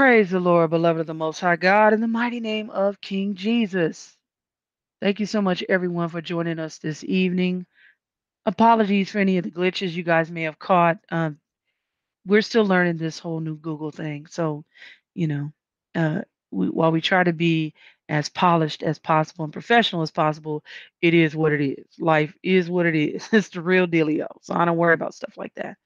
Praise the Lord, beloved of the Most High God, in the mighty name of King Jesus. Thank you so much, everyone, for joining us this evening. Apologies for any of the glitches you guys may have caught. Um, we're still learning this whole new Google thing. So, you know, uh, we, while we try to be as polished as possible and professional as possible, it is what it is. Life is what it is. It's the real dealio. So I don't worry about stuff like that.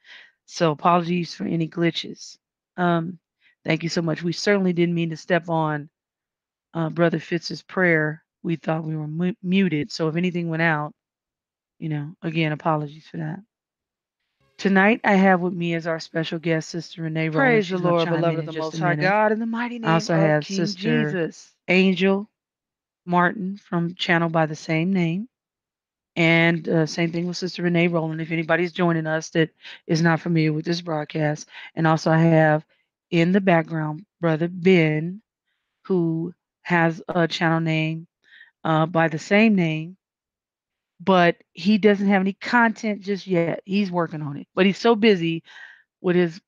So apologies for any glitches. Um, thank you so much. We certainly didn't mean to step on uh, Brother Fitz's prayer. We thought we were mu- muted. So if anything went out, you know, again, apologies for that. Tonight, I have with me as our special guest, Sister Renee Rowland. Praise She's the Lord, beloved of the Most High. God, in the mighty name I also of have King Sister Jesus. Angel Martin from channel by the same name. And uh, same thing with Sister Renee Rowland. If anybody's joining us that is not familiar with this broadcast, and also I have in the background Brother Ben, who has a channel name uh, by the same name, but he doesn't have any content just yet. He's working on it, but he's so busy with his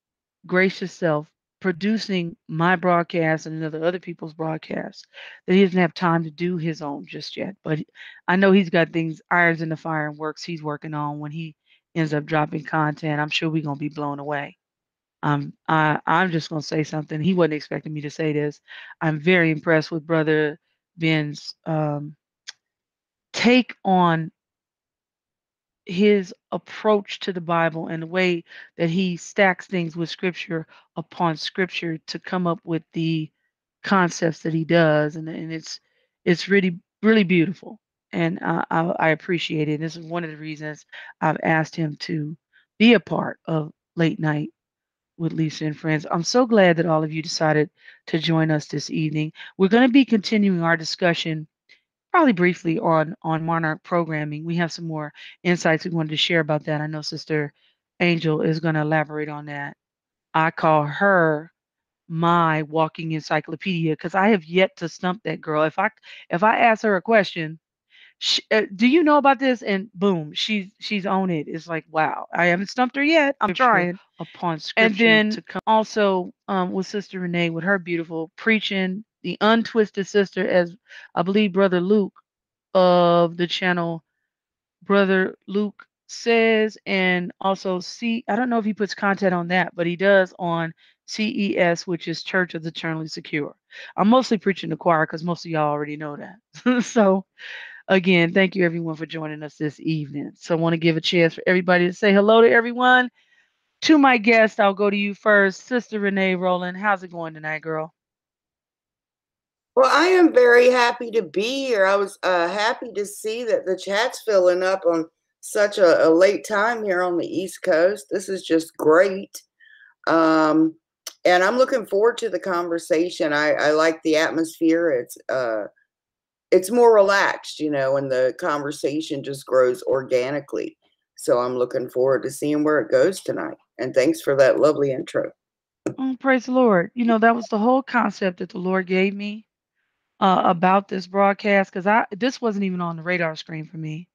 gracious self producing my broadcast and other other people's broadcasts that he doesn't have time to do his own just yet. But I know he's got things irons in the fire and works he's working on when he ends up dropping content. I'm sure we're gonna be blown away. Um, I, I'm just gonna say something. He wasn't expecting me to say this. I'm very impressed with Brother Ben's um, take on his approach to the Bible and the way that he stacks things with scripture upon scripture to come up with the concepts that he does and, and it's it's really really beautiful and uh, I, I appreciate it and this is one of the reasons i've asked him to be a part of late night with lisa and friends. I'm so glad that all of you decided to join us this evening. We're going to be continuing our discussion probably briefly on on monarch programming. We have some more insights we wanted to share about that. I know sister angel is going to elaborate on that. I call her my walking encyclopedia because i have yet to stump that girl. If i if i ask her a question sh uh, do you know about this? And boom she's she's on it. It's like wow i haven't stumped her yet. I'm trying. upon scripture And then to come. also um with sister renee with her beautiful preaching the untwisted sister as i believe brother luke of the channel brother luke says and also see i don't know if he puts content on that but he does on ces which is church of the eternally secure. I'm mostly preaching the choir because most of y'all already know that. So again thank you everyone for joining us this evening so i want to give a chance for everybody to say hello to everyone to my guest i'll go to you first sister renee rowland how's it going tonight girl Well, I am very happy to be here. I was uh, happy to see that the chat's filling up on such a, a late time here on the East Coast. This is just great. Um, and I'm looking forward to the conversation. I, I like the atmosphere. It's uh, it's more relaxed, you know, and the conversation just grows organically. So I'm looking forward to seeing where it goes tonight. And thanks for that lovely intro. Oh, praise the Lord. You know, that was the whole concept that the Lord gave me uh, about this broadcast because I this wasn't even on the radar screen for me.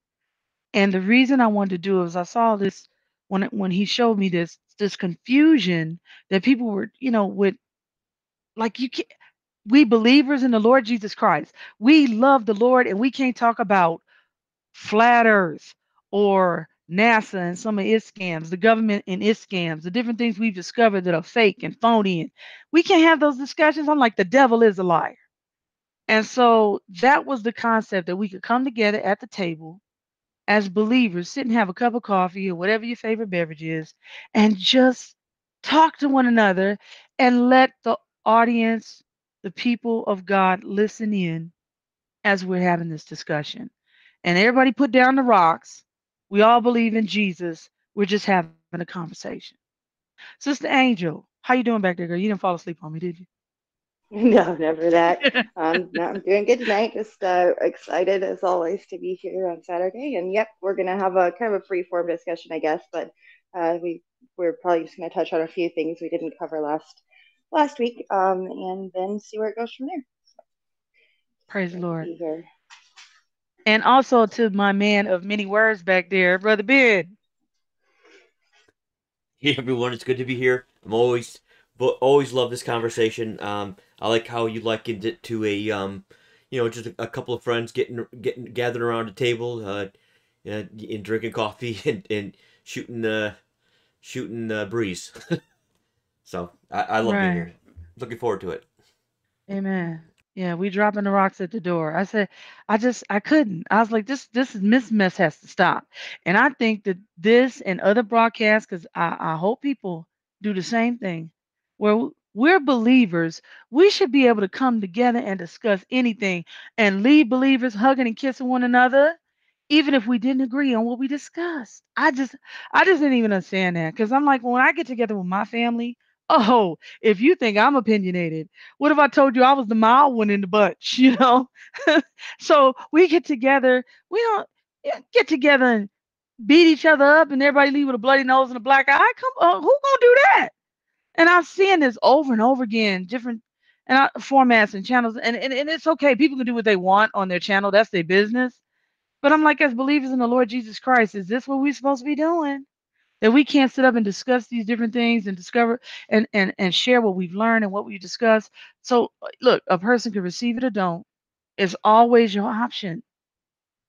And the reason I wanted to do it was I saw this when when he showed me this this confusion that people were, you know, with like you can't we believers in the Lord Jesus Christ, we love the Lord and we can't talk about flat earth or NASA and some of its scams, the government and its scams, the different things we've discovered that are fake and phony. And we can't have those discussions. I'm like, the devil is a liar. And so that was the concept that we could come together at the table as believers, sit and have a cup of coffee or whatever your favorite beverage is, and just talk to one another and let the audience, the people of God, listen in as we're having this discussion. And everybody put down the rocks. We all believe in Jesus. We're just having a conversation. Sister Angel, how you doing back there, girl? You didn't fall asleep on me, did you? No, never that. Um, no, I'm doing good tonight. Just uh, excited as always to be here on Saturday. And yep, we're gonna have a kind of a free form discussion, I guess. But uh, we we're probably just gonna touch on a few things we didn't cover last last week, um, and then see where it goes from there. Praise the Lord. And also to my man of many words back there, Brother Ben. Hey everyone, it's good to be here. I'm always but always love this conversation. Um, I like how you likened it to a um, you know, just a, a couple of friends getting getting gathered around a table, uh, and drinking coffee and, and shooting uh shooting the breeze. so I, I love right. being here. Looking forward to it. Amen. Yeah, we dropping the rocks at the door. I said, I just I couldn't. I was like, this this this mess has to stop. And I think that this and other broadcasts, because I, I hope people do the same thing, where we're believers, we should be able to come together and discuss anything and leave believers hugging and kissing one another even if we didn't agree on what we discussed. I just I just didn't even understand that because I'm like when I get together with my family, oh, if you think I'm opinionated, what if I told you I was the mild one in the bunch, you know? so we get together, we don't get together and beat each other up and everybody leave with a bloody nose and a black eye. Come on, who gonna do that? And I'm seeing this over and over again, different and I, formats and channels, and, and and it's okay. People can do what they want on their channel. That's their business. But I'm like, as believers in the Lord Jesus Christ, is this what we're supposed to be doing? That we can't sit up and discuss these different things and discover and and and share what we've learned and what we discuss. So uh, look, a person can receive it or don't. It's always your option.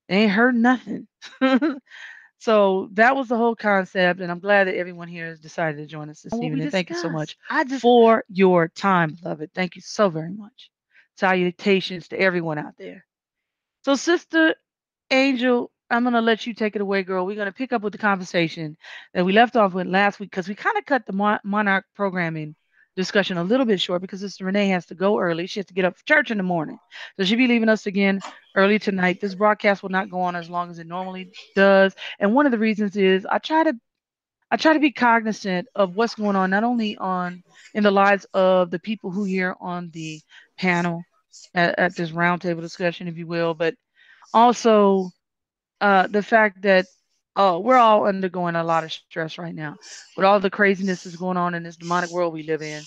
It ain't hurt nothing. so that was the whole concept, and I'm glad that everyone here has decided to join us this evening. Thank you so much just, for your time, beloved. Thank you so very much. Salutations to everyone out there. So, Sister Angel, I'm going to let you take it away, girl. We're going to pick up with the conversation that we left off with last week because we kind of cut the Mon- Monarch programming discussion a little bit short because Sister Renee has to go early. She has to get up for church in the morning. So she'll be leaving us again early tonight. This broadcast will not go on as long as it normally does. And one of the reasons is I try to I try to be cognizant of what's going on, not only on in the lives of the people who here on the panel at, at this roundtable discussion, if you will, but also uh, the fact that oh, we're all undergoing a lot of stress right now with all the craziness that's going on in this demonic world we live in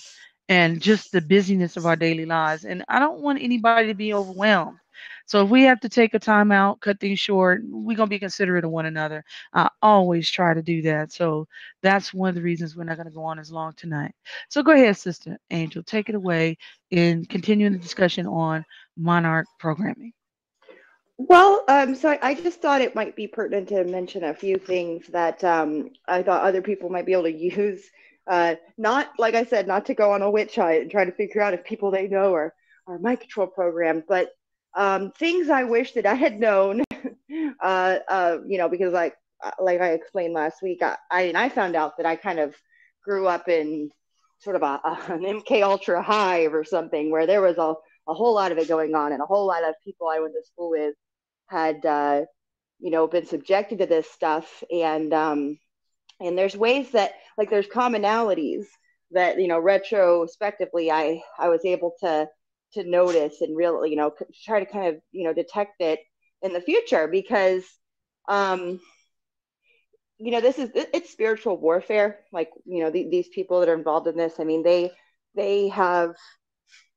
and just the busyness of our daily lives. And I don't want anybody to be overwhelmed. So if we have to take a time out, cut things short, we're going to be considerate of one another. I always try to do that. So that's one of the reasons we're not going to go on as long tonight. So go ahead, Sister Angel, take it away in continuing the discussion on Monarch programming. Well, um, so I, I, just thought it might be pertinent to mention a few things that um, I thought other people might be able to use. Uh, not, like I said, not to go on a witch hunt and try to figure out if people they know are, are mind control programs, but um, things I wish that I had known, uh, uh, you know, because like, uh, like I explained last week, I, I, I found out that I kind of grew up in sort of a, a, an MK Ultra hive or something where there was a, a whole lot of it going on and a whole lot of people I went to school with had uh, you know been subjected to this stuff. And um, and there's ways that like there's commonalities that you know retrospectively i i was able to to notice and really you know try to kind of you know detect it in the future because um you know this is it's spiritual warfare. Like you know the, these people that are involved in this i mean they they have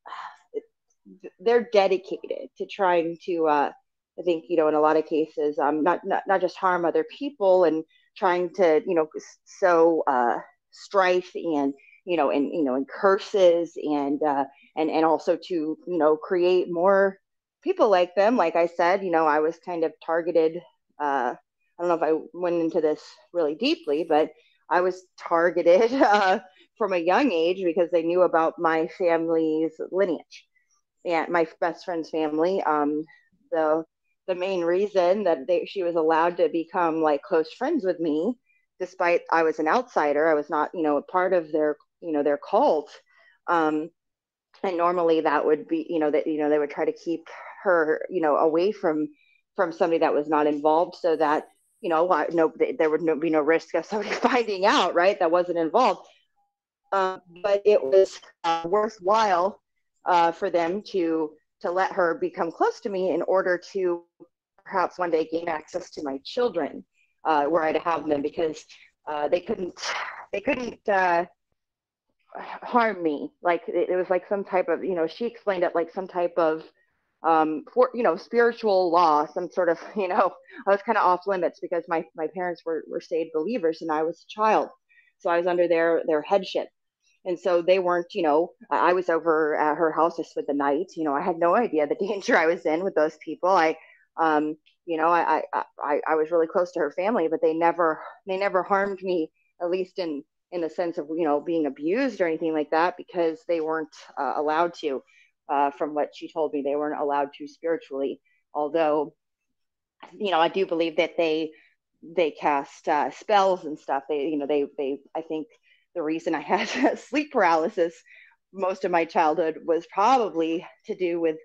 they're dedicated to trying to uh I think you know in a lot of cases, um, not not not just harm other people and trying to you know sow uh, strife and you know and you know and curses and uh, and and also to you know create more people like them. Like I said, you know, I was kind of targeted. Uh, I don't know if I went into this really deeply, but I was targeted uh, from a young age because they knew about my family's lineage and my best friend's family. Um, the the main reason that they, she was allowed to become like close friends with me, despite I was an outsider. I was not, you know, a part of their, you know, their cult. Um, and normally that would be, you know, that you know they would try to keep her, you know, away from from somebody that was not involved, so that you know, no, there would no, be no risk of somebody finding out, right? That wasn't involved. Um, but it was uh, worthwhile uh, for them to to let her become close to me in order to perhaps one day gain access to my children uh, where I'd have them because uh, they couldn't they couldn't uh, harm me. Like it, it, was like some type of you know she explained it like some type of um, for you know spiritual law some sort of you know I was kind of off limits because my my parents were were saved believers and I was a child. So I was under their their headship and so they weren't you know i was over at her house just for the night you know i had no idea the danger i was in with those people. I um you know I, I i i was really close to her family but they never they never harmed me at least in in the sense of you know being abused or anything like that because they weren't uh, allowed to uh, from what she told me they weren't allowed to spiritually. Although you know i do believe that they they cast uh, spells and stuff. They you know they they i think the reason I had sleep paralysis most of my childhood was probably to do with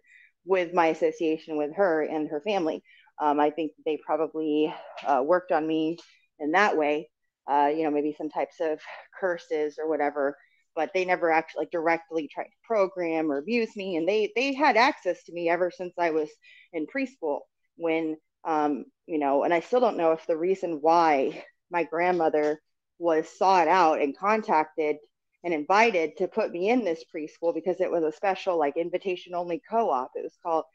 with my association with her and her family. Um, I think they probably uh, worked on me in that way. Uh, you know, maybe some types of curses or whatever, but they never actually like directly tried to program or abuse me. And they they had access to me ever since I was in preschool. When um, you know, and I still don't know if the reason why my grandmother was sought out and contacted and invited to put me in this preschool because it was a special like invitation only co-op. It was called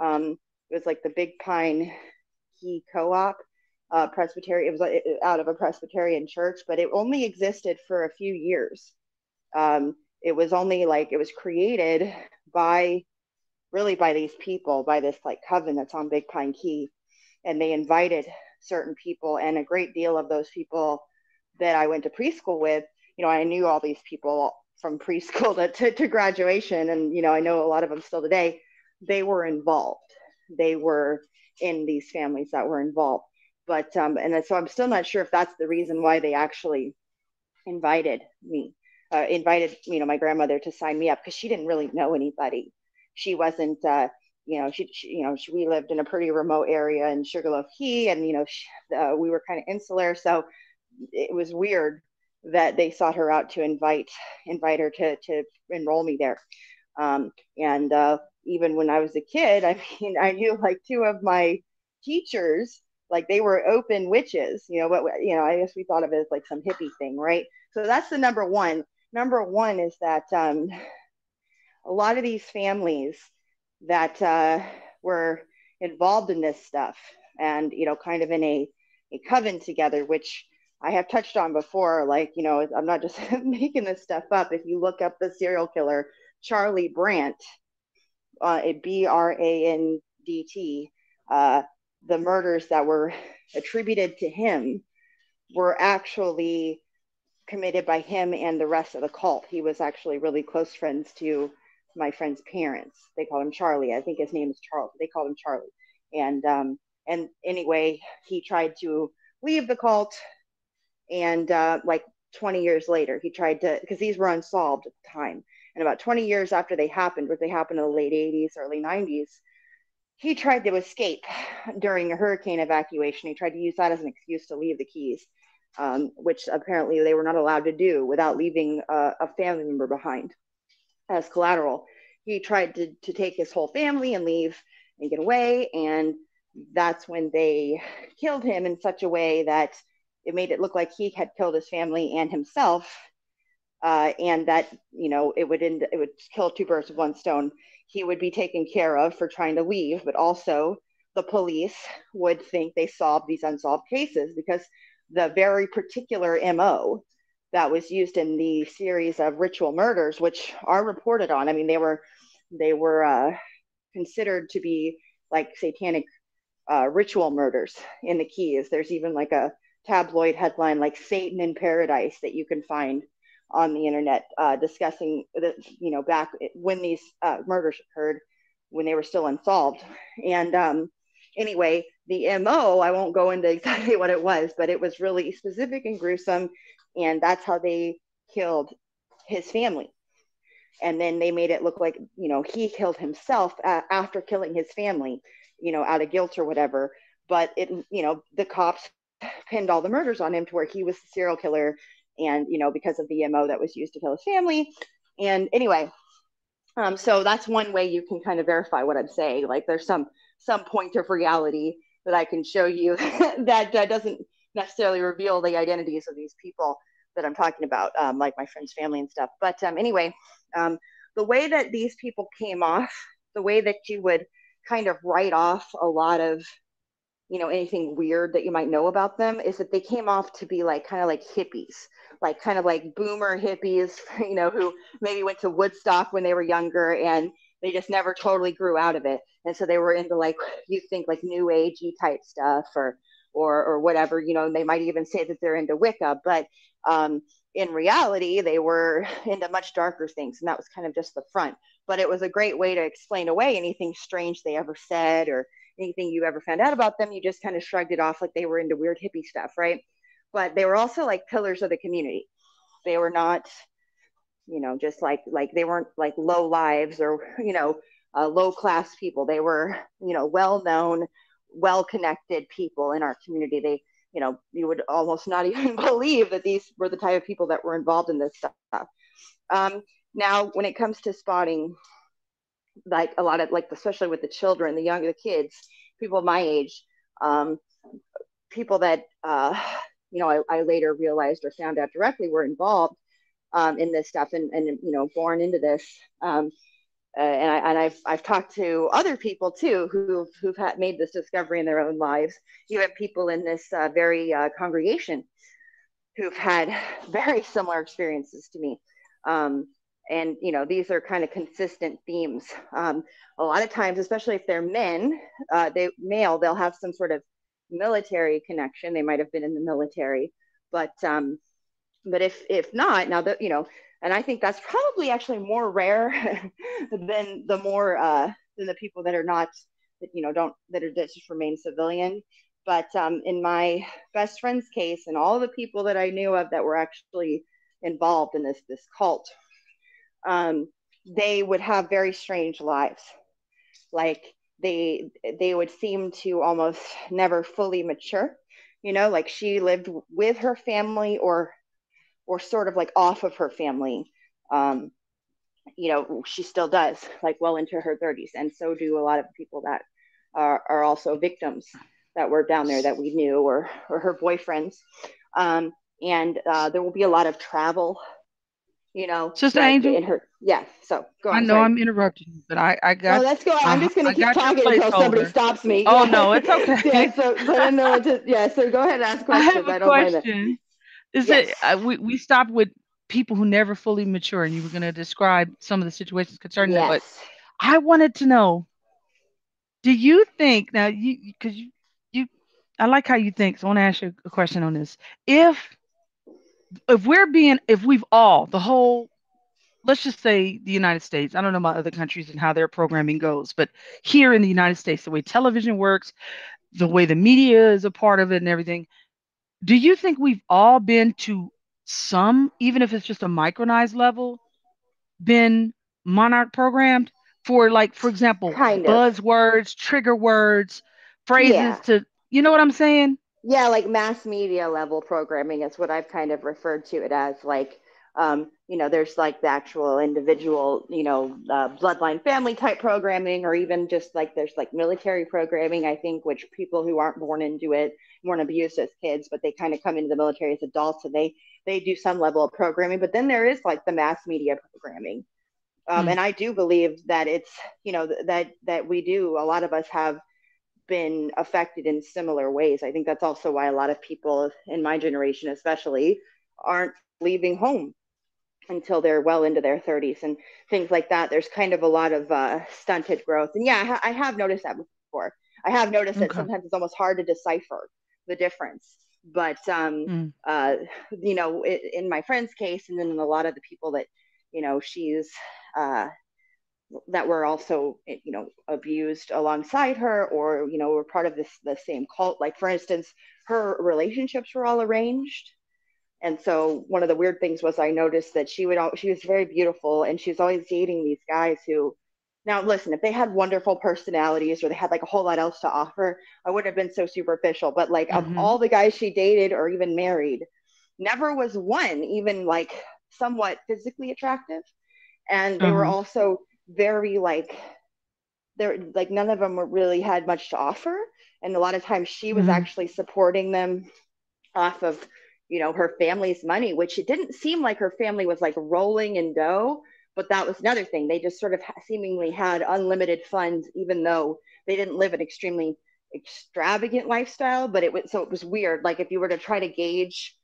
um, it was like the big pine key co-op uh, presbyterian it was out of a presbyterian church but it only existed for a few years. Um, it was only like it was created by really by these people by this like coven that's on big pine key and they invited certain people and a great deal of those people that I went to preschool with, you know, I knew all these people from preschool to, to, to graduation. And, you know, I know a lot of them still today. They were involved. They were in these families that were involved. But, um, and so I'm still not sure if that's the reason why they actually invited me, uh, invited, you know, my grandmother to sign me up because she didn't really know anybody. She wasn't, uh, you know, she, she, you know, she, we lived in a pretty remote area in Sugarloaf Key, and you know, she, uh, we were kind of insular, so it was weird that they sought her out to invite invite her to to enroll me there. Um, and uh, even when I was a kid, I mean, I knew like two of my teachers, like they were open witches. You know, what you know, I guess we thought of it as like some hippie thing, right? So that's the number one. Number one is that um, a lot of these families that uh, were involved in this stuff and you know kind of in a, a coven together which I have touched on before, like, you know, I'm not just making this stuff up. If you look up the serial killer, Charlie Brandt, uh, B R A N D T, uh, the murders that were attributed to him were actually committed by him and the rest of the cult. He was actually really close friends to my friend's parents. They call him Charlie. I think his name is Charles. They call him Charlie. And um, and anyway, he tried to leave the cult and uh, like 20 years later, he tried to, because these were unsolved at the time. And about 20 years after they happened, which they happened in the late 80s, early 90s, he tried to escape during a hurricane evacuation. He tried to use that as an excuse to leave the Keys, um, which apparently they were not allowed to do without leaving a, a family member behind as collateral. He tried to, to take his whole family and leave and get away. And that's when they killed him in such a way that it made it look like he had killed his family and himself uh, and that you know it would end it would kill two birds with one stone. He would be taken care of for trying to leave but also the police would think they solved these unsolved cases because the very particular mo that was used in the series of ritual murders which are reported on i mean they were they were uh, considered to be like satanic uh, ritual murders in the keys. There's even like a tabloid headline like Satan in Paradise that you can find on the internet uh, discussing the, you know, back when these uh, murders occurred, when they were still unsolved. And um, anyway, the MO, I won't go into exactly what it was, but it was really specific and gruesome. And that's how they killed his family. And then they made it look like, you know, he killed himself uh, after killing his family, you know, out of guilt or whatever. But it, you know, the cops pinned all the murders on him to where he was the serial killer and you know because of the mo that was used to kill his family. And anyway um, so that's one way you can kind of verify what i'm saying. Like there's some some point of reality that i can show you that uh, doesn't necessarily reveal the identities of these people that i'm talking about um, like my friend's family and stuff. But um, anyway um, the way that these people came off the way that you would kind of write off a lot of you know anything weird that you might know about them is that they came off to be like kind of like hippies like kind of like boomer hippies you know who maybe went to woodstock when they were younger and they just never totally grew out of it. And so they were into like you think like new agey type stuff or or or whatever you know and they might even say that they're into wicca but um, in reality they were into much darker things and that was kind of just the front but it was a great way to explain away anything strange they ever said or anything you ever found out about them, you just kind of shrugged it off like they were into weird hippie stuff, right? But they were also like pillars of the community. They were not, you know, just like like they weren't like low lives or you know uh, low class people. They were you know well known, well connected people in our community. They you know you would almost not even believe that these were the type of people that were involved in this stuff. Um, now, when it comes to spotting like a lot of like especially with the children the younger the kids people my age um, people that uh, you know I, I, later realized or found out directly were involved um, in this stuff and, and you know born into this um, uh, and, I, and I've, I've talked to other people too who've, who've had made this discovery in their own lives. Even people in this uh, very uh, congregation who've had very similar experiences to me um, and you know these are kind of consistent themes. Um, a lot of times especially if they're men uh, they male they'll have some sort of military connection. They might have been in the military but um, but if if not now that you know and i think that's probably actually more rare than the more uh, than the people that are not that you know don't that are that just remain civilian. But um, in my best friend's case and all the people that i knew of that were actually involved in this this cult um, they would have very strange lives. Like they they would seem to almost never fully mature. You know, like she lived with her family or or sort of like off of her family. Um, you know, she still does, like well into her 30s, and so do a lot of people that are, are also victims that were down there that we knew, or or her boyfriends. Um, and uh, there will be a lot of travel you know. Sister like Angel. In her, yeah. So go on. I know sorry. I'm interrupting you, but I I got. Oh, let's go. I'm just gonna keep talking until somebody stops me. Oh no, it's okay. yeah. So, so I know what to. Yeah. So go ahead and ask questions. I have a I don't question. Is yes. it uh, we we stopped with people who never fully mature, and you were going to describe some of the situations concerning yes. that, but I wanted to know. Do you think now you because you you I like how you think, so I want to ask you a question on this. If if we're being if we've all the whole let's just say the United States. I don't know about other countries and how their programming goes, but here in the United States, the way television works, the way the media is a part of it and everything, do you think we've all been to some, even if it's just a micronized level, been monarch programmed for like, for example, kind of. buzzwords, trigger words, phrases yeah. to you know what I'm saying? Yeah like mass media level programming is what i've kind of referred to it as like um, you know there's like the actual individual you know uh, bloodline family type programming or even just like there's like military programming i think which people who aren't born into it weren't abused as kids but they kind of come into the military as adults and they they do some level of programming but then there is like the mass media programming um, mm. and i do believe that it's you know th- that that we do a lot of us have been affected in similar ways. I think that's also why a lot of people in my generation, especially, aren't leaving home until they're well into their 30s and things like that. There's kind of a lot of uh, stunted growth. And yeah, I, ha- I, have noticed that before. I have noticed okay. that sometimes it's almost hard to decipher the difference. But, um, mm. uh, you know, it, in my friend's case, and then in a lot of the people that, you know, she's uh, that were also eh, you know abused alongside her or you know were part of this the same cult like for instance her relationships were all arranged and so one of the weird things was i noticed that she would she was very beautiful and she was always dating these guys who now listen if they had wonderful personalities or they had like a whole lot else to offer i wouldn't have been so superficial but like mm-hmm. of all the guys she dated or even married never was one even like somewhat physically attractive and they were mm-hmm. also very like there like none of them were really had much to offer and a lot of times she was mm-hmm. actually supporting them off of you know her family's money which it didn't seem like her family was like rolling in dough but that was another thing they just sort of seemingly had unlimited funds even though they didn't live an extremely extravagant lifestyle, but it was so it was weird. Like if you were to try to gauge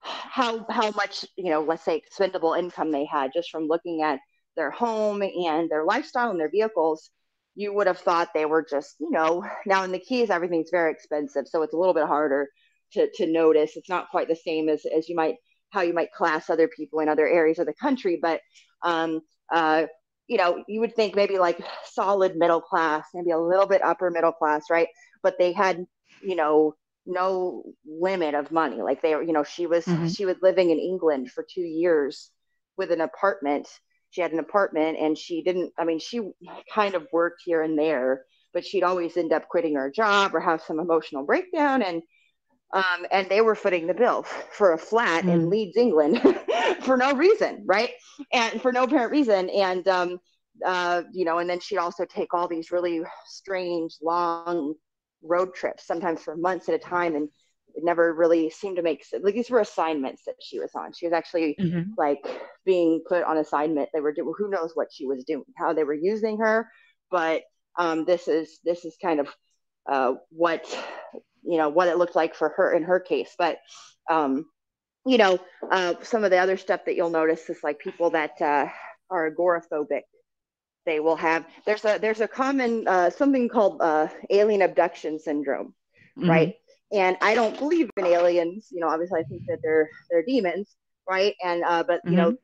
how how much you know, let's say expendable income they had just from looking at their home and their lifestyle and their vehicles, you would have thought they were just you know. Now in the Keys, everything's very expensive, so it's a little bit harder to to notice. It's not quite the same as as you might how you might class other people in other areas of the country, but um, uh, you know, you would think maybe like solid middle class, maybe a little bit upper middle class, right? But they had, you know, no limit of money. Like they were, you know, she was mm-hmm. she was living in England for two years with an apartment. She had an apartment and she didn't, I mean, she kind of worked here and there, but she'd always end up quitting her job or have some emotional breakdown. And um, and they were footing the bill for a flat mm. in Leeds, England, for no reason, right? And for no apparent reason. And um, uh, you know, and then she'd also take all these really strange, long road trips, sometimes for months at a time, and it never really seemed to make sense. Like these were assignments that she was on. She was actually mm-hmm. like being put on assignment. They were doing who knows what she was doing, how they were using her, but um, this is this is kind of uh, what you know what it looked like for her in her case but um you know uh, some of the other stuff that you'll notice is like people that uh, are agoraphobic they will have there's a there's a common uh, something called uh, alien abduction syndrome mm-hmm. right and i don't believe in aliens you know obviously i think that they're they're demons right and uh, but you mm-hmm. know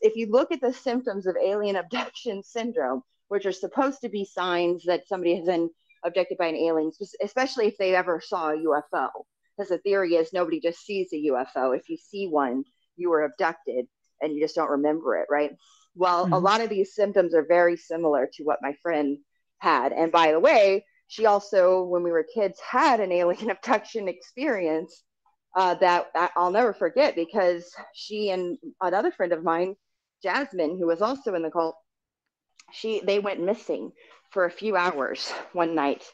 if you look at the symptoms of alien abduction syndrome which are supposed to be signs that somebody has been abducted by an alien, especially if they ever saw a UFO. Because the theory is nobody just sees a UFO. If you see one, you were abducted and you just don't remember it, right? Well, mm-hmm. a lot of these symptoms are very similar to what my friend had. And by the way, she also, when we were kids, had an alien abduction experience uh, that I'll never forget because she and another friend of mine, Jasmine, who was also in the cult, she they went missing for a few hours one night,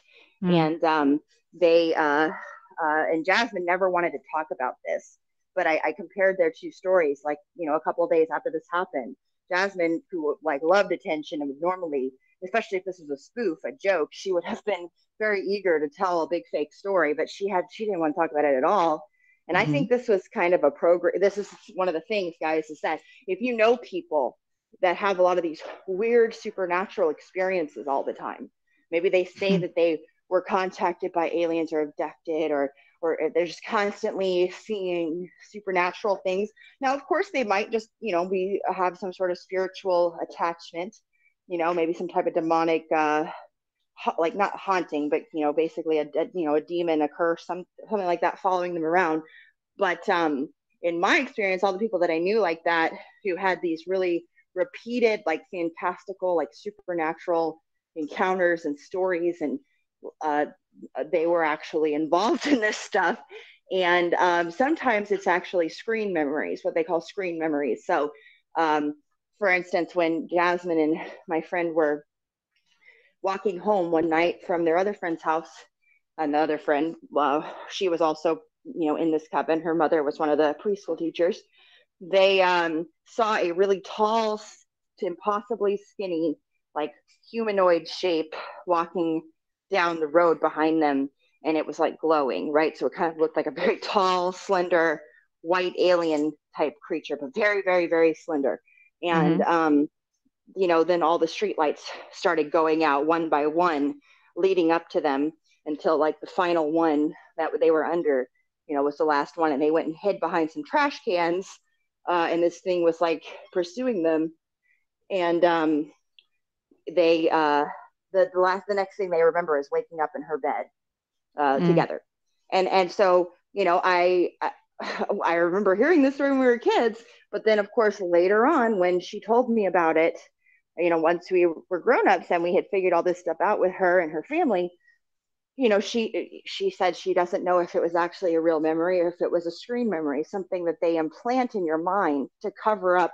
mm. and um, they uh, uh, and Jasmine never wanted to talk about this, but I, I compared their two stories. Like you know, a couple of days after this happened, Jasmine, who like loved attention and would normally, especially if this was a spoof, a joke, she would have been very eager to tell a big fake story, but she had she didn't want to talk about it at all. And mm-hmm. I think this was kind of a program. This is one of the things, guys, is that if you know people that have a lot of these weird supernatural experiences all the time. Maybe they say hmm. that they were contacted by aliens or abducted or or they're just constantly seeing supernatural things. Now, of course, they might just, you know, we have some sort of spiritual attachment, you know, maybe some type of demonic, uh, like not haunting, but you know, basically a, a you know a demon, a curse, some something like that, following them around. But um, in my experience, all the people that I knew like that who had these really repeated like fantastical like supernatural encounters and stories and uh, they were actually involved in this stuff and um, sometimes it's actually screen memories what they call screen memories so um, for instance when jasmine and my friend were walking home one night from their other friend's house another friend uh, she was also you know in this cabin her mother was one of the preschool teachers they um, saw a really tall impossibly skinny, like humanoid shape walking down the road behind them. And it was like glowing, right? So it kind of looked like a very tall, slender, white alien type creature, but very, very, very slender. And, mm-hmm. um, you know, then all the streetlights started going out one by one, leading up to them until like the final one that they were under, you know, was the last one. And they went and hid behind some trash cans uh, and this thing was like pursuing them and um, they uh, the, the last the next thing they remember is waking up in her bed uh, mm. together and and so you know I, I I remember hearing this story when we were kids, but then of course later on when she told me about it, you know, once we were grown ups and we had figured all this stuff out with her and her family, you know she she said she doesn't know if it was actually a real memory or if it was a screen memory something that they implant in your mind to cover up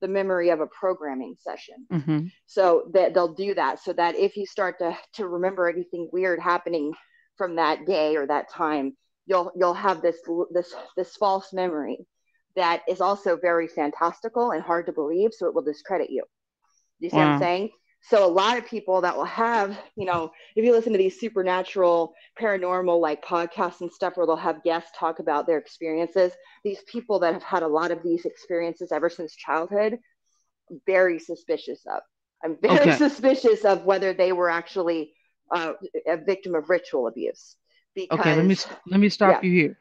the memory of a programming session mm-hmm. so that they'll do that so that if you start to to remember anything weird happening from that day or that time you'll you'll have this this this false memory that is also very fantastical and hard to believe so it will discredit you you see what i'm saying So a lot of people that will have, you know, if you listen to these supernatural, paranormal like podcasts and stuff where they'll have guests talk about their experiences, these people that have had a lot of these experiences ever since childhood, very suspicious of. I'm very okay. suspicious of whether they were actually uh, a victim of ritual abuse. Because, okay, let me let me stop yeah. you here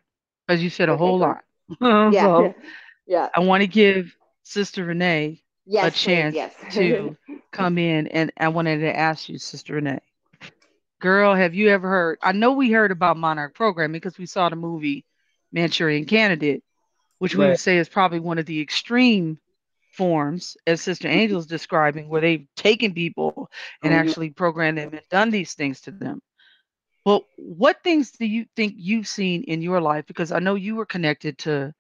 because you said a okay, whole lot. yeah, so yeah. I want to give Sister Renee yes, a chance yes. to come in, and I wanted to ask you, Sister Renee. Girl, have you ever heard? I know we heard about Monarch programming because we saw the movie Manchurian Candidate, which right. we would say is probably one of the extreme forms, as Sister Angel's describing, where they've taken people and mm-hmm. actually programmed them and done these things to them. Well, what things do you think you've seen in your life? Because I know you were connected to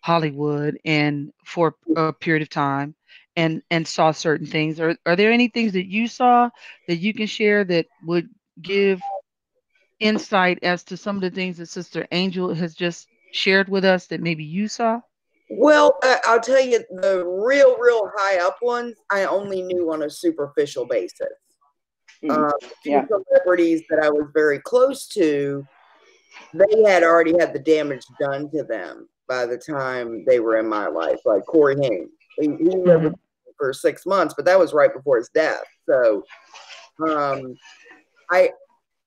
Hollywood and for a period of time and and saw certain things. Are are there any things that you saw that you can share that would give insight as to some of the things that Sister Angel has just shared with us that maybe you saw? Well, uh, I'll tell you the real, real high up ones. I only knew on a superficial basis. Mm, uh, yeah. celebrities that I was very close to, they had already had the damage done to them by the time they were in my life. Like Corey Haim, he, he lived mm-hmm. for six months, but that was right before his death. So, um, I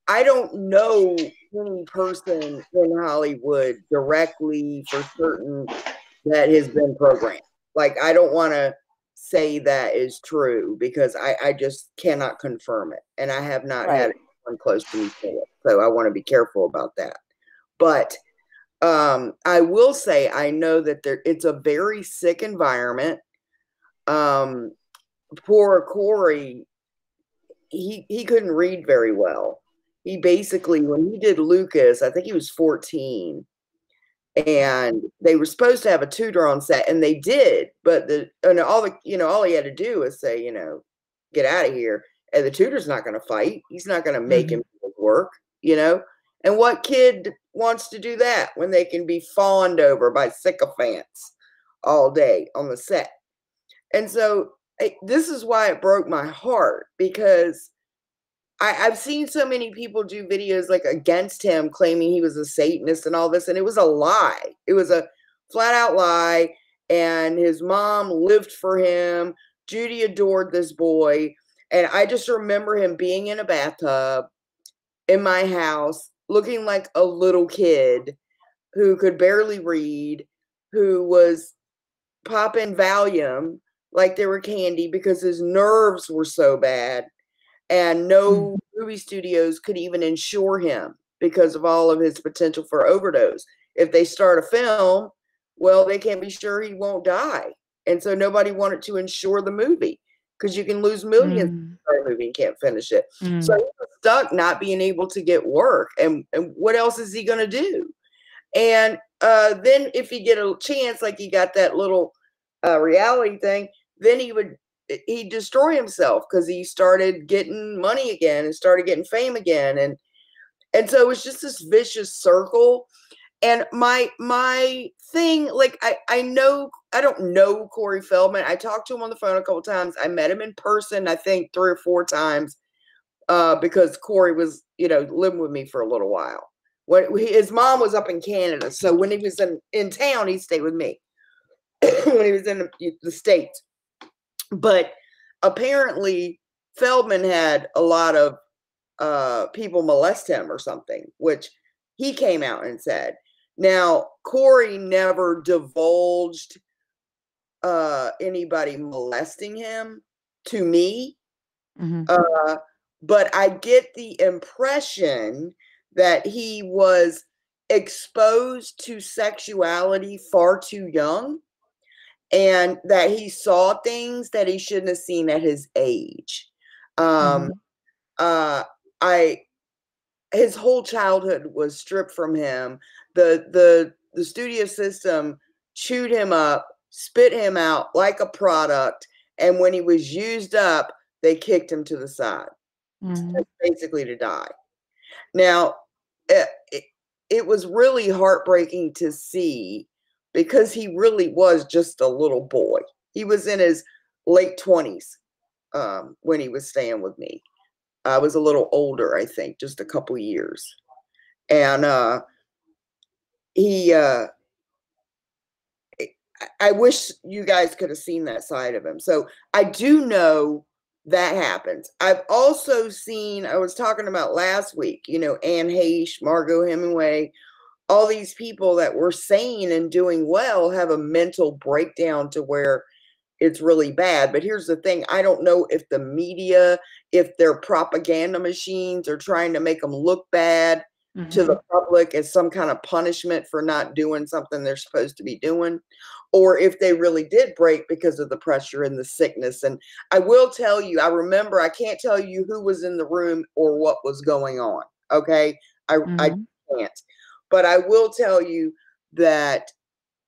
I don't know any person in Hollywood directly for certain that has been programmed. Like I don't want to say that is true because I, I just cannot confirm it. And I have not right. had anyone close to me say it. So I want to be careful about that. But um, I will say I know that there it's a very sick environment. Um, poor Corey, he he couldn't read very well. He basically when he did Lucas, I think he was 14 and they were supposed to have a tutor on set and they did but the and all the you know all he had to do was say you know get out of here and the tutor's not going to fight. He's not going to make mm-hmm. him work you know? And what kid wants to do that when they can be fawned over by sycophants all day on the set? And so this is why it broke my heart because I, have seen so many people do videos like against him, claiming he was a Satanist and all this, and it was a lie. It was a flat out lie. And his mom lived for him. Judy adored this boy. And I just remember him being in a bathtub in my house, looking like a little kid who could barely read, who was popping Valium like they were candy because his nerves were so bad and no mm. movie studios could even insure him because of all of his potential for overdose. If they start a film, well, they can't be sure he won't die. And so nobody wanted to insure the movie because you can lose millions mm. a movie and can't finish it. Mm. So he was stuck not being able to get work. And, and what else is he going to do? And uh, then if he get a chance, like he got that little uh, reality thing, then he would he destroy himself because he started getting money again and started getting fame again and and so it was just this vicious circle and my my thing like i i know i don't know corey feldman i talked to him on the phone a couple times i met him in person i think three or four times uh because corey was you know living with me for a little while. When his mom was up in canada so when he was in in town he stayed with me. When he was in the, the states but apparently, Feldman had a lot of uh, people molest him or something, which he came out and said. Now, Corey never divulged uh, anybody molesting him to me. Mm-hmm. Uh, but I get the impression that he was exposed to sexuality far too young and that he saw things that he shouldn't have seen at his age. Um, mm-hmm. uh, I his whole childhood was stripped from him. The the the studio system chewed him up, spit him out like a product, and when he was used up, they kicked him to the side, mm-hmm. basically to die. Now, it, it, it was really heartbreaking to see because he really was just a little boy. He was in his late 20s um, when he was staying with me. I was a little older, I think, just a couple years. And uh, he, uh, I wish you guys could have seen that side of him. So I do know that happens. I've also seen, I was talking about last week, you know, Anne Heche, Margaux Hemingway, all these people that were sane and doing well have a mental breakdown to where it's really bad. But here's the thing I don't know if the media, if their propaganda machines are trying to make them look bad mm-hmm. to the mm-hmm. public as some kind of punishment for not doing something they're supposed to be doing, or if they really did break because of the pressure and the sickness. And I will tell you, I remember, I can't tell you who was in the room or what was going on. Okay. I, mm-hmm. I can't. But I will tell you that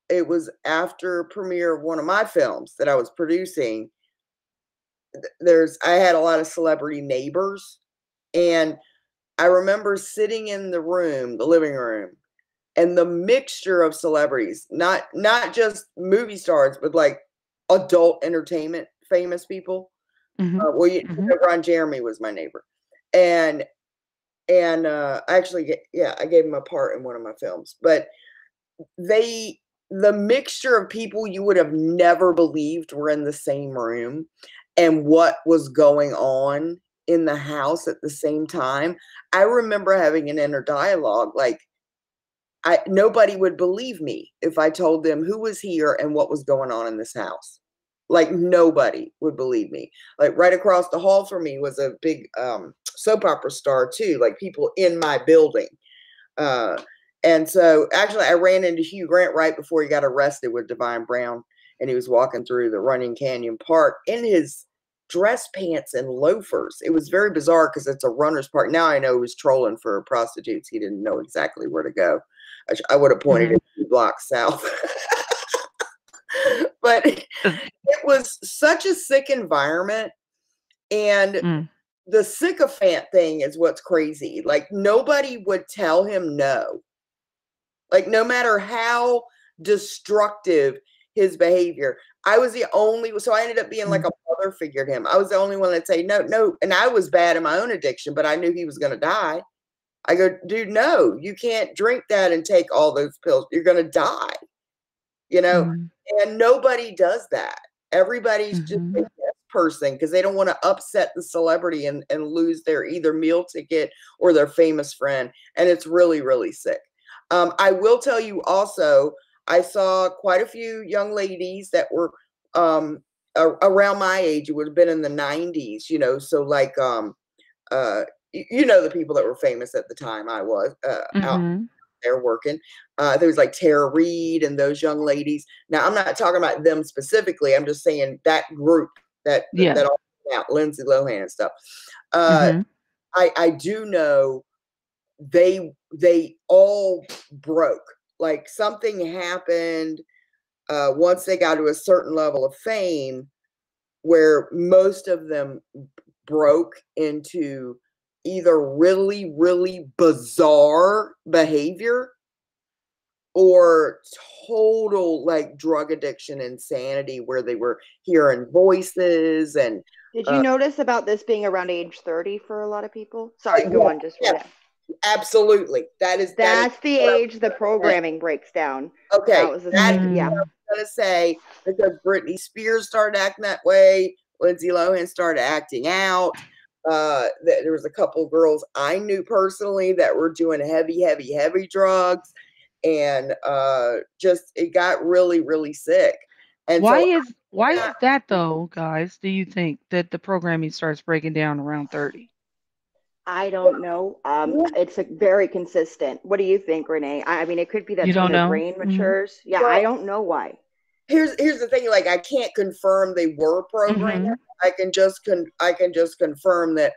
it was after premiere of one of my films that I was producing. There's I had a lot of celebrity neighbors and I remember sitting in the room, the living room, and the mixture of celebrities, not not just movie stars, but like adult entertainment famous people. Mm-hmm. Uh, well, you, mm-hmm. Ron Jeremy was my neighbor, and and uh, I actually yeah, I gave him a part in one of my films. But they the mixture of people you would have never believed were in the same room and what was going on in the house at the same time. I remember having an inner dialogue like I nobody would believe me if I told them who was here and what was going on in this house. Like nobody would believe me. Like right across the hall from me was a big um soap opera star too, like people in my building. Uh, and so actually, I ran into Hugh Grant right before he got arrested with Divine Brown, and he was walking through the Runyon Canyon Park in his dress pants and loafers. It was very bizarre because it's a runner's park. Now I know he was trolling for prostitutes. He didn't know exactly where to go. I, I would have pointed mm-hmm. two blocks south. but it was such a sick environment. And mm the sycophant thing is what's crazy. Like nobody would tell him no. Like no matter how destructive his behavior. I was the only so I ended up being like mm. a mother figure to him. I was the only one that say no, no, and I was bad in my own addiction, but I knew he was gonna die. I go, dude, no, you can't drink that and take all those pills. You're gonna die. You know, mm. and nobody does that. Everybody's mm-hmm. just person because they don't want to upset the celebrity and, and lose their either meal ticket or their famous friend. And it's really, really sick. Um, I will tell you also, I saw quite a few young ladies that were um, a- around my age. It would have been in the 90s, you know, so like, um, uh, you know, the people that were famous at the time I was uh, mm-hmm. out there working. Uh, there was like Tara Reid and those young ladies. Now, I'm not talking about them specifically. I'm just saying that group that yeah. that all out Lindsay Lohan and stuff. Uh, mm-hmm. I I do know they they all broke. Like something happened uh, once they got to a certain level of fame, where most of them broke into either really really bizarre behavior or total like drug addiction insanity where they were hearing voices and did you uh, notice about this being around age 30 for a lot of people? Sorry go on just yeah, absolutely. That is that's that is, the age the programming breaks down. Okay that was that, yeah. i was gonna say because britney spears started acting that way lindsay lohan started acting out uh there was a couple girls i knew personally that were doing heavy heavy heavy drugs and uh, just it got really really sick. And why so, is why is that though, guys? Do you think that the programming starts breaking down around thirty? I don't know. Um, it's a very consistent. What do you think, Renee? I, I mean, it could be that you don't the know? brain mm-hmm. matures. Mm-hmm. Yeah, well, I don't know why. Here's here's the thing. Like, I can't confirm they were programmed. Mm-hmm. I can just con I can just confirm that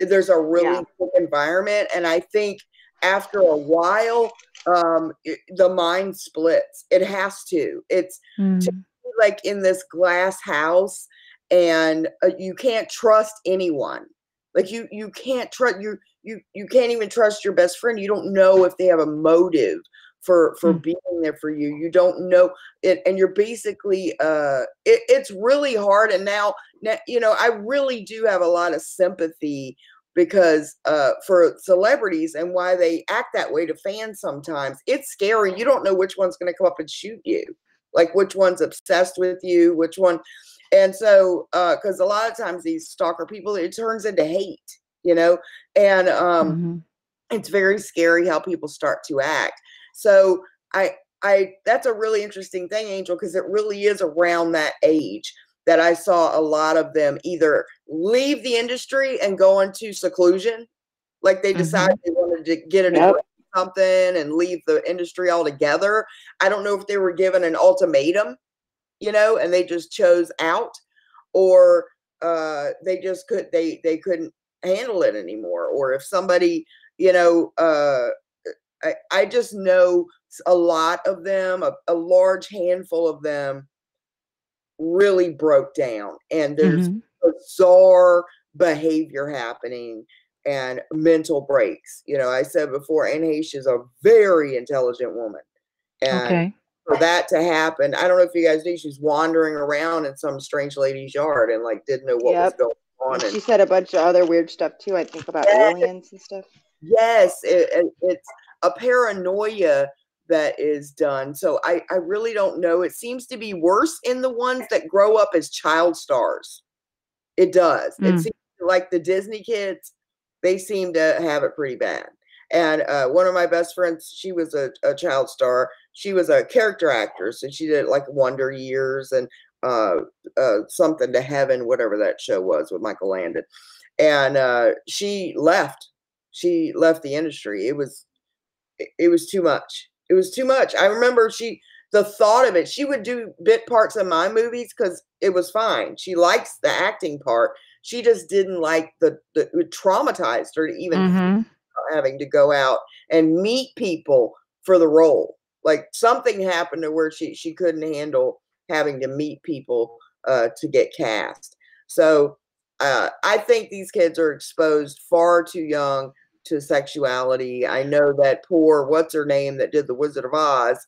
there's a really yeah. environment, and I think after a while, um, it, the mind splits. It has to. It's mm. to like in this glass house, and uh, you can't trust anyone. Like you, you can't trust you. You you can't even trust your best friend. You don't know if they have a motive for for mm. being there for you you don't know it and you're basically uh it, it's really hard and now now, you know, I really do have a lot of sympathy because uh, for celebrities and why they act that way to fans sometimes. It's scary. You don't know which one's going to come up and shoot you, like which one's obsessed with you, which one. And so, because uh, a lot of times these stalker people, it turns into hate, you know, and um, mm-hmm. it's very scary how people start to act. So I, I, that's a really interesting thing, Angel, because it really is around that age that I saw a lot of them either leave the industry and go into seclusion, like they decided mm-hmm. they wanted to get into yep. something and leave the industry altogether. I don't know if they were given an ultimatum, you know, and they just chose out, or uh, they just could they they couldn't handle it anymore, or if somebody, you know, uh, I, I just know a lot of them, a, a large handful of them really broke down and there's mm-hmm. bizarre behavior happening and mental breaks. You know, I said before, Anne Heche is a very intelligent woman. And okay. for that to happen, I don't know if you guys knew she's wandering around in some strange lady's yard and like didn't know what yep. was going on. And she said a bunch of other weird stuff too, I think about yes. aliens and stuff. Yes, it, it, it's a paranoia that is done. So I, I really don't know. It seems to be worse in the ones that grow up as child stars. It does. Mm. It seems like the Disney kids, they seem to have it pretty bad. And uh, one of my best friends, she was a, a, child star. She was a character actress, and she did like Wonder Years and uh, uh, something to Heaven, whatever that show was with Michael Landon. And uh, she left. She left the industry. It was it was too much it was too much. I remember she the thought of it. She would do bit parts of my movies because it was fine. She likes the acting part. She just didn't like the, the it traumatized her to even mm-hmm. having to go out and meet people for the role. Like something happened to where she she couldn't handle having to meet people uh, to get cast. So uh, I think these kids are exposed far too young to sexuality. I know that poor what's her name that did the Wizard of Oz.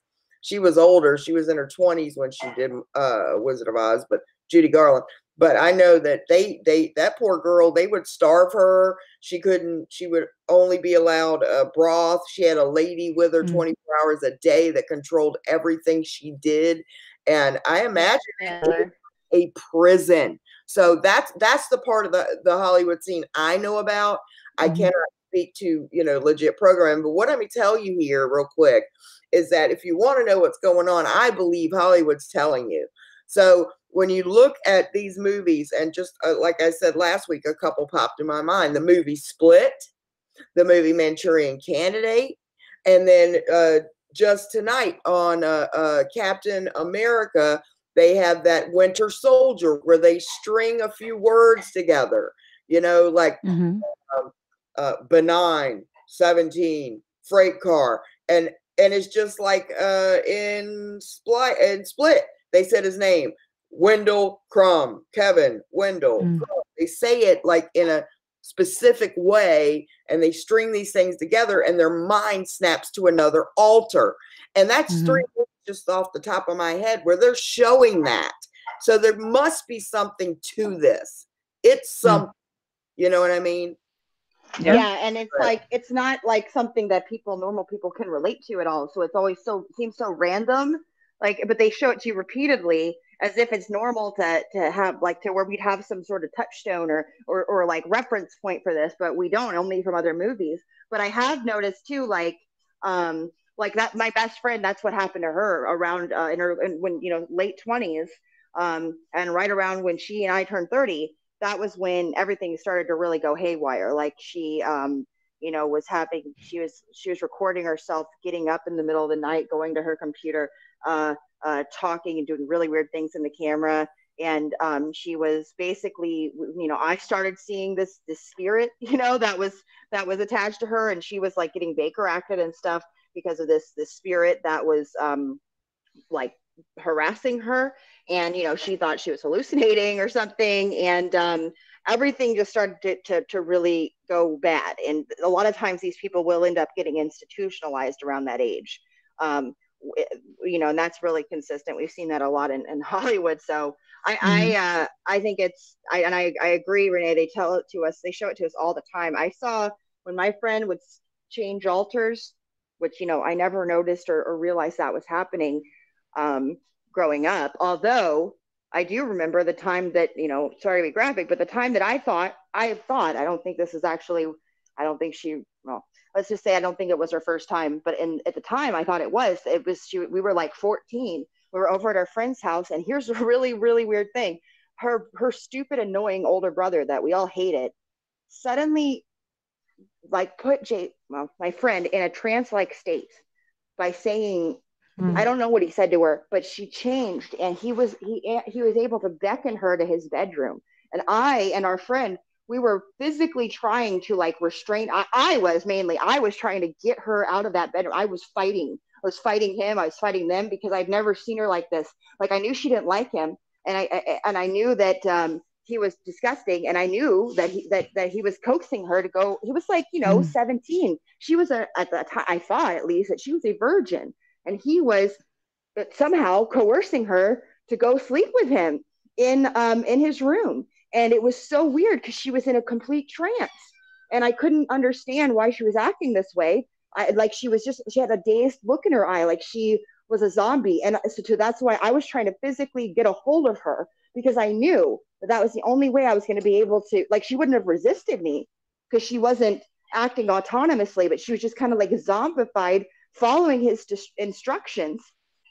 She was older. She was in her 20s when she did uh, Wizard of Oz, but Judy Garland. But I know that they they that poor girl they would starve her. She couldn't. She would only be allowed a broth. She had a lady with her mm-hmm. 24 hours a day that controlled everything she did. And I imagine a prison. So that's that's the part of the the Hollywood scene I know about. I mm-hmm. cannot speak to you know legit programming but what let me tell you here real quick is that if you want to know what's going on i believe hollywood's telling you so when you look at these movies and just uh, like i said last week a couple popped in my mind the movie split the movie manchurian candidate and then uh, just tonight on uh, uh captain america they have that winter soldier where they string a few words together you know like mm-hmm. um, uh, benign 17 freight car and and it's just like uh in split in split they said his name wendell crumb kevin wendell mm. they say it like in a specific way and they string these things together and their mind snaps to another alter and that's mm-hmm. three just off the top of my head where they're showing that so there must be something to this it's some mm. you know what i mean yeah. yeah. and it's right. like it's not like something that people normal people can relate to at all so it's always so seems so random like but they show it to you repeatedly as if it's normal to to have like to where we'd have some sort of touchstone or or, or like reference point for this but we don't only from other movies but i have noticed too like um like that my best friend that's what happened to her around uh, in her in, when you know late 20s um and right around when she and i turned 30 that was when everything started to really go haywire. Like she, um, you know, was having, she was, she was recording herself getting up in the middle of the night, going to her computer, uh, uh, talking and doing really weird things in the camera. And um, she was basically, you know, I started seeing this this spirit, you know, that was that was attached to her, and she was like getting Baker acted and stuff because of this this spirit that was um, like harassing her and you know she thought she was hallucinating or something and um, everything just started to, to, to, really go bad and a lot of times these people will end up getting institutionalized around that age um, you know, and that's really consistent. We've seen that a lot in, in Hollywood. So I, mm-hmm. I, uh, I think it's, I, and I, I agree, Renee. They tell it to us. They show it to us all the time. I saw when my friend would change alters, which you know I never noticed or, or realized that was happening um, growing up. Although I do remember the time that you know, sorry to be graphic, but the time that I thought I thought I don't think this is actually, I don't think she well let's just say I don't think it was her first time, but in at the time I thought it was. It was she. We were like 14. We were over at our friend's house, and here's a really really weird thing. Her her stupid annoying older brother that we all hated suddenly like put Jay well my friend in a trance like state by saying mm. I don't know what he said to her, but she changed, and he was he he was able to beckon her to his bedroom, and I and our friend we were physically trying to like restrain I, I, was mainly i was trying to get her out of that bedroom. I was fighting i was fighting him i was fighting them because i'd never seen her like this. Like i knew she didn't like him and i, I and i knew that um he was disgusting and i knew that he that, that he was coaxing her to go he was like you know mm. 17 she was a at the time i thought at least that she was a virgin and he was somehow coercing her to go sleep with him in um in his room. And it was so weird because she was in a complete trance. And i couldn't understand why she was acting this way. I, like she was just she had a dazed look in her eye like she was a zombie. And so to, that's why i was trying to physically get a hold of her because i knew that that was the only way i was going to be able to like she wouldn't have resisted me because she wasn't acting autonomously but she was just kind of like zombified following his dis- instructions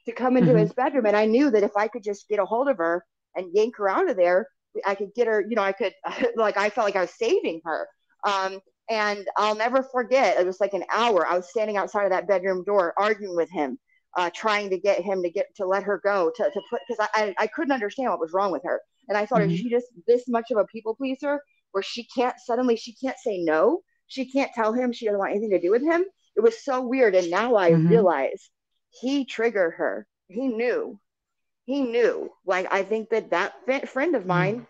to come into mm-hmm. his bedroom and i knew that if i could just get a hold of her and yank her out of there I could get her, you know, I could like I felt like I was saving her. Um, and I'll never forget. It was like an hour. I was standing outside of that bedroom door arguing with him, uh, trying to get him to get to let her go to, to put because I, I, I couldn't understand what was wrong with her. And I thought, mm-hmm. is she just this much of a people pleaser where she can't suddenly she can't say no? She can't tell him she doesn't want anything to do with him. It was so weird. And now I mm-hmm. realize he triggered her. He knew he knew. Like I think that that friend of mm. mine mm.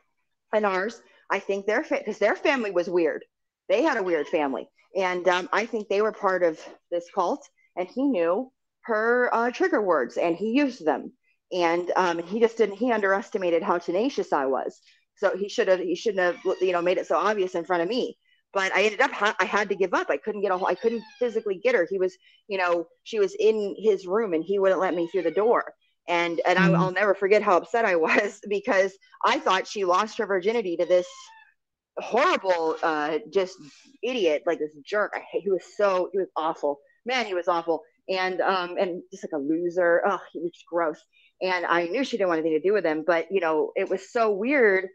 and ours, I think their because their family was weird. They had a weird family, and um, I think they were part of this cult. And he knew her uh, trigger words, and he used them. And um, he just didn't. He underestimated how tenacious I was. So he should have. He shouldn't have. You know, made it so obvious in front of me. But I ended up. I had to give up. I couldn't get a. I couldn't physically get her. He was. You know, she was in his room, and he wouldn't let me through the door and and mm-hmm. I, will never forget how upset I was because I thought she lost her virginity to this horrible, uh, just idiot, like this jerk. I, he was so he was awful, man. He was awful, and um and just like a loser. Oh, he was gross. And I knew she didn't want anything to do with him, but you know it was so weird.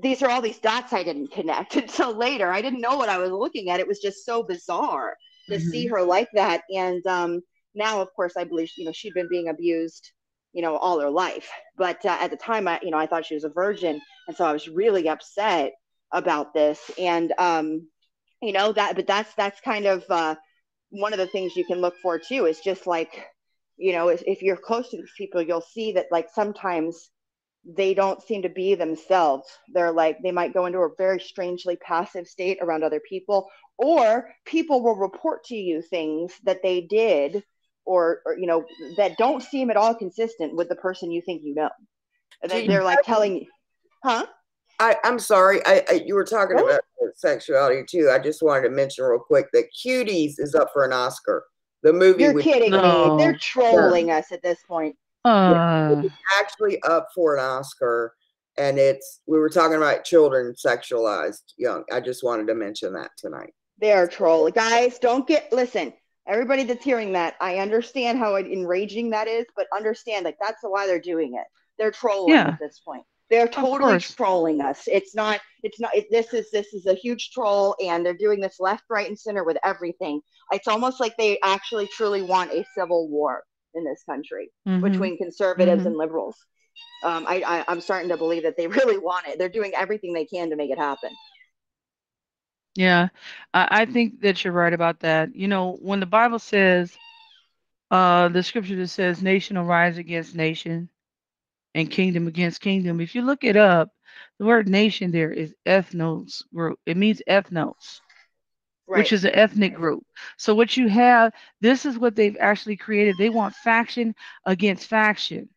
These are all these dots I didn't connect until later. I didn't know what I was looking at. It was just so bizarre to mm-hmm. see her like that, and um now of course i believe you know she'd been being abused you know all her life but uh, at the time i you know i thought she was a virgin and so i was really upset about this and um you know that but that's that's kind of uh one of the things you can look for too is just like you know if, if you're close to these people you'll see that like sometimes they don't seem to be themselves they're like they might go into a very strangely passive state around other people or people will report to you things that they did or, or you know that don't seem at all consistent with the person you think you know and then they're like telling you huh I, I'm sorry. I, I you were talking what? about sexuality too. I just wanted to mention real quick that Cuties is up for an Oscar. The movie. You're kidding no. me. They're trolling yeah. us at this point. Uh. It's actually up for an Oscar, and it's we were talking about children sexualized young. I just wanted to mention that tonight. They're trolling, guys. Don't get listen everybody that's hearing that, I understand how enraging that is, but understand like that's why they're doing it. They're trolling yeah. at this point. They're totally trolling us. It's not. It's not. It, this is this is a huge troll, and they're doing this left, right, and center with everything. It's almost like they actually truly want a civil war in this country mm-hmm. between conservatives mm-hmm. and liberals. Um, I, I I'm starting to believe that they really want it. They're doing everything they can to make it happen. Yeah, I, I think that you're right about that. You know, when the Bible says, uh, the scripture that says, nation will rise against nation and kingdom against kingdom, if you look it up, the word nation there is ethnos group. It means ethnos. Right. which is an ethnic group. So what you have, this is what they've actually created. They want faction against faction.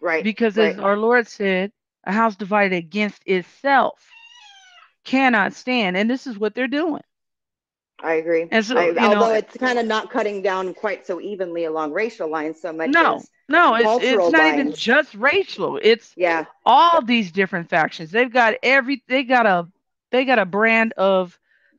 right. Because right. as our Lord said, a house divided against itself cannot stand. And this is what they're doing. I agree. And so, I, you know, although it's kind of not cutting down quite so evenly along racial lines so much. no, no, it's, it's not even just racial. It's yeah, all these different factions. They've got every they got a they got a brand of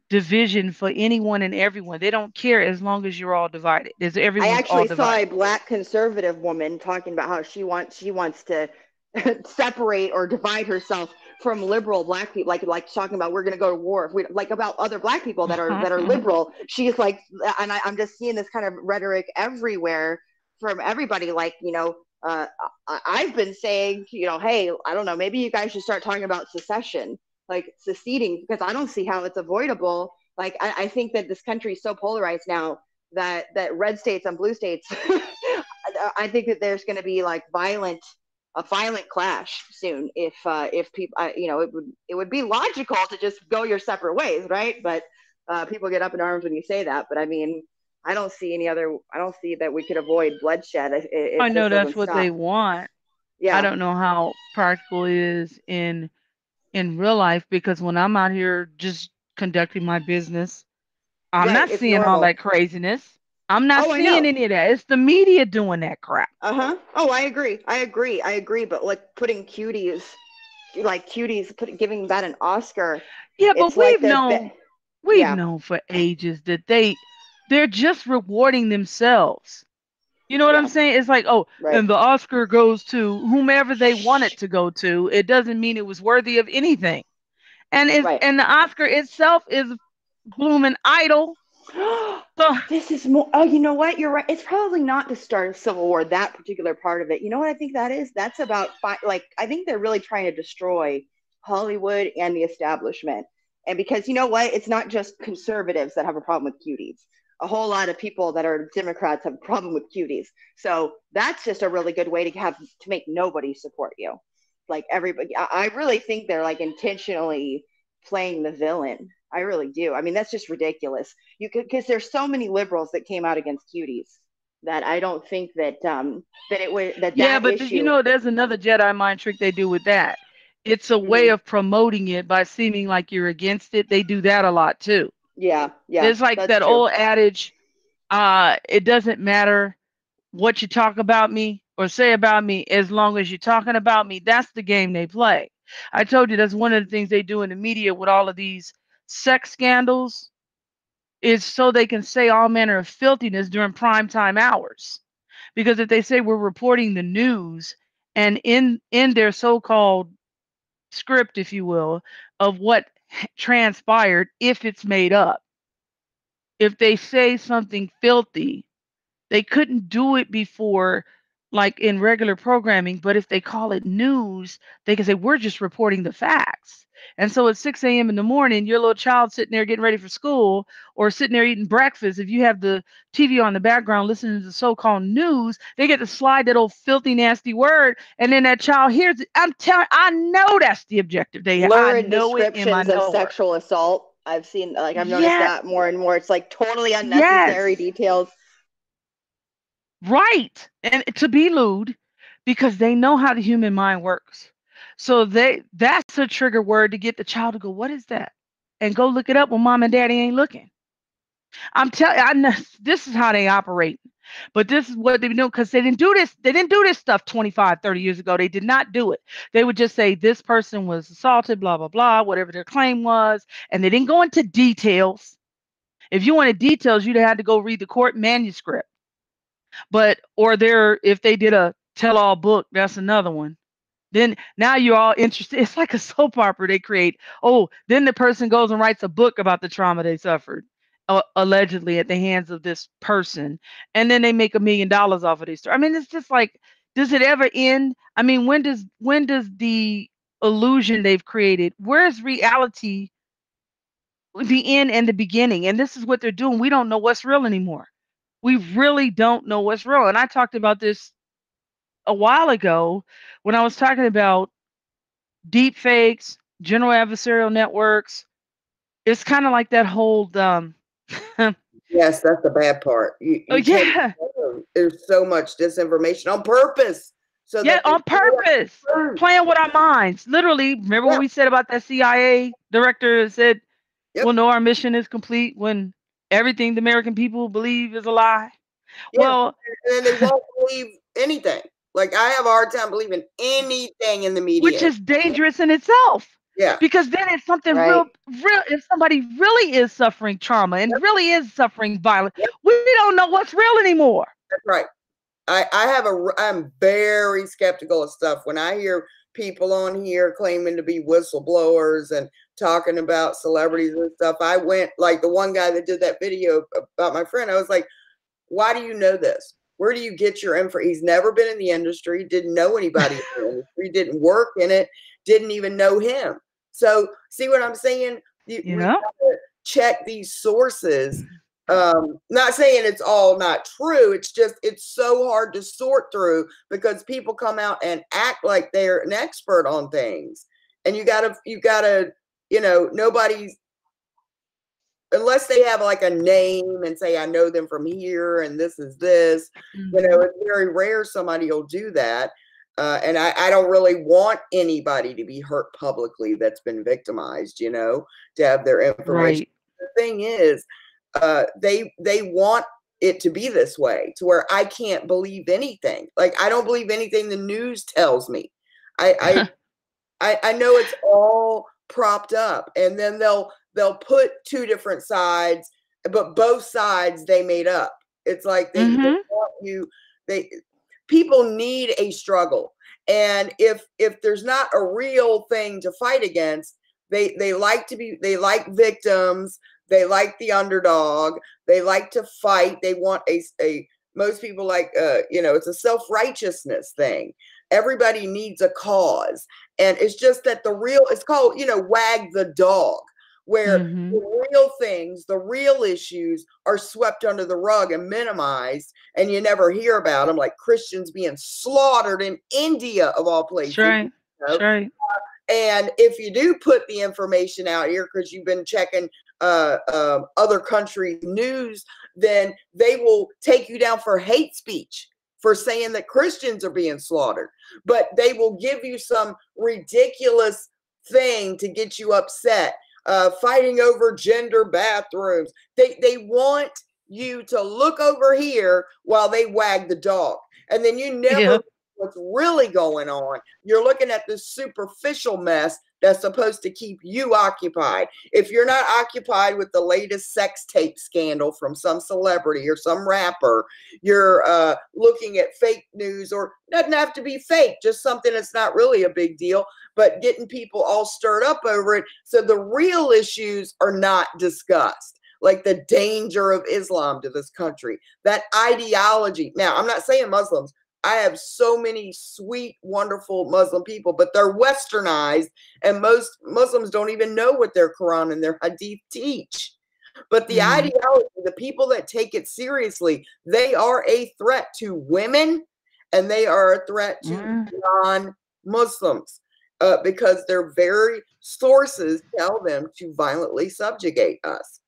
division for anyone and everyone. They don't care as long as you're all divided. There's I everyone's all actually saw a black conservative woman talking about how she wants she wants to separate or divide herself from liberal black people like like talking about we're going to go to war if we like about other black people that are that are liberal. she's like and I, i'm just seeing this kind of rhetoric everywhere from everybody. Like you know uh, I, i've been saying you know hey i don't know maybe you guys should start talking about secession like seceding because i don't see how it's avoidable like i, I think that this country is so polarized now that that red states and blue states i think that there's going to be like violent a violent clash soon if uh, if people uh, you know it would it would be logical to just go your separate ways right but uh, people get up in arms when you say that but i mean i don't see any other i don't see that we could avoid bloodshed if, if I know that's what stop. they want. yeah I don't know how practical it is in in real life because when I'm out here just conducting my business, I'm Right, not seeing all that craziness. I'm not Oh, seeing any of that. It's the media doing that crap. uh-huh oh i agree i agree i agree but like putting cuties like cuties put, giving that an oscar Yeah, but we've they're known be- we've yeah. known for ages that they they're just rewarding themselves. You know what I'm saying? It's like, oh, right and the Oscar goes to whomever they want it to go to. It doesn't mean it was worthy of anything. And it's Right. and the Oscar itself is blooming idol. So This is more. Oh, you know what? You're right. It's probably not the start of civil war. That particular part of it. You know what I think that is? That's about fi- like I think they're really trying to destroy Hollywood and the establishment. And because you know what? It's not just conservatives that have a problem with cuties. A whole lot of people that are Democrats have a problem with cuties. So that's just a really good way to have to make nobody support you. Like everybody, I, really think they're like intentionally playing the villain. I really do. I mean, that's just ridiculous you could because there's so many liberals that came out against cuties that I don't think that um that it would that yeah, that but issue, you know, there's another Jedi mind trick they do with that. It's a way Mhm. of promoting it by seeming like you're against it. They do that a lot too. Yeah yeah It's like that true. old adage, uh, it doesn't matter what you talk about me or say about me as long as you're talking about me. That's the game they play. I told you that's one of the things they do in the media with all of these sex scandals is so they can say all manner of filthiness during prime time hours. Because if they say we're reporting the news and in in their so-called script, if you will, of what transpired, if it's made up, if they say something filthy, they couldn't do it before like in regular programming but if they call it news they can say we're just reporting the facts and so at 6 a.m in the morning your little child sitting there getting ready for school or sitting there eating breakfast if you have the tv on the background listening to the so-called news they get to slide that old filthy nasty word and then that child hears it i'm telling i know that's the objective they have i know it in my descriptions of sexual assault. I've seen like I've noticed Yes. that more and more. It's like totally unnecessary Yes. details. Right. And to be lewd because they know how the human mind works. So they that's a trigger word to get the child to go, what is that? And go look it up when mom and daddy ain't looking. I'm telling I know this is how they operate. But this is what they do because they didn't do this. They didn't do this stuff 25, 30 years ago. They did not do it. They would just say this person was assaulted, blah, blah, blah, whatever their claim was. And they didn't go into details. If you wanted details, you'd have to go read the court manuscript but or they're if they did a tell-all book that's another one. Then now you're all interested it's like a soap opera they create. Oh then the person goes and writes a book about the trauma they suffered uh, allegedly at the hands of this person and then they make a million dollars off of this story. I mean it's just like does it ever end? I mean when does when does the illusion they've created where's reality the end and the beginning? And this is what they're doing. We don't know what's real anymore we really don't know what's real. And I talked about this a while ago when I was talking about deep fakes, general adversarial networks, it's kind of like that whole um Yes, that's the bad part. You, oh you can't yeah. There's so much disinformation on purpose. So yeah that on purpose playing with our minds literally remember Yeah. what we said about that cia director that said yep. "We'll know our mission is complete when everything the american people believe is a lie Yeah. well and they won't believe anything. Like I have a hard time believing anything in the media. which is dangerous in itself yeah, because then it's something Right. real real if somebody really is suffering trauma and really is suffering violence Yep. we don't know what's real anymore that's right. I I have a, I'm very skeptical of stuff when I hear people on here claiming to be whistleblowers and talking about celebrities and stuff. I went like the one guy that did that video about my friend. I was like, why do you know this? Where do you get your info? He's never been in the industry, didn't know anybody in the industry, didn't work in it, didn't even know him. So, see what I'm saying? You, Yeah. check these sources. Um, not saying it's all not true. It's just it's so hard to sort through because people come out and act like they're an expert on things, and you gotta you gotta you know nobody's unless they have like a name and say I know them from here and this is this. You know, it's very rare somebody will do that. Uh, and I, I don't really want anybody to be hurt publicly that's been victimized, you know, to have their information. right The thing is, uh, they they want it to be this way, to where I can't believe anything. Like I don't believe anything the news tells me. I I I, I know it's all propped up, and then they'll they'll put two different sides, but both sides they made up. It's like they, they Mhm. want you. They people need a struggle, and if if there's not a real thing to fight against, they they like to be they like victims. They like the underdog. They like to fight. They want a a most people like uh you know it's a self righteousness thing. Everybody needs a cause and it's just that the real it's called you know wag the dog where Mhm. the real things the real issues are swept under the rug and minimized and you never hear about them like christians being slaughtered in india of all places That's right. you know? That's right. and if you do put the information out here because you've been checking uh, um other countries news then they will take you down for hate speech for saying that christians are being slaughtered but they will give you some ridiculous thing to get you upset uh, fighting over gender bathrooms they they want you to look over here while they wag the dog and then you never Yeah. What's really going on. You're looking at this superficial mess that's supposed to keep you occupied. If you're not occupied with the latest sex tape scandal from some celebrity or some rapper, you're uh, looking at fake news or doesn't have to be fake, just something that's not really a big deal, but getting people all stirred up over it. So the real issues are not discussed. Like the danger of Islam to this country, that ideology. Now, I'm not saying Muslims, I have so many sweet, wonderful Muslim people, but they're westernized, and most Muslims don't even know what their Quran and their Hadith teach. But the Mhm. ideology, the people that take it seriously, they are a threat to women and they are a threat to Mm. non Muslims uh, because their very sources tell them to violently subjugate us.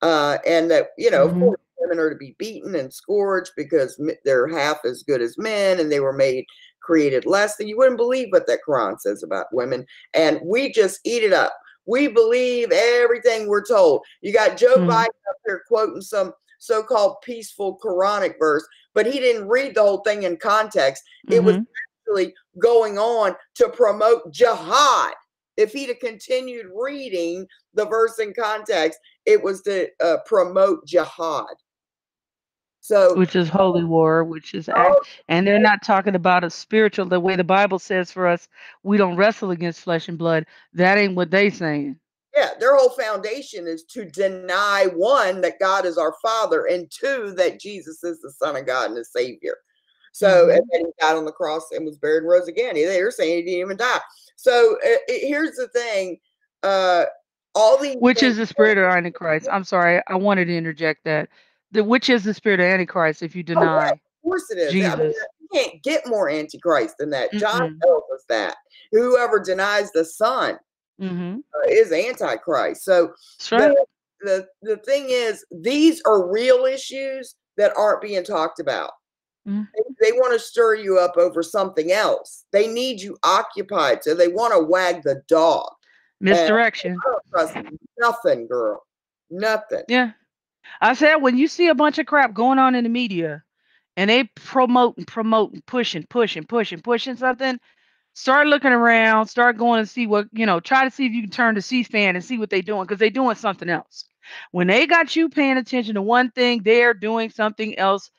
Uh, and that, you know, of Mhm. Women are to be beaten and scourged because they're half as good as men and they were made created less than you wouldn't believe what that quran says about women. And we just eat it up. We believe everything we're told. You got joe Mhm. biden up there quoting some so-called peaceful quranic verse but he didn't read the whole thing in context. It was Mhm. actually going on to promote jihad. If he'd have continued reading the verse in context it was to uh, promote jihad so which is holy war, which is Oh, and they're not talking about a spiritual the way the Bible says for us. We don't wrestle against flesh and blood. That ain't what they saying. Yeah, their whole foundation is to deny one that God is our Father, and two that Jesus is the Son of God and the Savior. So, and then he died on the cross and was buried and rose again. They're saying he didn't even die. So, uh, it- here's the thing: uh, all these Which things- is the spirit of Antichrist. I'm sorry, I wanted to interject that. The which is the spirit of Antichrist if you Oh, deny of course it is. I mean, Jesus. you can't get more antichrist than that. John Mm-mm. tells us that whoever denies the Son Mm-hmm. uh, is Antichrist. So right. the, the the thing is, these are real issues that aren't being talked about. Mhm. They, they want to stir you up over something else. They need you occupied, so they want to wag the dog. Misdirection. I don't trust nothing, girl. Nothing. Yeah. I said when you see a bunch of crap going on in the media and they promoting, promoting, pushing, pushing, pushing, pushing something, start looking around, start going and see what, you know, try to see if you can turn to C-SPAN and see what they're doing because they're doing something else. When they got you paying attention to one thing, they're doing something else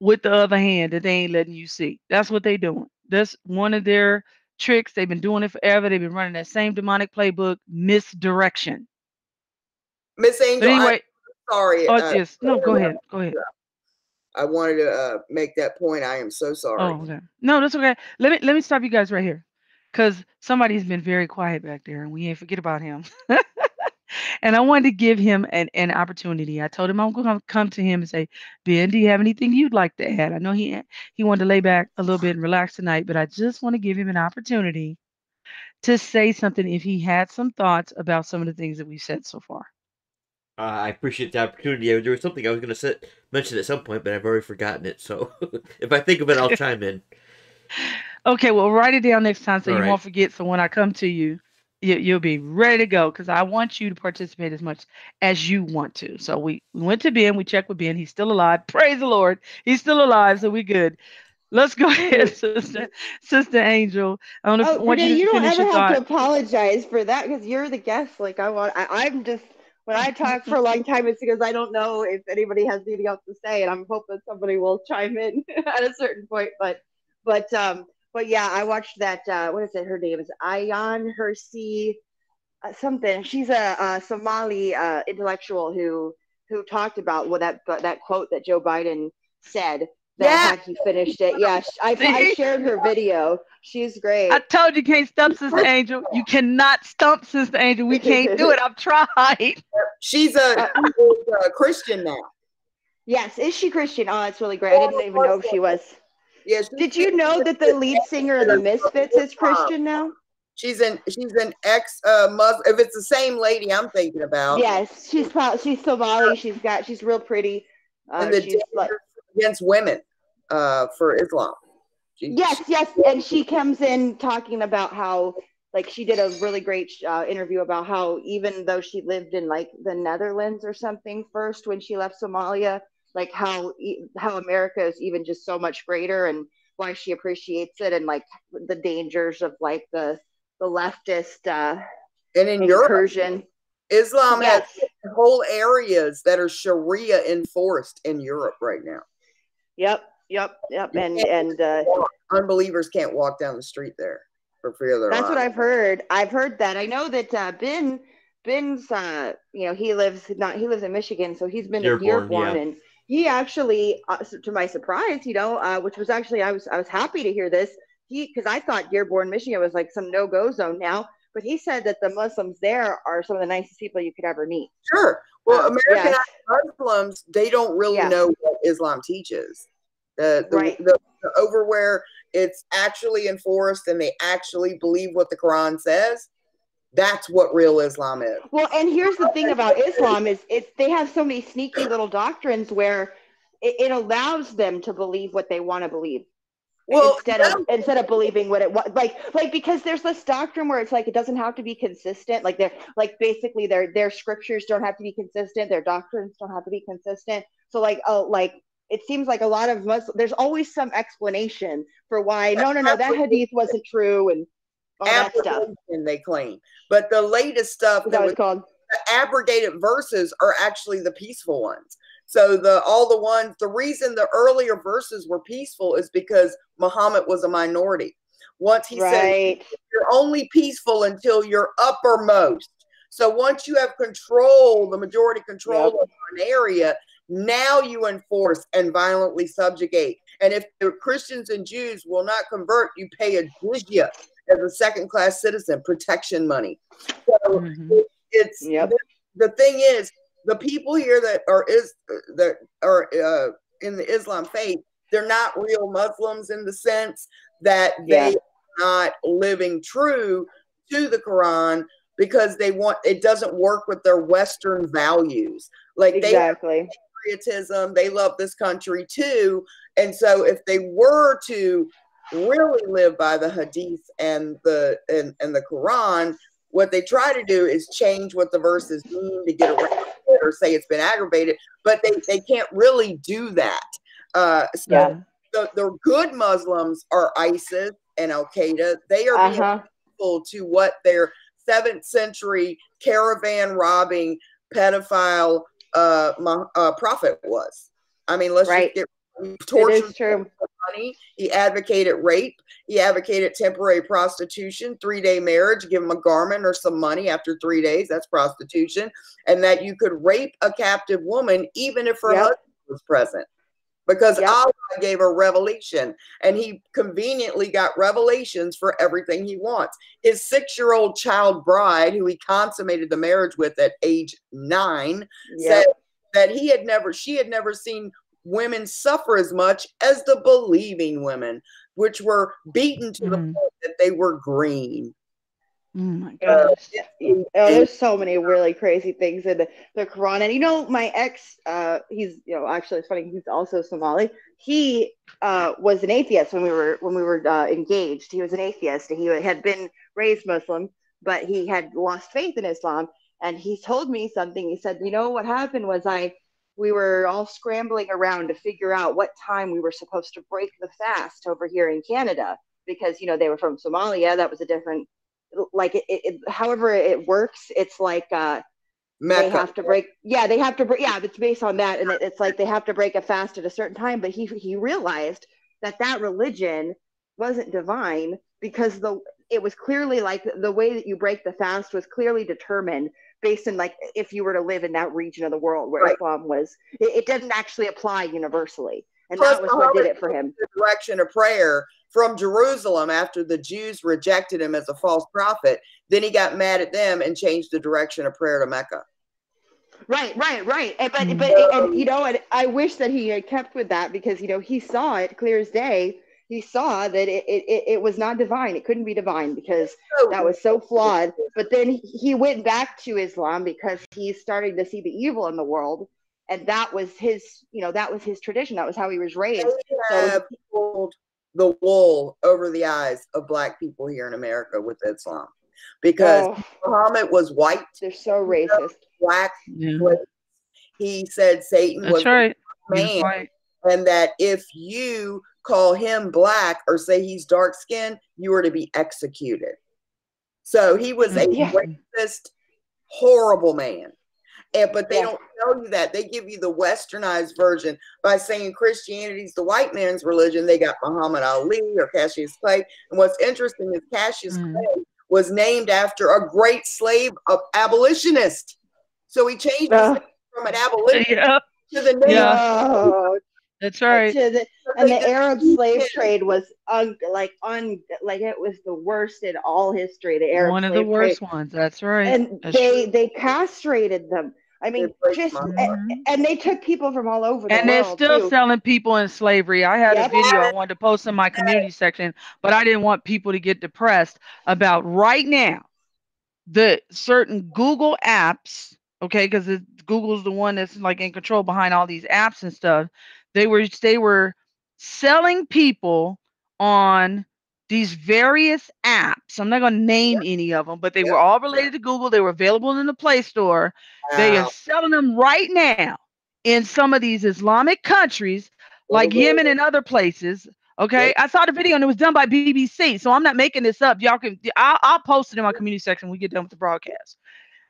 with the other hand that they ain't letting you see. That's what they're doing. That's one of their tricks. They've been doing it forever. They've been running that same demonic playbook, misdirection. Miss But Angel, anyway, I'm sorry. oh uh, yes, no, go ahead, go ahead. I wanted to uh, make that point. I am so sorry. Oh, okay. No, that's okay. Let me let me stop you guys right here, because somebody's been very quiet back there, and we ain't forget about him. and I wanted to give him an, an opportunity. I told him I'm going to come to him and say, Ben, do you have anything you'd like to add? I know he he wanted to lay back a little bit and relax tonight, but I just want to give him an opportunity to say something if he had some thoughts about some of the things that we've said so far. Uh, I appreciate the opportunity. There was something I was going to mention at some point, but I've already forgotten it. So if I think of it, I'll chime in. Okay, well, write it down next time so All you right. won't forget. So when I come to you, you you'll be ready to go because I want you to participate as much as you want to. So we, we went to Ben, we checked with Ben. He's still alive. Praise the Lord. He's still alive, so we good. Let's go ahead, sister, sister Angel. I don't know if I Oh, want Renee, you you don't ever your have to apologize for that because you're the guest. Like I want, I, I'm just when I talk for a long time, it's because I don't know if anybody has anything else to say, and I'm hoping somebody will chime in at a certain point. But, but, um, but yeah, I watched that. Uh, what is it? Her name is Ayaan Hirsi, uh, something. She's a, a Somali uh, intellectual who who talked about what that that quote that Joe Biden said. That Yeah. had finished it, yeah, I, I shared her video. She's great. I told you can't stump Sister Angel. You cannot stump Sister Angel. We can't do it. I've tried. She's a, Uh, a Christian now. Yes, is she Christian? Oh, that's really great. I didn't even know if she was. Yeah, Did you know that the lead singer of the Misfits is Christian now? she's an she's an ex uh Muslim. If it's the same lady I'm thinking about, Yes, she's pro- she's Somali. She's got she's real pretty. Uh, and the she's like dangers against women uh for Islam. She- yes, yes, and she comes in talking about how like she did a really great uh, interview about how even though she lived in like the Netherlands or something first when she left Somalia, like how how America is even just so much greater and why she appreciates it and like the dangers of like the the leftist uh, and in Europe, incursion. Islam Yes. has whole areas that are Sharia enforced in Europe right now. Yep, yep, yep, and and uh, Unbelievers can't walk down the street there for fear of their That's what. I've heard. I've heard that. I know that uh, Ben Ben's uh, you know he lives not he lives in Michigan, so he's been to Dearborn, Dearborn, yeah. and he actually, uh, to my surprise, you know, uh, which was actually I was I was happy to hear this. He because I thought Dearborn, Michigan was like some no go zone now, but he said that the Muslims there are some of the nicest people you could ever meet. Sure. Well, Um, American. Muslims, they don't really Yeah. know what Islam teaches. The, the, Right. the, the over where it's actually enforced and they actually believe what the Quran says, that's what real Islam is. Well, and here's the thing about Islam is it's they have so many sneaky little doctrines where it, it allows them to believe what they want to believe. Well, instead of instead of believing what it was like like because there's this doctrine where it's like it doesn't have to be consistent like they're like basically their their scriptures don't have to be consistent their doctrines don't have to be consistent. So like oh like it seems like a lot of Muslim, there's always some explanation for why no no no that hadith wasn't true and all that stuff. They claim. But the latest stuff that that was called? the abrogated verses are actually the peaceful ones. So the all the ones the reason the earlier verses were peaceful is because Muhammad was a minority. Once he said you're only peaceful until you're uppermost. So once you have control, the majority control Yep. of an area, now you enforce and violently subjugate. And if the Christians and Jews will not convert, you pay a jizya as a second class citizen, protection money. So Mhm. it's Yep. the, the thing is the people here that are is that are uh, in the Islam faith, they're not real Muslims in the sense that they are not living true to the Quran because they want it doesn't work with their Western values. Like exactly. they patriotism, they love this country too. And so if they were to really live by the hadith and the and, and the Quran, what they try to do is change what the verses mean to get around or say it's been abrogated, but they, they can't really do that. Uh, so yeah. the, the good Muslims are ISIS and Al Qaeda. They are being uh-huh. faithful to what their seventh century caravan robbing pedophile uh, uh, prophet was. I mean, let's right. just get torture money. He advocated rape. He advocated temporary prostitution, three day marriage, give him a garment or some money after three days. That's prostitution. And that you could rape a captive woman even if her yep. husband was present because yep. Allah gave a revelation and he conveniently got revelations for everything he wants. His six year old child bride, who he consummated the marriage with at age nine, yep. said that he had never, she had never seen women suffer as much as the believing women, which were beaten to mm. the point that they were green. Oh my gosh. Uh, oh, there's so many really crazy things in the, the Quran. And you know, my ex, uh, he's you know, actually it's funny, he's also Somali. He uh was an atheist when we were when we were uh, engaged. He was an atheist. And he had been raised Muslim, but he had lost faith in Islam. And he told me something. He said, you know, what happened was I we were all scrambling around to figure out what time we were supposed to break the fast over here in Canada because you know they were from Somalia. That was a different like it, it however it works. It's like uh, they have to break. Yeah, they have to break. Yeah, it's based on that, and it, it's like they have to break a fast at a certain time. But he he realized that that religion wasn't divine because the it was clearly like the way that you break the fast was clearly determined based in like if you were to live in that region of the world where right. Islam was, it, it, doesn't actually apply universally. And Plus, that was what did it for him. The direction of prayer from Jerusalem after the Jews rejected him as a false prophet. Then he got mad at them and changed the direction of prayer to Mecca. Right, right, right. And, but but and you know, and I wish that he had kept with that because you know he saw it clear as day he saw that it, it, it was not divine. It couldn't be divine because that was so flawed. But then he went back to Islam because he's starting to see the evil in the world. And that was his, you know, that was his tradition. That was how he was raised. They have so, pulled the wool over the eyes of black people here in America with Islam because oh, Muhammad was white. They're so racist. Black. Yeah. He said Satan That's was right. man. And that if you call him black or say he's dark skinned, you are to be executed. So he was a yeah. racist, horrible man. And, but they yeah. don't tell you that. They give you the westernized version by saying Christianity is the white man's religion. They got Muhammad Ali or Cassius Clay. And what's interesting is Cassius mm. Clay was named after a great slave of abolitionist. So he changed uh, from an abolitionist yeah. to the name. Yeah. That's right. The, and the Arab slave trade was un, like un, like it was the worst in all history. The Arab one of the worst trade. ones. That's right. And That's they true. they castrated them. I mean, just and, mm-hmm. and, they took people from all over the and world. And they're still too. selling people in slavery. I had yep. a video I wanted to post in my community section, but I didn't want people to get depressed about right now the certain Google apps. Okay, because Google's the one that's like in control behind all these apps and stuff they were they were selling people on these various apps. I'm not going to name any of them, but they were all related to Google. They were available in the Play Store. Wow. They are selling them right now in some of these Islamic countries like mm-hmm. Yemen and other places. Okay, I saw the video and it was done by BBC, so I'm not making this up. Y'all can I'll, I'll post it in my community section when we get done with the broadcast.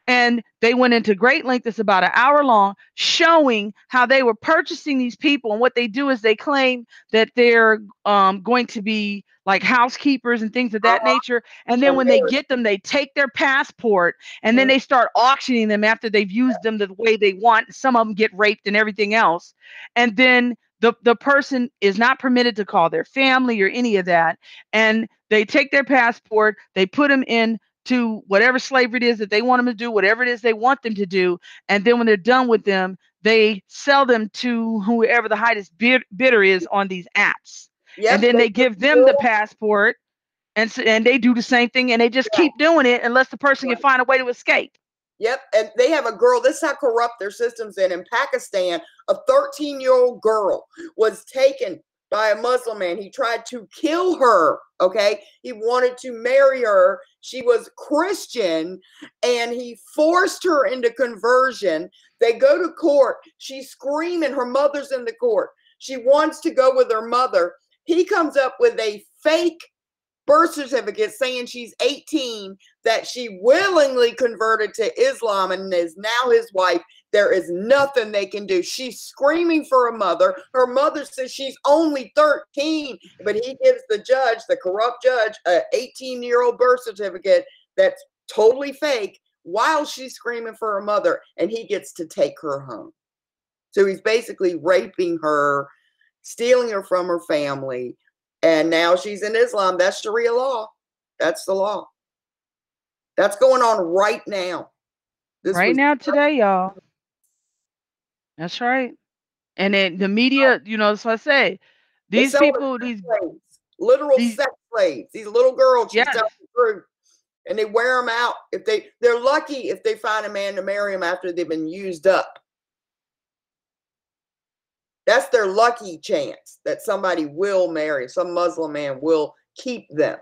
And they went into great length, it's about an hour long, showing how they were purchasing these people. And what they do is they claim that they're um, going to be like housekeepers and things of that uh-huh. nature. And then when they get them, they take their passport and then mm-hmm. they start auctioning them after they've used them the way they want. Some of them get raped and everything else. And then the, the person is not permitted to call their family or any of that. And they take their passport, they put them in to whatever slavery it is that they want them to do, whatever it is they want them to do. And then when they're done with them, they sell them to whoever the highest bid- bidder is on these apps. Yes, and then they give them the passport And so, and they do the same thing, and they just yeah. keep doing it unless the person can find a way to escape. Yep, and they have a girl. This is how corrupt their systems. In in Pakistan, a 13 year old girl was taken by a Muslim man. He tried to kill her. Okay. He wanted to marry her. She was Christian and he forced her into conversion. They go to court. She's screaming. Her mother's in the court. She wants to go with her mother. He comes up with a fake birth certificate saying she's 18, that she willingly converted to Islam and is now his wife. There is nothing they can do. She's screaming for a mother. Her mother says she's only 13, but he gives the judge, the corrupt judge, a 18 year old birth certificate that's totally fake while she's screaming for her mother, and he gets to take her home. So he's basically raping her, stealing her from her family, and now she's in Islam. That's Sharia law. That's the law. That's going on right now. This right now, today, y'all. That's right. And then the media, you know, that's what I say. These people, these slaves, literal these, sex slaves, these little girls, yes. and they wear them out. If they, they're lucky if they find a man to marry them after they've been used up. That's their lucky chance that somebody will marry, some Muslim man will keep them.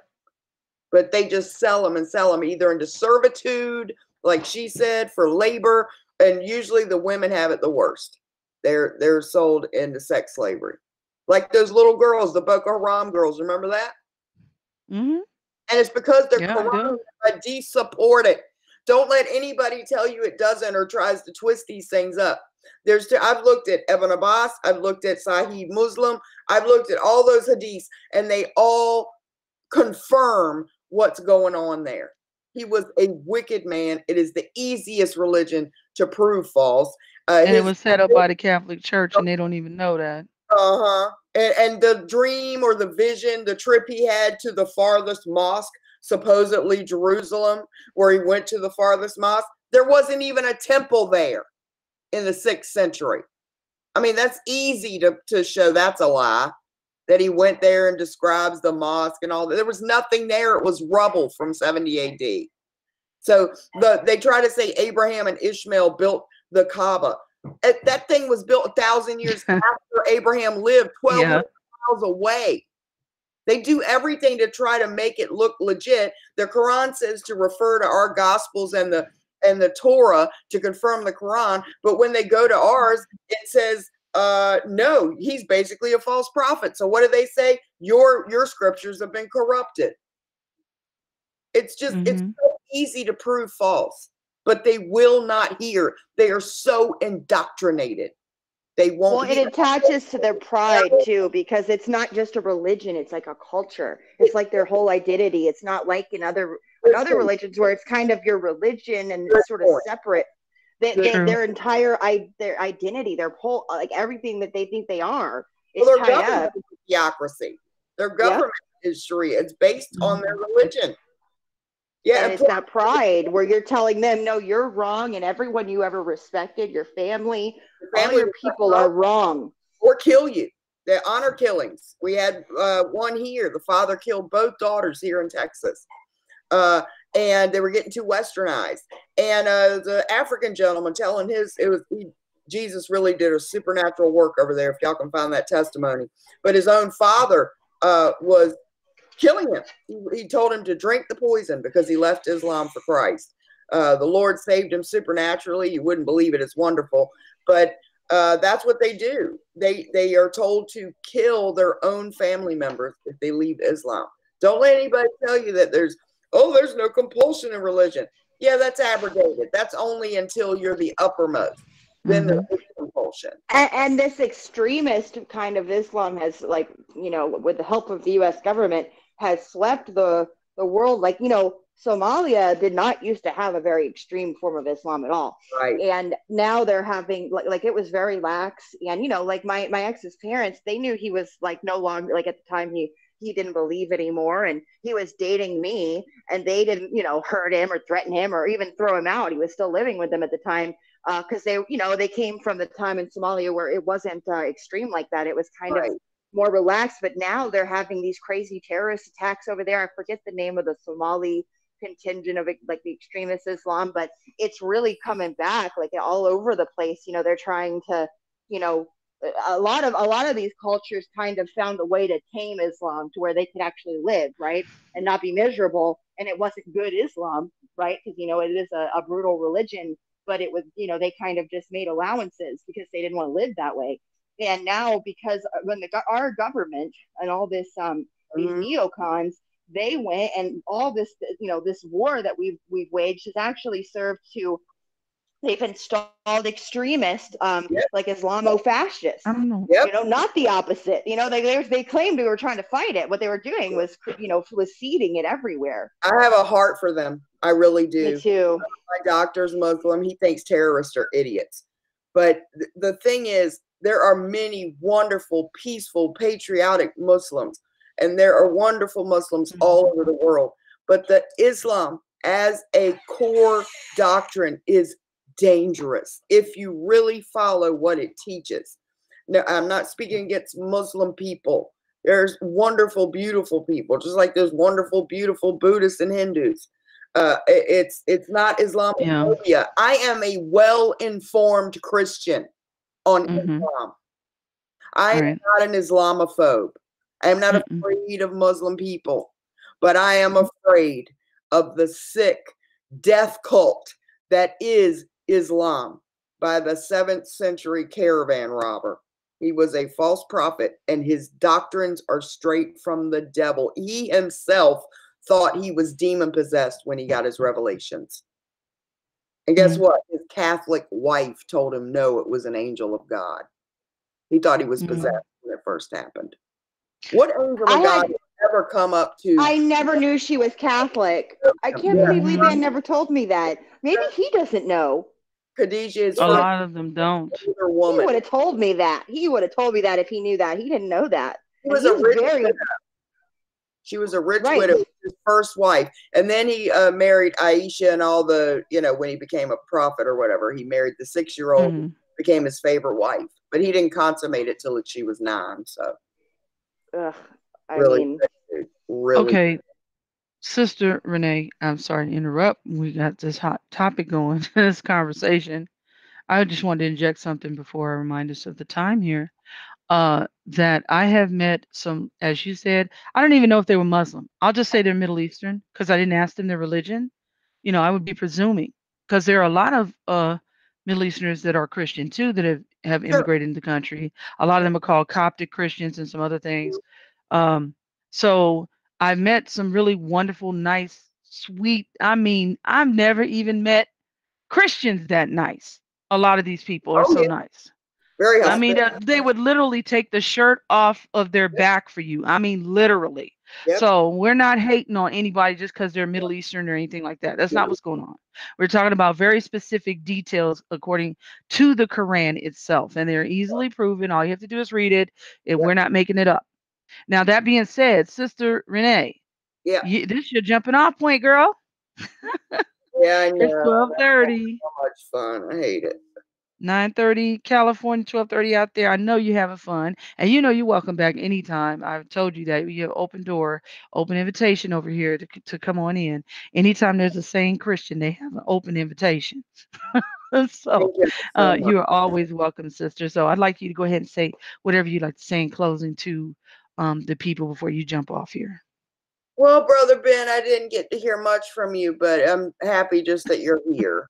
But they just sell them and sell them either into servitude, like she said, for labor, and usually the women have it the worst. They're they're sold into sex slavery, like those little girls, the Boko Haram girls. Remember that? Mm-hmm. And it's because they're yeah, corrupt, support it. Don't let anybody tell you it doesn't or tries to twist these things up. There's I've looked at Ibn Abbas, I've looked at Sahih Muslim, I've looked at all those hadiths, and they all confirm what's going on there. He was a wicked man. It is the easiest religion to prove false. Uh, and it was set up by the Catholic Church, and they don't even know that. Uh huh. And, and the dream or the vision, the trip he had to the farthest mosque, supposedly Jerusalem, where he went to the farthest mosque, there wasn't even a temple there in the sixth century. I mean, that's easy to, to show that's a lie that he went there and describes the mosque and all that. There was nothing there. It was rubble from 70 AD. So the they try to say Abraham and Ishmael built the Kaaba. That thing was built a thousand years after Abraham lived, 12 yeah. miles away. They do everything to try to make it look legit. The Quran says to refer to our gospels and the and the Torah to confirm the Quran, but when they go to ours, it says uh no, he's basically a false prophet. So what do they say? Your your scriptures have been corrupted. It's just mm-hmm. it's so easy to prove false, but they will not hear. They are so indoctrinated. They won't. Well, it attaches to their pride too, because it's not just a religion; it's like a culture. It's like their whole identity. It's not like in other in other religions where it's kind of your religion and it's sort of separate. They, they, their entire I, their identity, their whole like everything that they think they are is well, tied up. theocracy. Their government is Sharia. It's based mm-hmm. on their religion. Yeah, and it's that pride where you're telling them, no, you're wrong, and everyone you ever respected, your family, family all your people are wrong. Or kill you. The honor killings. We had uh, one here. The father killed both daughters here in Texas. Uh, and they were getting too westernized. And uh, the African gentleman telling his, it was he, Jesus really did a supernatural work over there, if y'all can find that testimony. But his own father uh, was killing him. He, he, told him to drink the poison because he left Islam for Christ. Uh, the Lord saved him supernaturally. You wouldn't believe it. It's wonderful. But uh, that's what they do. They they are told to kill their own family members if they leave Islam. Don't let anybody tell you that there's oh there's no compulsion in religion. Yeah, that's abrogated. That's only until you're the uppermost. Then mm-hmm. there's compulsion. And, and this extremist kind of Islam has like you know with the help of the U.S. government has swept the the world like you know Somalia did not used to have a very extreme form of Islam at all. Right. And now they're having like, like it was very lax. And you know, like my my ex's parents, they knew he was like no longer like at the time he he didn't believe anymore and he was dating me and they didn't, you know, hurt him or threaten him or even throw him out. He was still living with them at the time because uh, they, you know, they came from the time in Somalia where it wasn't uh, extreme like that. It was kind right. of more relaxed. But now they're having these crazy terrorist attacks over there. I forget the name of the Somali contingent of like the extremist Islam, but it's really coming back like all over the place. You know, they're trying to, you know, a lot of a lot of these cultures kind of found a way to tame Islam to where they could actually live, right, and not be miserable. And it wasn't good Islam, right, because you know it is a, a brutal religion, but it was, you know, they kind of just made allowances because they didn't want to live that way. And now, because uh, when the our government and all this um these mm-hmm. neocons they went and all this you know this war that we've we've waged has actually served to they've installed extremists um yep. like Islamo-fascists. Know. Yep. You know, not the opposite. You know, they they, they claimed we were trying to fight it. What they were doing was you know was seeding it everywhere. I have a heart for them. I really do. Me too. My doctor's Muslim. He thinks terrorists are idiots. But th- the thing is, there are many wonderful, peaceful, patriotic Muslims and there are wonderful Muslims mm-hmm. all over the world. But the Islam as a core doctrine is dangerous if you really follow what it teaches. Now, I'm not speaking against Muslim people. There's wonderful, beautiful people, just like there's wonderful, beautiful Buddhists and Hindus. Uh, it's it's not Islamophobia. Yeah. I am a well-informed Christian on mm-hmm. Islam. I am not an Islamophobe. I am not Mm-mm. afraid of Muslim people, but I am afraid of the sick death cult that is Islam by the seventh century caravan robber. He was a false prophet, and his doctrines are straight from the devil. He himself thought he was demon possessed when he got his revelations. And guess mm-hmm. what? His Catholic wife told him no, it was an angel of God. He thought he was mm-hmm. possessed mm-hmm. when it first happened. What angel of I God had, ever come up to? I never knew she was Catholic. I can't yeah. believe Lee never told me that. Maybe he doesn't know. Khadijah is a lot of them don't. Woman. He would have told me that. He would have told me that if he knew that. He didn't know that. He was, a rich very... widow. She was a rich right. widow, his first wife, and then he uh, married Aisha and all the you know when he became a prophet or whatever. He married the six year old, mm-hmm. became his favorite wife, but he didn't consummate it till she was nine. So Ugh, I really, mean, really. Okay, Sister Renee, I'm sorry to interrupt. We got this hot topic going in this conversation. I just wanted to inject something before I remind us of the time here. Uh, that I have met some, as you said, I don't even know if they were Muslim. I'll just say they're Middle Eastern because I didn't ask them their religion. You know, I would be presuming because there are a lot of uh, Middle Easterners that are Christian too that have, have immigrated into the country. A lot of them are called Coptic Christians and some other things. Um, so I've met some really wonderful, nice, sweet. I mean, I've never even met Christians that nice. A lot of these people are oh, so yeah. nice. Very. I mean, uh, they would literally take the shirt off of their back for you. I mean, literally. Yep. So we're not hating on anybody just because they're Middle Eastern or anything like that. That's not what's going on. We're talking about very specific details according to the Quran itself, and they're easily proven. All you have to do is read it, and yep. we're not making it up. Now that being said, Sister Renee, yeah, you, this is your jumping off point, girl. yeah, I know. It's twelve thirty. So much fun. I hate it. 9:30 California, 12:30 out there. I know you're having fun, and you know you're welcome back anytime. I've told you that you have open door, open invitation over here to to come on in. Anytime there's a sane Christian, they have an open invitation. so uh, you are always welcome, sister. So I'd like you to go ahead and say whatever you'd like to say in closing to um, the people before you jump off here. Well, brother Ben, I didn't get to hear much from you, but I'm happy just that you're here.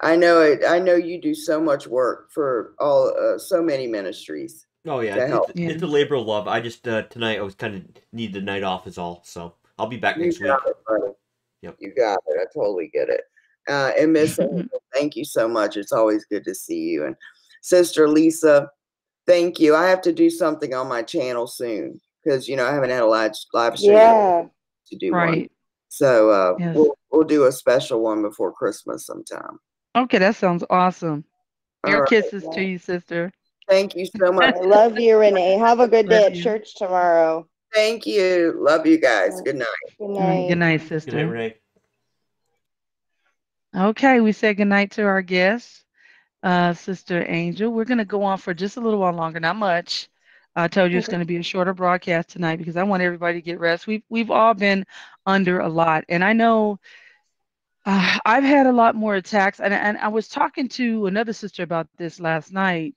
I know it. I know you do so much work for all uh, so many ministries. Oh yeah, it's, yeah. it's, a labor of love. I just uh, tonight I was kind of need the night off is all, so I'll be back next week. It, yep, you got it. I totally get it. Uh, and Miss, thank you so much. It's always good to see you. And Sister Lisa, thank you. I have to do something on my channel soon because you know I haven't had a live live stream yeah. to do right. one. So uh, yes. we'll we'll do a special one before Christmas sometime. Okay, that sounds awesome. Your right. kisses to you, sister. Thank you so much. Love you, Renee. Have a good day at church tomorrow. Thank you. Love you guys. Good night. Good night. Good night, sister. Good night, Renee. Okay, we said good night to our guest, uh, Sister Angel. We're going to go on for just a little while longer, not much. I told you it's going to be a shorter broadcast tonight because I want everybody to get rest. We've we've all been under a lot, and I know uh, I've had a lot more attacks. And and I was talking to another sister about this last night,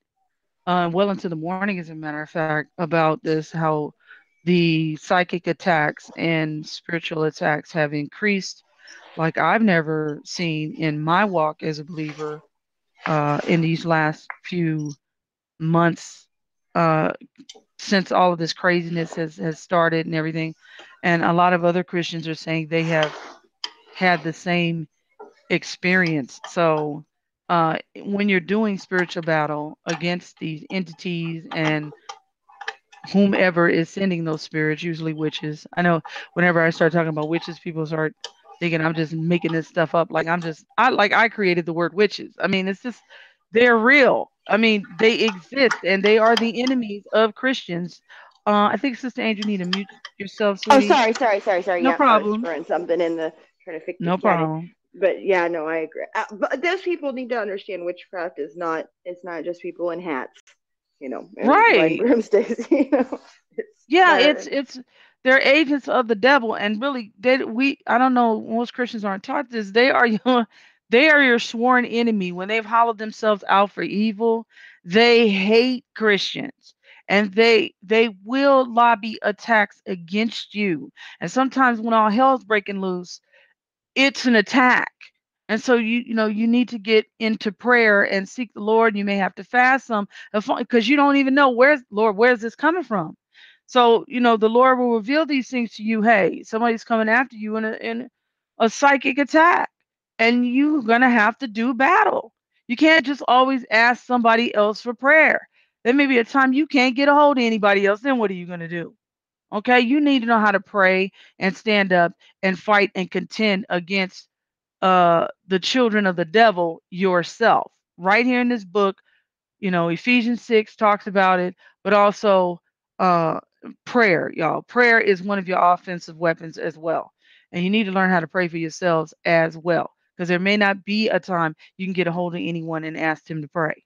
uh, well into the morning, as a matter of fact, about this how the psychic attacks and spiritual attacks have increased like I've never seen in my walk as a believer uh, in these last few months uh, since all of this craziness has, has started and everything. And a lot of other Christians are saying they have had the same experience. So uh, when you're doing spiritual battle against these entities and whomever is sending those spirits, usually witches. I know whenever I start talking about witches, people start thinking I'm just making this stuff up. Like I'm just I like I created the word witches. I mean, it's just they're real. I mean, they exist and they are the enemies of Christians. Uh, I think Sister Andrew you need to mute yourself. Oh, sweetie. Oh, sorry, sorry, sorry, sorry. No yeah, problem. I something in the fix. No problem. But yeah, no, I agree. Uh, but those people need to understand witchcraft is not. It's not just people in hats. You know, right? Broomsticks. You know. It's yeah, it's it's they're agents of the devil, and really, they we I don't know. Most Christians aren't taught this. They are your they are your sworn enemy when they've hollowed themselves out for evil. They hate Christians and they they will lobby attacks against you. And sometimes when all hell's breaking loose, it's an attack. And so you you know you need to get into prayer and seek the Lord. You may have to fast some because you don't even know where's Lord where's this coming from. So you know the Lord will reveal these things to you. Hey, somebody's coming after you in a in a psychic attack, and you're gonna have to do battle. You can't just always ask somebody else for prayer. There may be a time you can't get a hold of anybody else. Then what are you gonna do? Okay, you need to know how to pray and stand up and fight and contend against uh, the children of the devil yourself. Right here in this book, you know, Ephesians 6 talks about it, but also uh, prayer, y'all. Prayer is one of your offensive weapons as well. And you need to learn how to pray for yourselves as well, because there may not be a time you can get a hold of anyone and ask them to pray.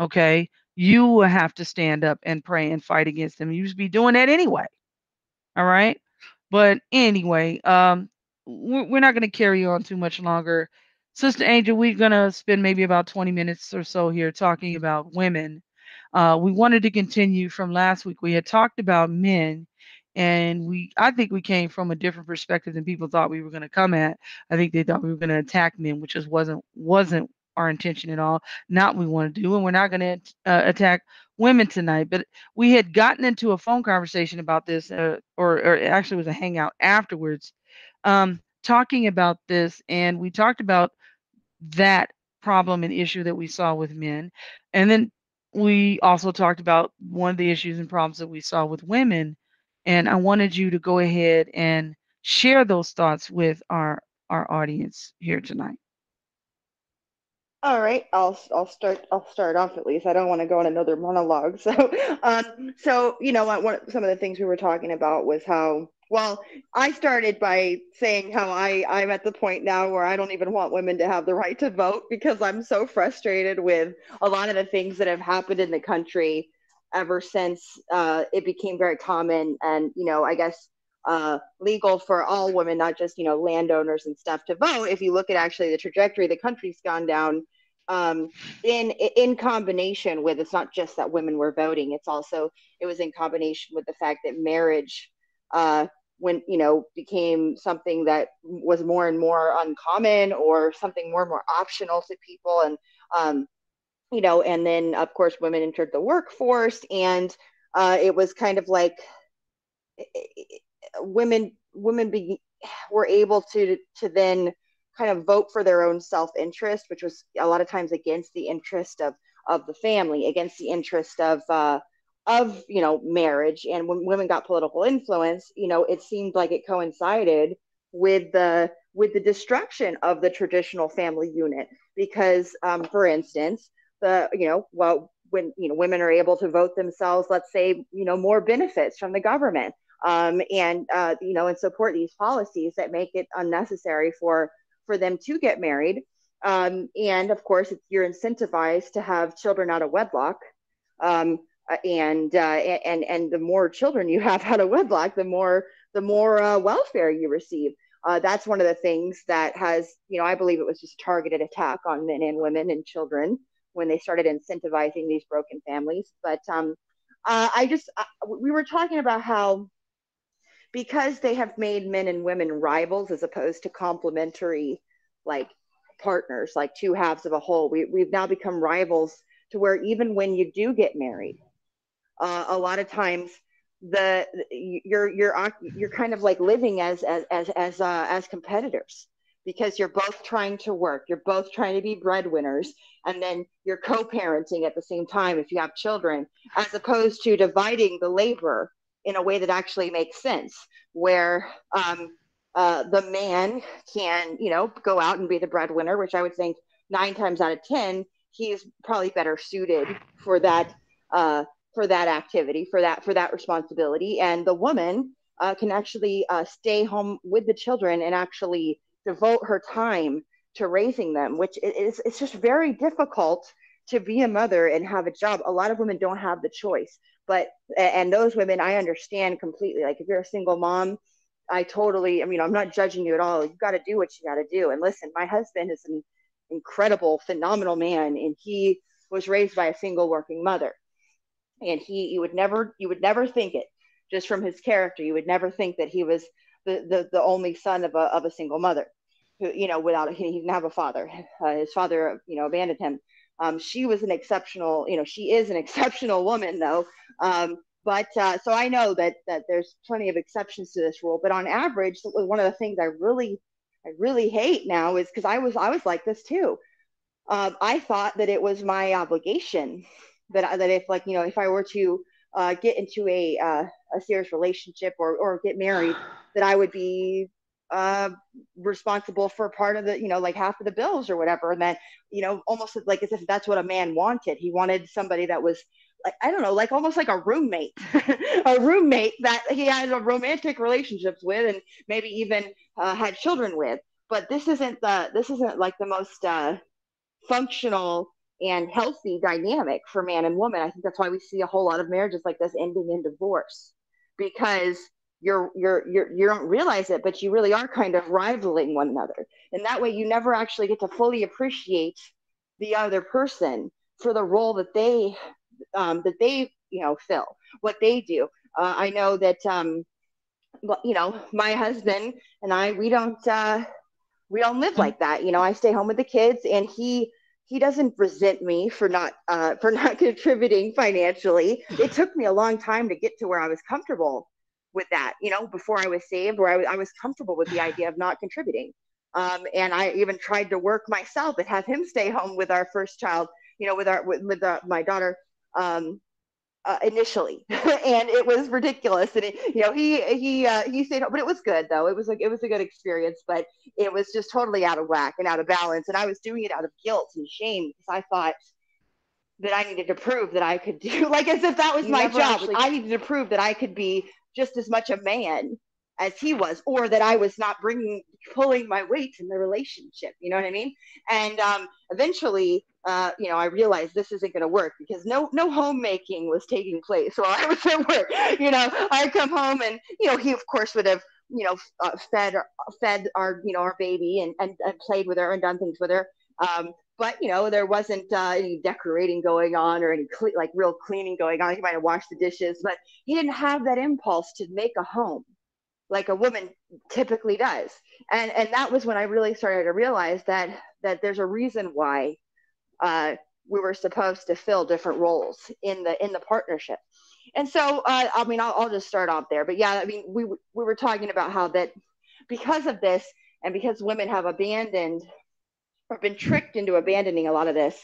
Okay. You will have to stand up and pray and fight against them. You should be doing that anyway. All right. But anyway, um, we're not going to carry on too much longer. Sister Angel, we're going to spend maybe about 20 minutes or so here talking about women. Uh, we wanted to continue from last week. We had talked about men, and we I think we came from a different perspective than people thought we were going to come at. I think they thought we were going to attack men, which just wasn't wasn't our intention at all. Not we want to do, and we're not going to uh, attack women tonight. But we had gotten into a phone conversation about this, uh, or, or actually was a hangout afterwards um, talking about this, and we talked about that problem and issue that we saw with men. And then we also talked about one of the issues and problems that we saw with women. And I wanted you to go ahead and share those thoughts with our our audience here tonight. All right, I'll I'll start I'll start off at least. I don't want to go on another monologue. So, um, so you know, one some of the things we were talking about was how well, I started by saying how I, I'm at the point now where I don't even want women to have the right to vote because I'm so frustrated with a lot of the things that have happened in the country ever since uh, it became very common and, you know, I guess uh, legal for all women, not just, you know, landowners and stuff to vote. If you look at actually the trajectory the country's gone down um, in in combination with it's not just that women were voting, it's also it was in combination with the fact that marriage uh, when you know became something that was more and more uncommon or something more and more optional to people and um, you know and then of course women entered the workforce and uh, it was kind of like women women be, were able to to then kind of vote for their own self-interest which was a lot of times against the interest of of the family against the interest of uh, of you know marriage. And when women got political influence you know it seemed like it coincided with the with the destruction of the traditional family unit. Because um, for instance the you know well when you know women are able to vote themselves let's say you know more benefits from the government um, and uh, you know and support these policies that make it unnecessary for for them to get married um, and of course you're incentivized to have children out of wedlock um, uh, and uh, and and the more children you have out of wedlock, the more the more uh, welfare you receive. Uh, that's one of the things that has, you know, I believe it was just a targeted attack on men and women and children when they started incentivizing these broken families. But um, uh, I just, uh, we were talking about how because they have made men and women rivals as opposed to complementary, like partners, like two halves of a whole, we, we've now become rivals to where even when you do get married, uh, a lot of times the you're you're you're kind of like living as as as as, uh, as competitors because you're both trying to work you're both trying to be breadwinners and then you're co-parenting at the same time if you have children as opposed to dividing the labor in a way that actually makes sense where um, uh, the man can you know go out and be the breadwinner which i would think nine times out of ten he's probably better suited for that uh, for that activity for that for that responsibility. And the woman uh, can actually uh, stay home with the children and actually devote her time to raising them which is it's just very difficult to be a mother and have a job. A lot of women don't have the choice but and those women i understand completely. Like if you're a single mom i totally i mean i'm not judging you at all. You've got to do what you got to do. And listen my husband is an incredible phenomenal man and he was raised by a single working mother. And he you would never you would never think it just from his character you would never think that he was the the, the only son of a, of a single mother who you know without he didn't have a father. Uh, his father you know abandoned him um, she was an exceptional you know she is an exceptional woman though. Um, but uh, so i know that that there's plenty of exceptions to this rule. But on average one of the things i really i really hate now is because i was i was like this too. Um, i thought that it was my obligation that that if like you know if I were to uh, get into a uh, a serious relationship or or get married, that I would be uh, responsible for part of the you know like half of the bills or whatever, and that you know almost like as if that's what a man wanted. He wanted somebody that was like I don't know, like almost like a roommate, a roommate that he had a romantic relationships with, and maybe even uh, had children with. But this isn't the this isn't like the most uh, functional and healthy dynamic for man and woman. I think that's why we see a whole lot of marriages like this ending in divorce because you're you're you're you don't realize it, but you really are kind of rivaling one another. And that way you never actually get to fully appreciate the other person for the role that they um, that they you know fill, what they do. Uh, I know that um, you know my husband and I we don't uh, we don't live like that. You know, I stay home with the kids, and he he doesn't resent me for not uh, for not contributing financially. It took me a long time to get to where I was comfortable with that. You know, before I was saved, where I was, I was comfortable with the idea of not contributing. Um, and I even tried to work myself and have him stay home with our first child. You know, with our with, with the, my daughter. Um, uh, initially, and it was ridiculous. And it, you know, he he uh, he stayed home, but it was good though. It was like it was a good experience, but it was just totally out of whack and out of balance. And I was doing it out of guilt and shame because I thought that I needed to prove that I could do like as if that was you my job. Actually... I needed to prove that I could be just as much a man as he was, or that I was not bringing pulling my weight in the relationship. You know what I mean? And um, eventually, uh, you know, I realized this isn't going to work because no no homemaking was taking place while I was at work. You know, I come home and you know he of course would have you know uh, fed fed our you know our baby and, and, and played with her and done things with her. Um, but you know there wasn't uh, any decorating going on or any cle- like real cleaning going on. He might have washed the dishes, but he didn't have that impulse to make a home like a woman typically does. And and that was when I really started to realize that that there's a reason why uh, we were supposed to fill different roles in the in the partnership. And so, uh, I mean, I'll, I'll just start off there. But yeah, I mean, we we were talking about how that because of this, and because women have abandoned or been tricked into abandoning a lot of this,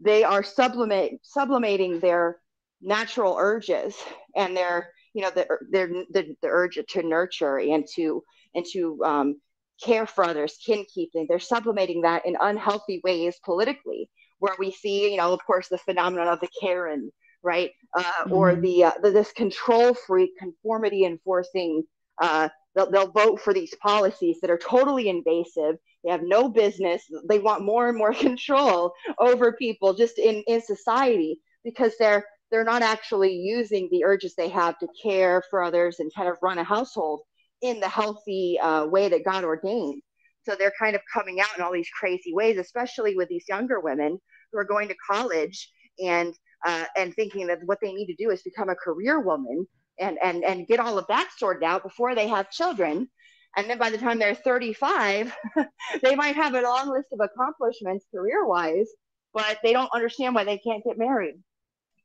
they are sublimate sublimating their natural urges and their you know the their the, the urge to nurture and to and to um, care for others, kin keeping. They're sublimating that in unhealthy ways politically where we see, you know, of course, the phenomenon of the Karen, right, uh, mm-hmm. or the, uh, the, this control freak, conformity enforcing. Uh, they'll, they'll vote for these policies that are totally invasive. They have no business. They want more and more control over people just in in society because they're they're not actually using the urges they have to care for others and kind of run a household in the healthy uh, way that God ordained. So they're kind of coming out in all these crazy ways, especially with these younger women who are going to college and uh, and thinking that what they need to do is become a career woman and and and get all of that sorted out before they have children. And then by the time they're 35, they might have a long list of accomplishments career wise, but they don't understand why they can't get married.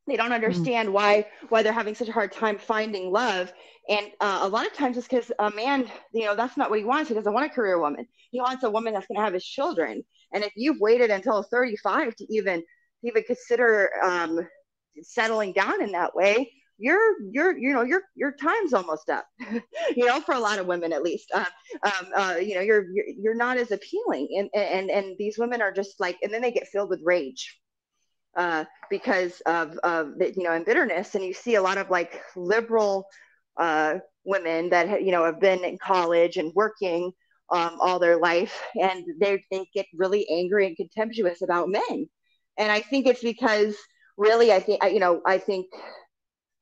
They don't mm-hmm. understand mm-hmm. why why they're having such a hard time finding love. And uh, a lot of times it's because a man, you know, that's not what he wants. He doesn't want a career woman. He wants a woman that's going to have his children. And if you've waited until 35 to even even consider um, settling down in that way, you're you're you know your your time's almost up. You know for a lot of women at least uh, um, uh, you know you're, you're you're not as appealing and and and these women are just like and then they get filled with rage uh, because of of you know and bitterness. And you see a lot of like liberal uh, women that you know have been in college and working um, all their life and they, they get really angry and contemptuous about men. And i think it's because really i think you know i think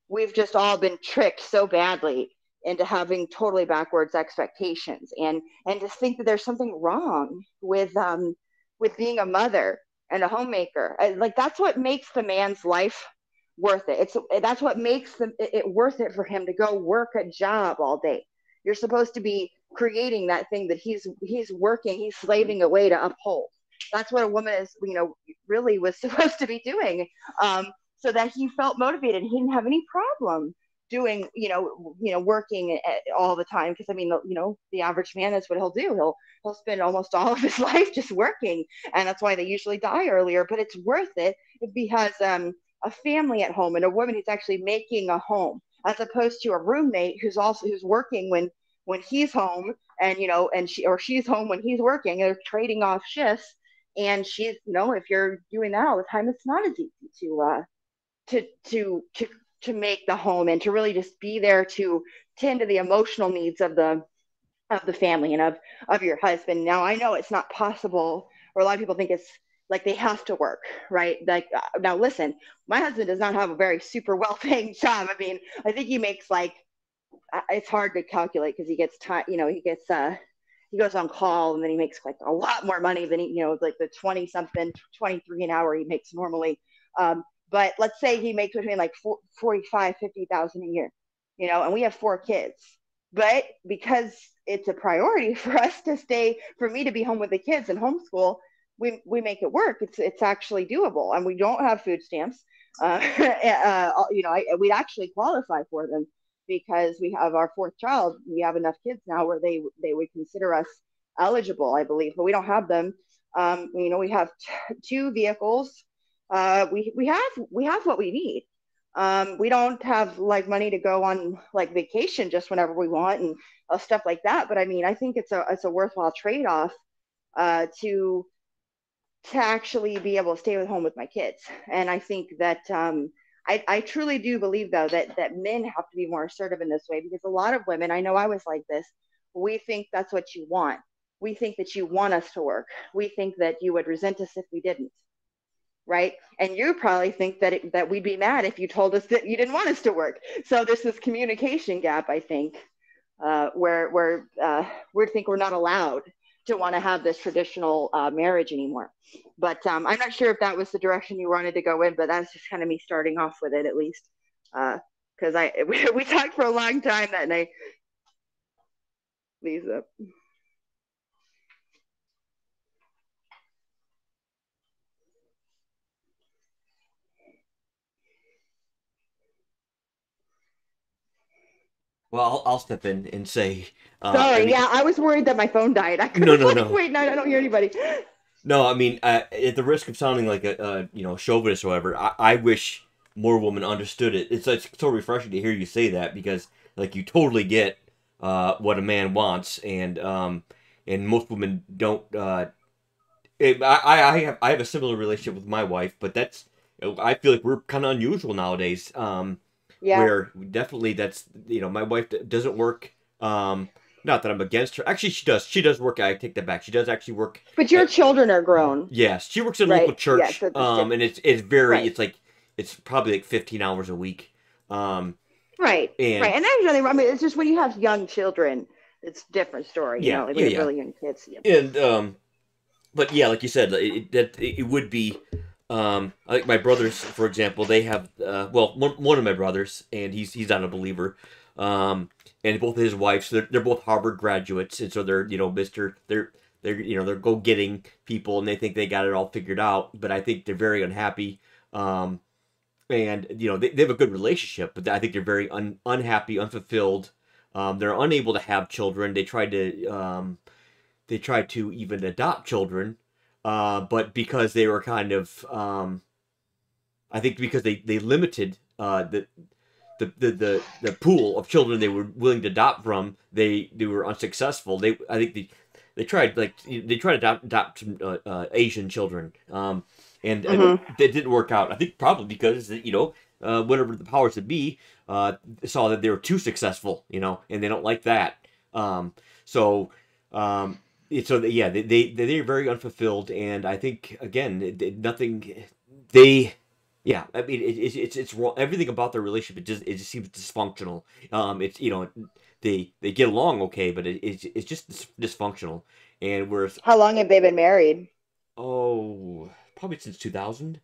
we've just all been tricked so badly into having totally backwards expectations and and to think that there's something wrong with um with being a mother and a homemaker. Like that's what makes the man's life worth it. It's that's what makes the, it worth it for him to go work a job all day. You're supposed to be creating that thing that he's he's working he's slaving away to uphold. That's what a woman is you know really was supposed to be doing. Um so that he felt motivated. He didn't have any problem doing, you know, you know, working all the time. Because I mean, you know, the average man that's what he'll do. He'll he'll spend almost all of his life just working, and that's why they usually die earlier. But it's worth it if he has um, a family at home and a woman who's actually making a home, as opposed to a roommate who's also who's working when when he's home and you know and she or she's home when he's working they're trading off shifts and she's you know if you're doing that all the time it's not as easy to uh to to to to make the home and to really just be there to tend to the emotional needs of the of the family and of of your husband. Now i know it's not possible or a lot of people think it's like they have to work right? Like uh, now listen my husband does not have a very super well paying job. I mean i think he makes like it's hard to calculate because he gets time you know he gets uh he goes on call and then he makes like a lot more money than he you know like the 20 something 23 an hour he makes normally. Um, but let's say he makes between like 45 50,000 a year you know and we have four kids. But because it's a priority for us to stay for me to be home with the kids and homeschool we, we make it work. It's it's actually doable and we don't have food stamps. Uh, uh, you know I, we'd actually qualify for them because we have our fourth child. We have enough kids now where they they would consider us eligible i believe but we don't have them. Um, you know we have t- two vehicles uh, we we have we have what we need. Um, we don't have like money to go on like vacation just whenever we want and uh, stuff like that. But I mean, I think it's a it's a worthwhile trade off uh, to to actually be able to stay with home with my kids. And I think that um, I, I truly do believe though that that men have to be more assertive in this way because a lot of women, I know I was like this, we think that's what you want. We think that you want us to work. We think that you would resent us if we didn't right? And you probably think that it, that we'd be mad if you told us that you didn't want us to work. So there's this communication gap, I think, uh, where where uh, we think we're not allowed to want to have this traditional uh, marriage anymore. But um, I'm not sure if that was the direction you wanted to go in, but that's just kind of me starting off with it at least, because uh, I we, we talked for a long time that night. Lisa. Well, I'll, I'll step in and say. Uh, Sorry, I mean, yeah, I was worried that my phone died. I no, no, no. Wait, no, I don't hear anybody. No, I mean, uh, at the risk of sounding like a, uh, you know chauvinist or whatever, I, I wish more women understood it. It's it's so refreshing to hear you say that because like you totally get uh, what a man wants, and um, and most women don't. Uh, it, I I have I have a similar relationship with my wife, but that's I feel like we're kind of unusual nowadays. Um, yeah. Where definitely that's you know my wife doesn't work. Um, not that I'm against her. Actually, she does. She does work. I take that back. She does actually work. But your at, children are grown. Yes, she works in a right. local church. Yes, um, and it's it's very right. it's like it's probably like 15 hours a week. Um, right, and, right, and actually, I mean, it's just when you have young children, it's a different story. You Yeah, know, like yeah, you yeah. really young kids. Yeah. and um, but yeah, like you said, it, that it, would be. Um, like my brothers, for example, they have uh, well, one, one of my brothers, and he's he's not a believer. Um, and both of his wives, they're, they're both Harvard graduates, and so they're you know Mister, they're they're you know they're go getting people, and they think they got it all figured out. But I think they're very unhappy. Um, and you know they, they have a good relationship, but I think they're very un, unhappy, unfulfilled. Um, they're unable to have children. They tried to um, they tried to even adopt children, uh, but because they were kind of um, I think because they they limited uh, the, the the the the pool of children they were willing to adopt from, they they were unsuccessful. They I think they they tried like they tried to adopt, adopt uh, uh, Asian children, um, and, Mhm. it didn't work out. I think probably because you know uh, whatever the powers that be uh, saw that they were too successful, you know, and they don't like that. Um, so um, so yeah, they they they're very unfulfilled, and I think again, it, it- nothing they. Yeah, I mean, it, it's it's it's wrong. Everything about their relationship, it just it just seems dysfunctional. Um, it's you know, they they get along okay, but it, it's it's just dysfunctional. And we're How long have they been married? oh probably since two thousand.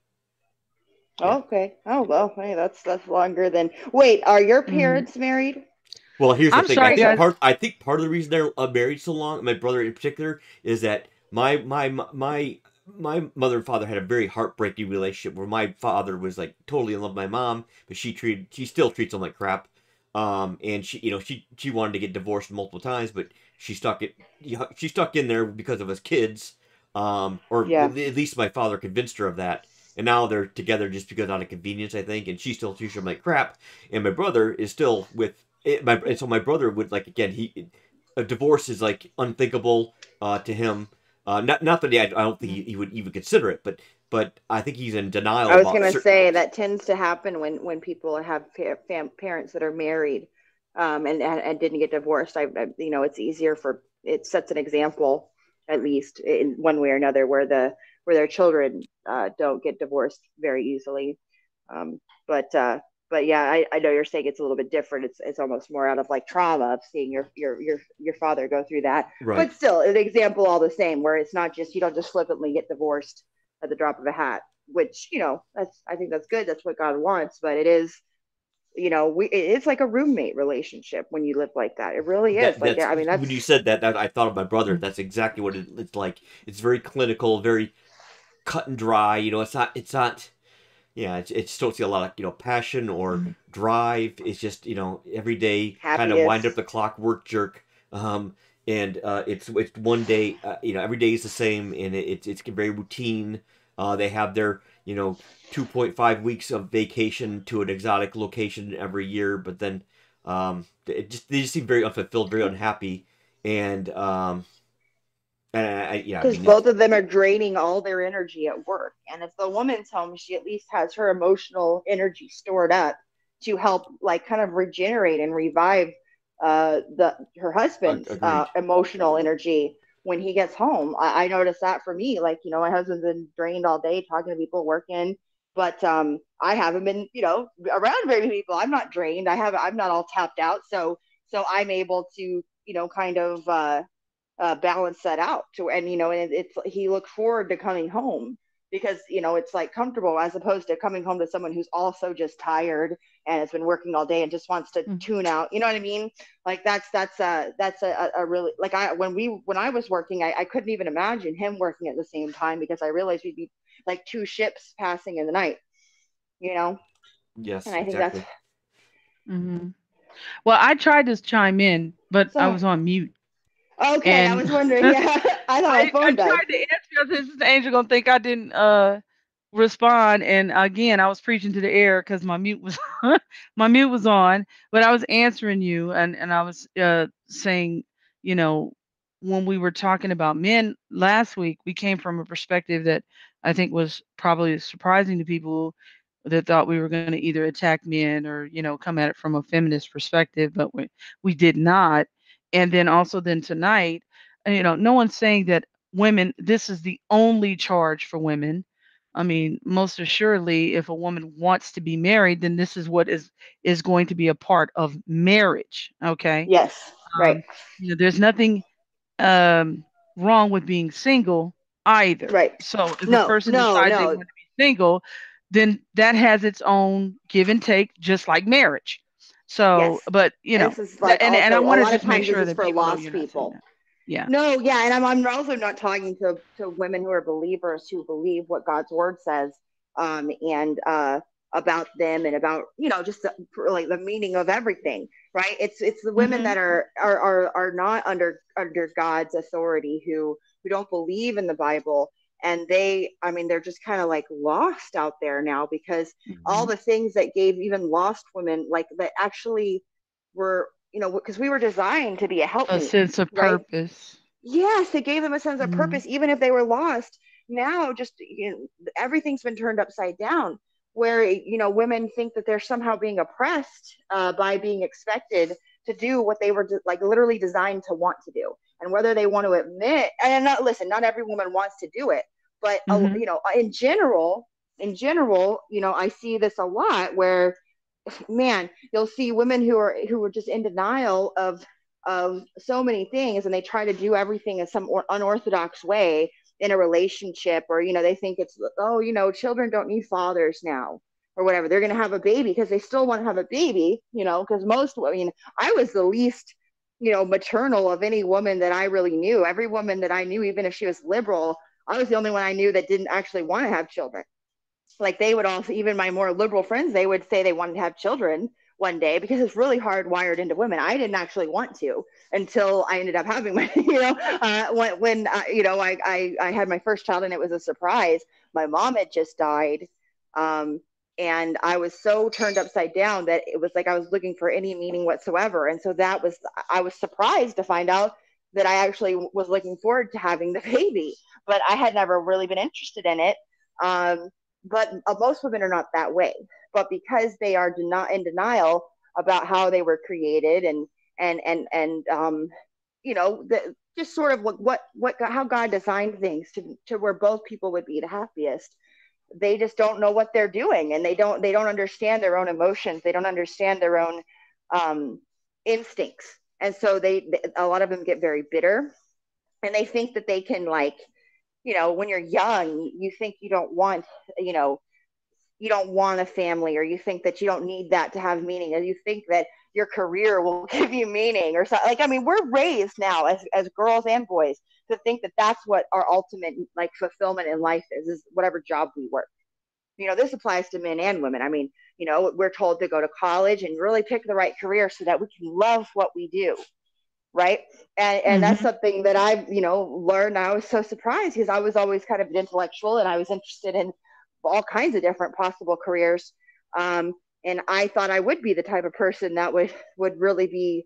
Yeah. Oh, okay. Oh well, hey, that's that's longer than. Wait, are your Mhm. parents married? Well, here's the I'm thing. sorry, I think guys. part I think part of the reason they're uh, married so long, my brother in particular, is that my my my my mother and father had a very heartbreaking relationship where my father was like totally in love with my mom, but she treated she still treats him like crap. Um, and she you know she she wanted to get divorced multiple times, but she stuck it she stuck in there because of us kids. Um, or Yeah. at least my father convinced her of that. And now they're together just because out of convenience, I think. And she still treats him like crap. And my brother is still with it, my and so my brother would like again he a divorce is like unthinkable uh, to him. Uh, not not that he, I don't think he, he would even consider it, but but I think he's in denial. I was gonna cer- say that tends to happen when when people have pa- fam- parents that are married, um, and, and and didn't get divorced. I, I you know it's easier for it sets an example at least in one way or another where the where their children uh, don't get divorced very easily. Um, but uh, but yeah, I, I know you're saying it's a little bit different. It's it's almost more out of like trauma of seeing your your your your father go through that. right. But still, an example all the same, where it's not just you don't just flippantly get divorced at the drop of a hat, which you know that's I think that's good. That's what God wants. But it is, you know, we it's like a roommate relationship when you live like that. It really is. That- like I mean, that's when you said that, that I thought of my brother. That's exactly what it, it's like. It's very clinical, very cut and dry. You know, it's not. It's not. Yeah, it's, it's don't see a lot of you know passion or drive. It's just you know every day kind of wind up the clock, work jerk. Um, and uh, it's it's one day. Uh, you know, every day is the same, and it, it's it's very routine. Uh, they have their you know 2.5 weeks of vacation to an exotic location every year, but then um, it just they just seem very unfulfilled, very unhappy, and um, I, I, yeah, I because mean, both of them are draining all their energy at work. And if the woman's home, she at least has her emotional energy stored up to help, like, kind of regenerate and revive uh, the her husband's uh, emotional energy when he gets home. I, I noticed that for me. Like, you know, my husband's been drained all day talking to people, working. But um, I haven't been, you know, around very many people. I'm not drained. I have. I'm not all tapped out. So, so I'm able to, you know, kind of uh, uh, balance that out to and you know and it's he looked forward to coming home because you know it's like comfortable as opposed to coming home to someone who's also just tired and has been working all day and just wants to Mhm. tune out you know what i mean like that's that's a that's a, a really like i when we when i was working I, I couldn't even imagine him working at the same time because i realized we'd be like two ships passing in the night you know yes, and i think exactly. that's hmm Well, I tried to chime in, but I was on mute. Okay i was wondering yeah i thought I, my phone I tried to answer. This is Angel gonna think I didn't uh respond, and again, I was preaching to the air because my mute was my mute was on, but I was answering you, and and I was uh saying, you know, when we were talking about men last week, we came from a perspective that I think was probably surprising to people that thought we were going to either attack men or you know come at it from a feminist perspective, but we we did not. And then also then tonight, uh, you know, no one's saying that women this is the only charge for women I mean, most assuredly, if a woman wants to be married, then this is what is is going to be a part of marriage. Okay. Yes. Right. Um, you know, there's nothing um, wrong with being single either. Right. So if No, a person no, decides they want to be single, then that has its own give and take, just like marriage. So, Yes. but you know, like and, and I also- want to just make sure that for people lost you're not saying people. Yeah. No, yeah, and I'm I'm also not talking to to women who are believers who believe what God's word says, um, and uh, about them and about you know just the, like the meaning of everything, right? It's it's the women Mhm. that are are are are not under under God's authority who who don't believe in the Bible, and they, I mean, they're just kind of like lost out there now because all Mhm. the things that gave even lost women like that actually were you know because we were designed to be a help. a sense of right? purpose. yes it gave them a sense of Mhm. purpose even if they were lost now just you know, everything's been turned upside down where you know women think that they're somehow being oppressed uh, by being expected to do what they were de- like literally designed to want to do and whether they want to admit and not listen not every woman wants to do it but uh, Mhm. you know in general in general you know i see this a lot where man you'll see women who are who are just in denial of of so many things and they try to do everything in some or, unorthodox way in a relationship or you know they think it's oh you know children don't need fathers now or whatever they're going to have a baby because they still want to have a baby you know because most i mean i was the least you know maternal of any woman that i really knew. Every woman that i knew even if she was liberal i was the only one i knew that didn't actually want to have children. Like they would also even my more liberal friends they would say they wanted to have children one day because it's really hardwired into women. I didn't actually want to until i ended up having my you know uh, when, when uh, you know I, I i had my first child and it was a surprise. My mom had just died um and i was so turned upside down that it was like i was looking for any meaning whatsoever. And so that was i was surprised to find out that i actually was looking forward to having the baby but i had never really been interested in it. Um but uh, most women are not that way. But because they are deni- in denial about how they were created and and and and um you know the, just sort of what what what how god designed things to to where both people would be the happiest they just don't know what they're doing and they don't they don't understand their own emotions. They don't understand their own um instincts. And so they a lot of them get very bitter and they think that they can like you know when you're young you think you don't want you know you don't want a family or you think that you don't need that to have meaning and you think that your career will give you meaning or something like i mean we're raised now as, as girls and boys to think that that's what our ultimate like fulfillment in life is is whatever job we work. You know this applies to men and women. I mean you know we're told to go to college and really pick the right career so that we can love what we do right? And and that's something that i've you know learned. I was so surprised because i was always kind of an intellectual and i was interested in all kinds of different possible careers um, and i thought i would be the type of person that would would really be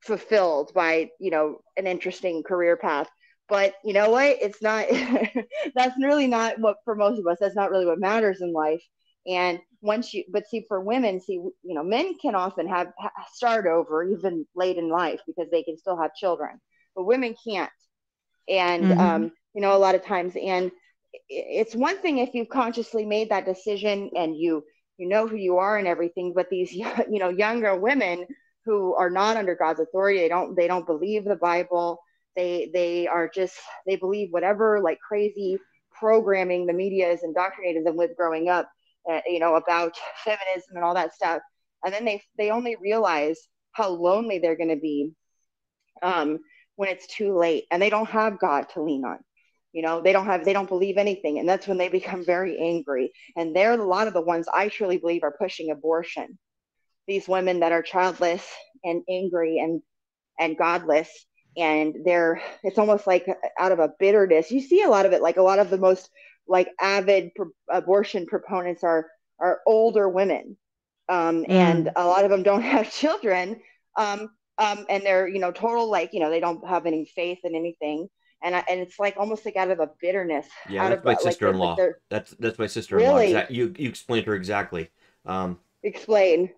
fulfilled by you know an interesting career path but you know what? It's not that's really not what for most of us that's not really what matters in life. And once you but see for women see you know men can often have ha- start over even late in life because they can still have children but women can't. And Mhm. um you know a lot of times and it's one thing if you've consciously made that decision and you you know who you are and everything but these you know younger women who are not under god's authority they don't they don't believe the bible they they are just they believe whatever like crazy programming the media has indoctrinated them with growing up uh, you know about feminism and all that stuff. And then they they only realize how lonely they're going to be um, when it's too late. And they don't have god to lean on. You know they don't have they don't believe anything. And that's when they become very angry. And they're a lot of the ones i truly believe are pushing abortion. These women that are childless and angry and and godless and they're it's almost like out of a bitterness you see a lot of it like a lot of the most like avid pro- abortion proponents are are older women um, and a lot of them don't have children um, um, and they're you know total like you know they don't have any faith in anything and I, and it's like almost like out of a bitterness Yeah, out that's of my like, sister-in-law. like they're- That's that's my sister-in-law. Really? Exact- you you explained her exactly. Um, explain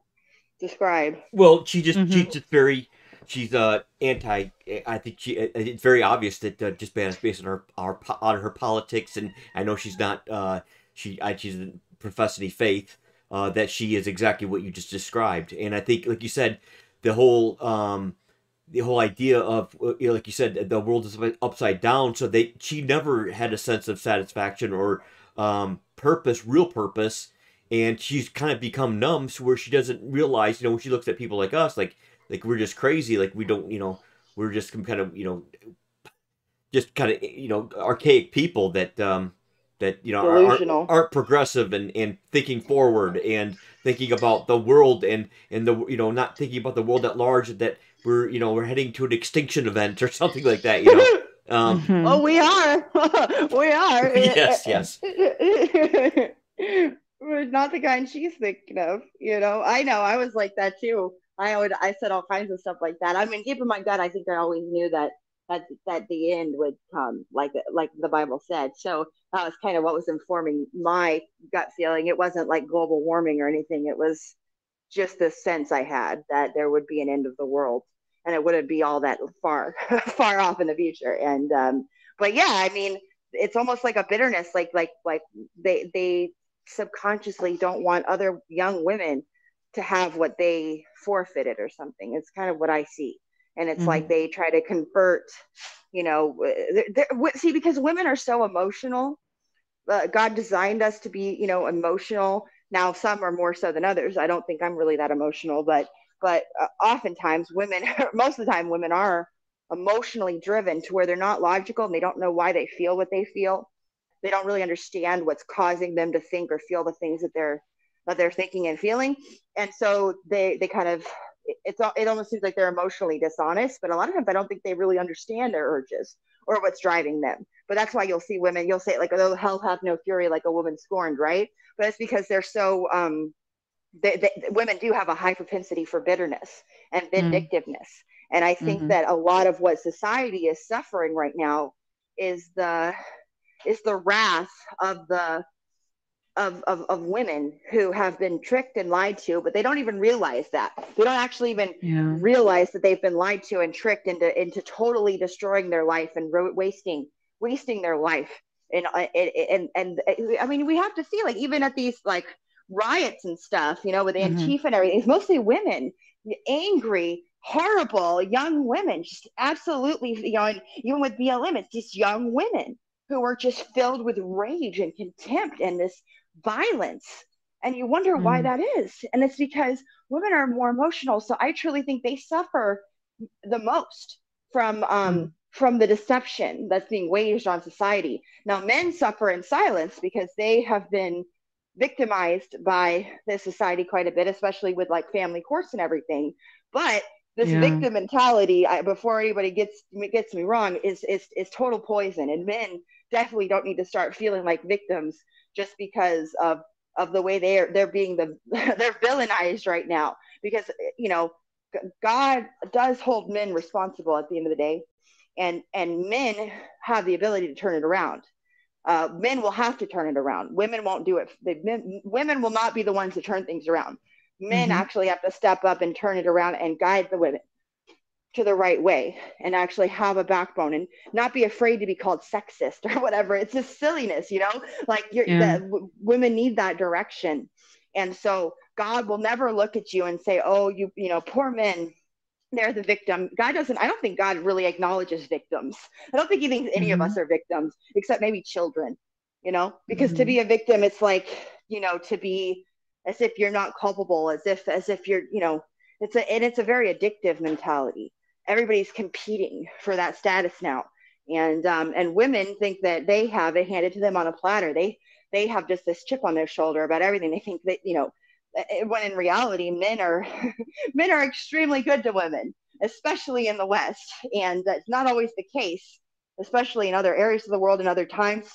describe well, she just Mhm. she's just very she's uh anti. I think she it's very obvious that uh, just based based on her our on her politics and I know she's not uh she I, she doesn't profess any faith, uh, that she is exactly what you just described. And I think, like you said, the whole um, the whole idea of uh, you know, like you said, the world is upside down. So they she never had a sense of satisfaction or um, purpose, real purpose, and she's kind of become numb, so where she doesn't realize, you know, when she looks at people like us, like like we're just crazy, like we don't, you know, we're just kind of, you know, just kind of, you know, archaic people that um, that you know aren't, aren't, progressive and, and thinking forward and thinking about the world and and the you know not thinking about the world at large that we're you know we're heading to an extinction event or something like that you know? Um, mm-hmm. oh we are. We are. Yes yes. We're not the kind she's thinking of you know? I know. I was like that too i would i said all kinds of stuff like that. I mean deep in my gut i think i always knew that that that the end would come like like the bible said. So that was kind of what was informing my gut feeling. It wasn't like global warming or anything. It was just the sense i had that there would be an end of the world and it wouldn't be all that far far off in the future. And um but yeah i mean it's almost like a bitterness like like like they they subconsciously don't want other young women to have what they forfeited or something. It's kind of what i see. And it's mm-hmm. like they try to convert you know they're, they're, see because women are so emotional uh, god designed us to be you know emotional. Now some are more so than others. I don't think i'm really that emotional but but uh, oftentimes women most of the time women are emotionally driven to where they're not logical and they don't know why they feel what they feel. They don't really understand what's causing them to think or feel the things that they're that they're thinking and feeling and so they they kind of it's it almost seems like they're emotionally dishonest but a lot of times i don't think they really understand their urges or what's driving them but that's why you'll see women you'll say like oh hell have no fury like a woman scorned right but it's because they're so um they, they, women do have a high propensity for bitterness and mm. vindictiveness mm. and i think mm-hmm. that a lot of what society is suffering right now is the is the wrath of the of, of, of women who have been tricked and lied to, but they don't even realize that. They don't actually even yeah. realize that they've been lied to and tricked into into totally destroying their life and ro- wasting wasting their life. And, uh, and and and I mean, we have to see like even at these like riots and stuff, you know, with mm-hmm. Antifa and everything, it's mostly women, angry, horrible young women, just absolutely, you know, even with BLM, it's just young women who are just filled with rage and contempt and this violence. And you wonder mm. why that is. And it's because women are more emotional. So I truly think they suffer the most from um, mm. from the deception that's being waged on society. Now men suffer in silence because they have been victimized by the society quite a bit, especially with like family courts and everything. But this yeah. victim mentality, I, before anybody gets gets me wrong, is is is total poison. And men definitely don't need to start feeling like victims just because of of the way they're they're being the they're villainized right now. Because you know God does hold men responsible at the end of the day. And and men have the ability to turn it around. Uh, men will have to turn it around. Women won't do it. They, men, women will not be the ones to turn things around. Men mm-hmm. actually have to step up and turn it around and guide the women to the right way and actually have a backbone and not be afraid to be called sexist or whatever. It's just silliness, you know, like you're, yeah. the, w- women need that direction. And so God will never look at you and say, oh, you, you know, poor men, they're the victim. God doesn't, I don't think God really acknowledges victims. I don't think he thinks any mm-hmm. of us are victims, except maybe children, you know, because mm-hmm. to be a victim, it's like, you know, to be as if you're not culpable, as if, as if you're, you know, it's a, and it's a very addictive mentality everybody's competing for that status now. And um, and women think that they have it handed to them on a platter. They they have just this chip on their shoulder about everything. They think that you know eh, eh, when in reality men are men are extremely good to women especially in the west. And that's not always the case especially in other areas of the world and other times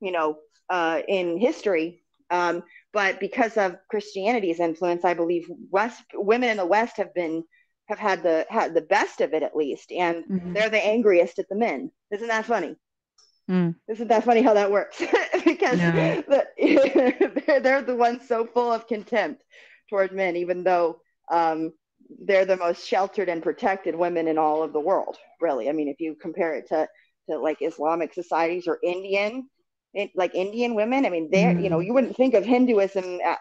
you know uh, in history. Um, but because of christianity's influence i believe west women in the west have been have had the had the best of it at least, and mm-hmm. they're the angriest at the men. Isn't that funny? Mm. Isn't that funny how that works? because yeah. the, they're, they're the ones so full of contempt toward men, even though um, they're the most sheltered and protected women in all of the world. Really, I mean, if you compare it to to like Islamic societies or Indian, it, like Indian women. I mean, they're you know Mhm. you wouldn't think of Hinduism. Uh,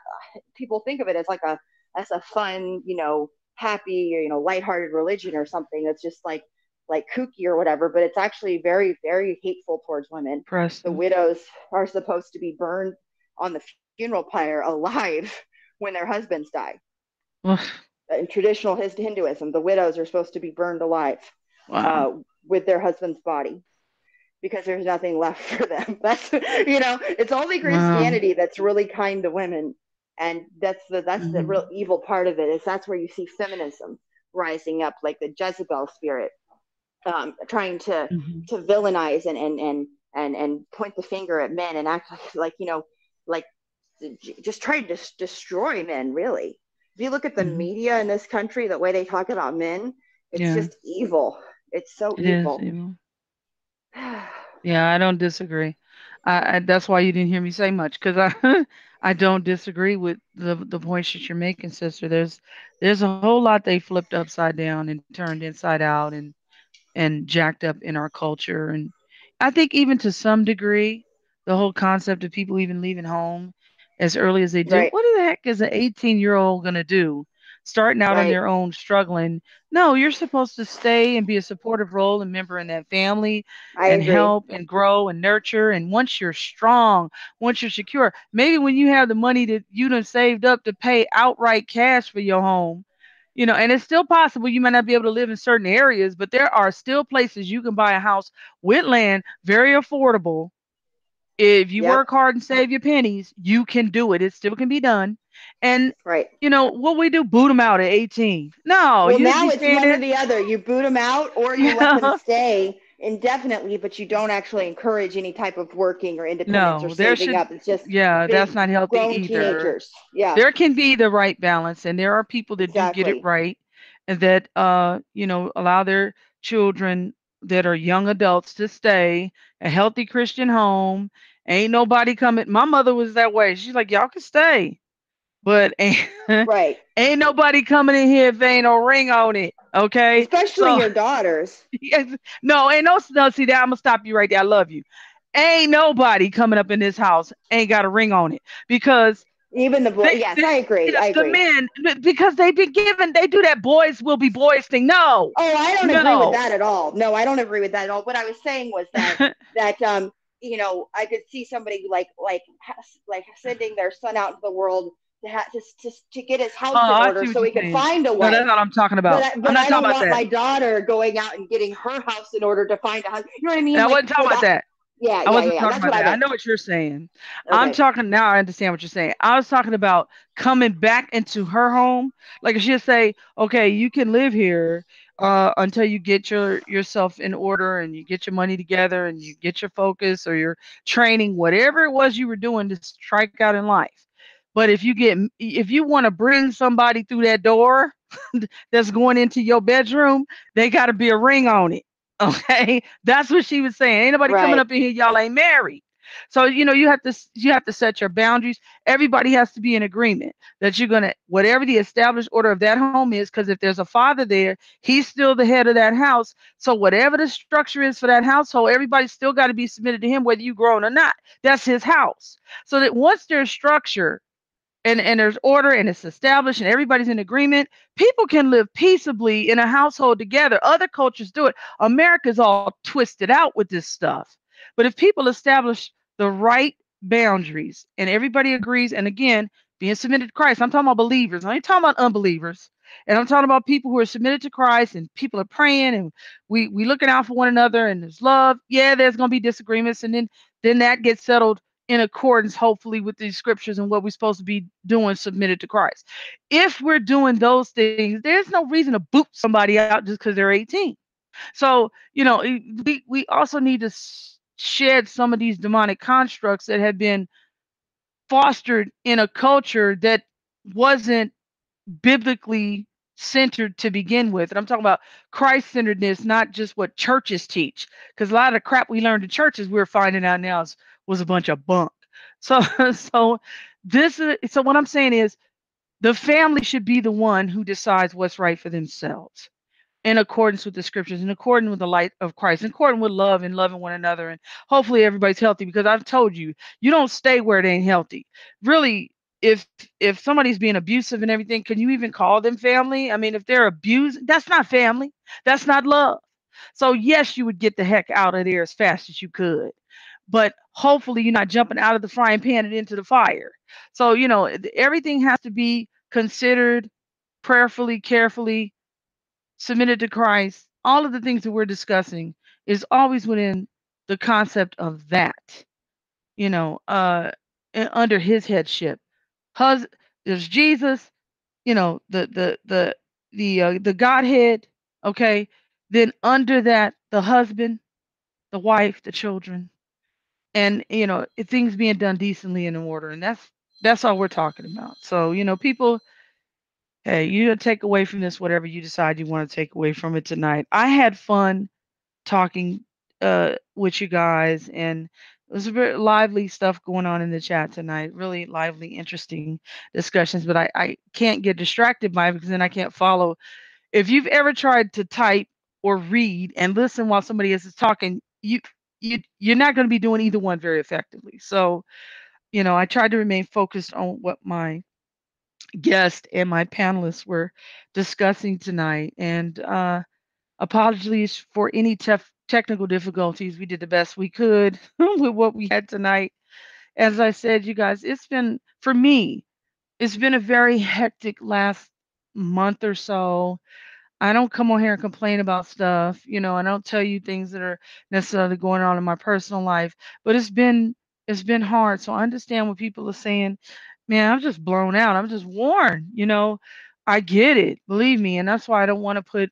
people think of it as like a as a fun, you know, happy or you know, lighthearted religion or something. It's just like like kooky or whatever, but it's actually very very hateful towards women. The widows are supposed to be burned on the funeral pyre alive when their husbands die. In traditional Hinduism, the widows are supposed to be burned alive wow. uh, with their husband's body because there's nothing left for them. That's you know, it's only Christianity that's really kind to women, and that's the that's the Mhm. real evil part of it. Is that's where you see feminism rising up, like the Jezebel spirit, um, trying to Mhm. to villainize and and and and and point the finger at men and act like like you know like just try to dis- destroy men. Really, if you look at the Mhm. media in this country, the way they talk about men, it's Yeah. just evil. It's so It evil. evil. Yeah, I don't disagree. I, I that's why you didn't hear me say much because I I don't disagree with the the points that you're making, sister. There's there's a whole lot they flipped upside down and turned inside out and and jacked up in our culture. And I think even to some degree, the whole concept of people even leaving home as early as they do. Right. What the heck is an 18 year old gonna do? Starting out on Right. their own, struggling. No, you're supposed to stay and be a supportive role and member in that family I and agree. help and grow and nurture. And once you're strong, once you're secure, maybe when you have the money that you done saved up to pay outright cash for your home, you know, and it's still possible you might not be able to live in certain areas, but there are still places you can buy a house with land, very affordable. If you Yep. work hard and save your pennies, you can do it. It still can be done. And Right. you know what we do? Boot them out at 18. No, well, now it's one there. or the other. You boot them out, or you let them stay indefinitely, but you don't actually encourage any type of working or independence No, or there saving should- up. It's just Yeah, that's not healthy either. teenagers. Yeah. there can be the right balance and there are people that do get it right and that uh you know allow their children that are young adults to stay a healthy christian home ain't nobody coming my mother was that way she's like y'all can stay but ain't, Right. ain't nobody coming in here if ain't no ring on it okay Especially so- your daughters. yes, no ain't no no see that i'm gonna stop you right there i love you ain't nobody coming up in this house ain't got a ring on it because Even the boys. Yes, they- I agree. I the men because they've been given they do that boys will be boys thing no Oh, I don't agree with that at all. No, I don't agree with that at all. What I was saying was that that um you know I could see somebody like like like sending their son out into the world to ha- to, to to get his house Oh, in order so he could saying. find a no that's not what i'm talking about. But I, but i'm not I don't want that. my daughter going out and getting her house in order to find a husband. You know what I mean? i Like, wasn't talking about that Yeah, i wasn't yeah. talking about what I that. I know what you're saying. I'm talking now i understand what you're saying. I was talking about coming back into her home. Like she'll say okay you can live here uh, until you get your yourself in order and you get your money together and you get your focus or your training whatever it was you were doing to strike out in life but if you get if you want to bring somebody through that door that's going into your bedroom they got to be a ring on it okay? That's what she was saying. Ain't nobody coming up in here y'all ain't married. So you know you have to you have to set your boundaries. Everybody has to be in agreement that you're going to whatever the established order of that home is because if there's a father there he's still the head of that house. So whatever the structure is for that household everybody's still got to be submitted to him whether you grown or not. That's his house. So that once there's structure and, and there's order and it's established and everybody's in agreement, people can live peaceably in a household together. Other cultures do it. America's all twisted out with this stuff. But if people establish the right boundaries and everybody agrees, and again, being submitted to Christ, I'm talking about believers. I ain't talking about unbelievers. And I'm talking about people who are submitted to Christ and people are praying and we we looking out for one another and there's love. Yeah, there's gonna be disagreements, and then then that gets settled in accordance, hopefully, with these scriptures and what we're supposed to be doing submitted to Christ. If we're doing those things, there's no reason to boot somebody out just because they're 18. So, you know, we, we also need to shed some of these demonic constructs that have been fostered in a culture that wasn't biblically centered to begin with. And I'm talking about Christ centeredness, not just what churches teach. Because a lot of the crap we learned in churches, we're finding out now is, was a bunch of bunk. So, so this is so what I'm saying is the family should be the one who decides what's right for themselves. in accordance with the scriptures, in accordance with the light of Christ, in accordance with love and loving one another. And hopefully everybody's healthy because I've told you, you don't stay where it ain't healthy. Really, if if somebody's being abusive and everything, can you even call them family? I mean, if they're abused, that's not family. That's not love. So yes, you would get the heck out of there as fast as you could. But hopefully you're not jumping out of the frying pan and into the fire. So, you know, everything has to be considered prayerfully, carefully, submitted to Christ, all of the things that we're discussing is always within the concept of that, you know, uh, under his headship. Hus- there's Jesus, you know, the the the the uh, the Godhead, okay. Then under that, the husband, the wife, the children, and you know, things being done decently and in order, and that's that's all we're talking about. So you know, people hey, you take away from this whatever you decide you want to take away from it tonight. I had fun talking uh, with you guys, and there's a very lively stuff going on in the chat tonight. Really lively, interesting discussions, but I, I can't get distracted by it because then I can't follow. If you've ever tried to type or read and listen while somebody else is talking, you you you're not going to be doing either one very effectively. So, you know, I tried to remain focused on what my guest and my panelists were discussing tonight. And uh, apologies for any tef- technical difficulties. We did the best we could with what we had tonight. As I said, you guys, it's been, for me, it's been a very hectic last month or so. I don't come on here and complain about stuff, you know, I don't tell you things that are necessarily going on in my personal life, but it's been it's been hard. So I understand what people are saying man, I'm just blown out. I'm just worn, you know. I get it, believe me, and that's why I don't want to put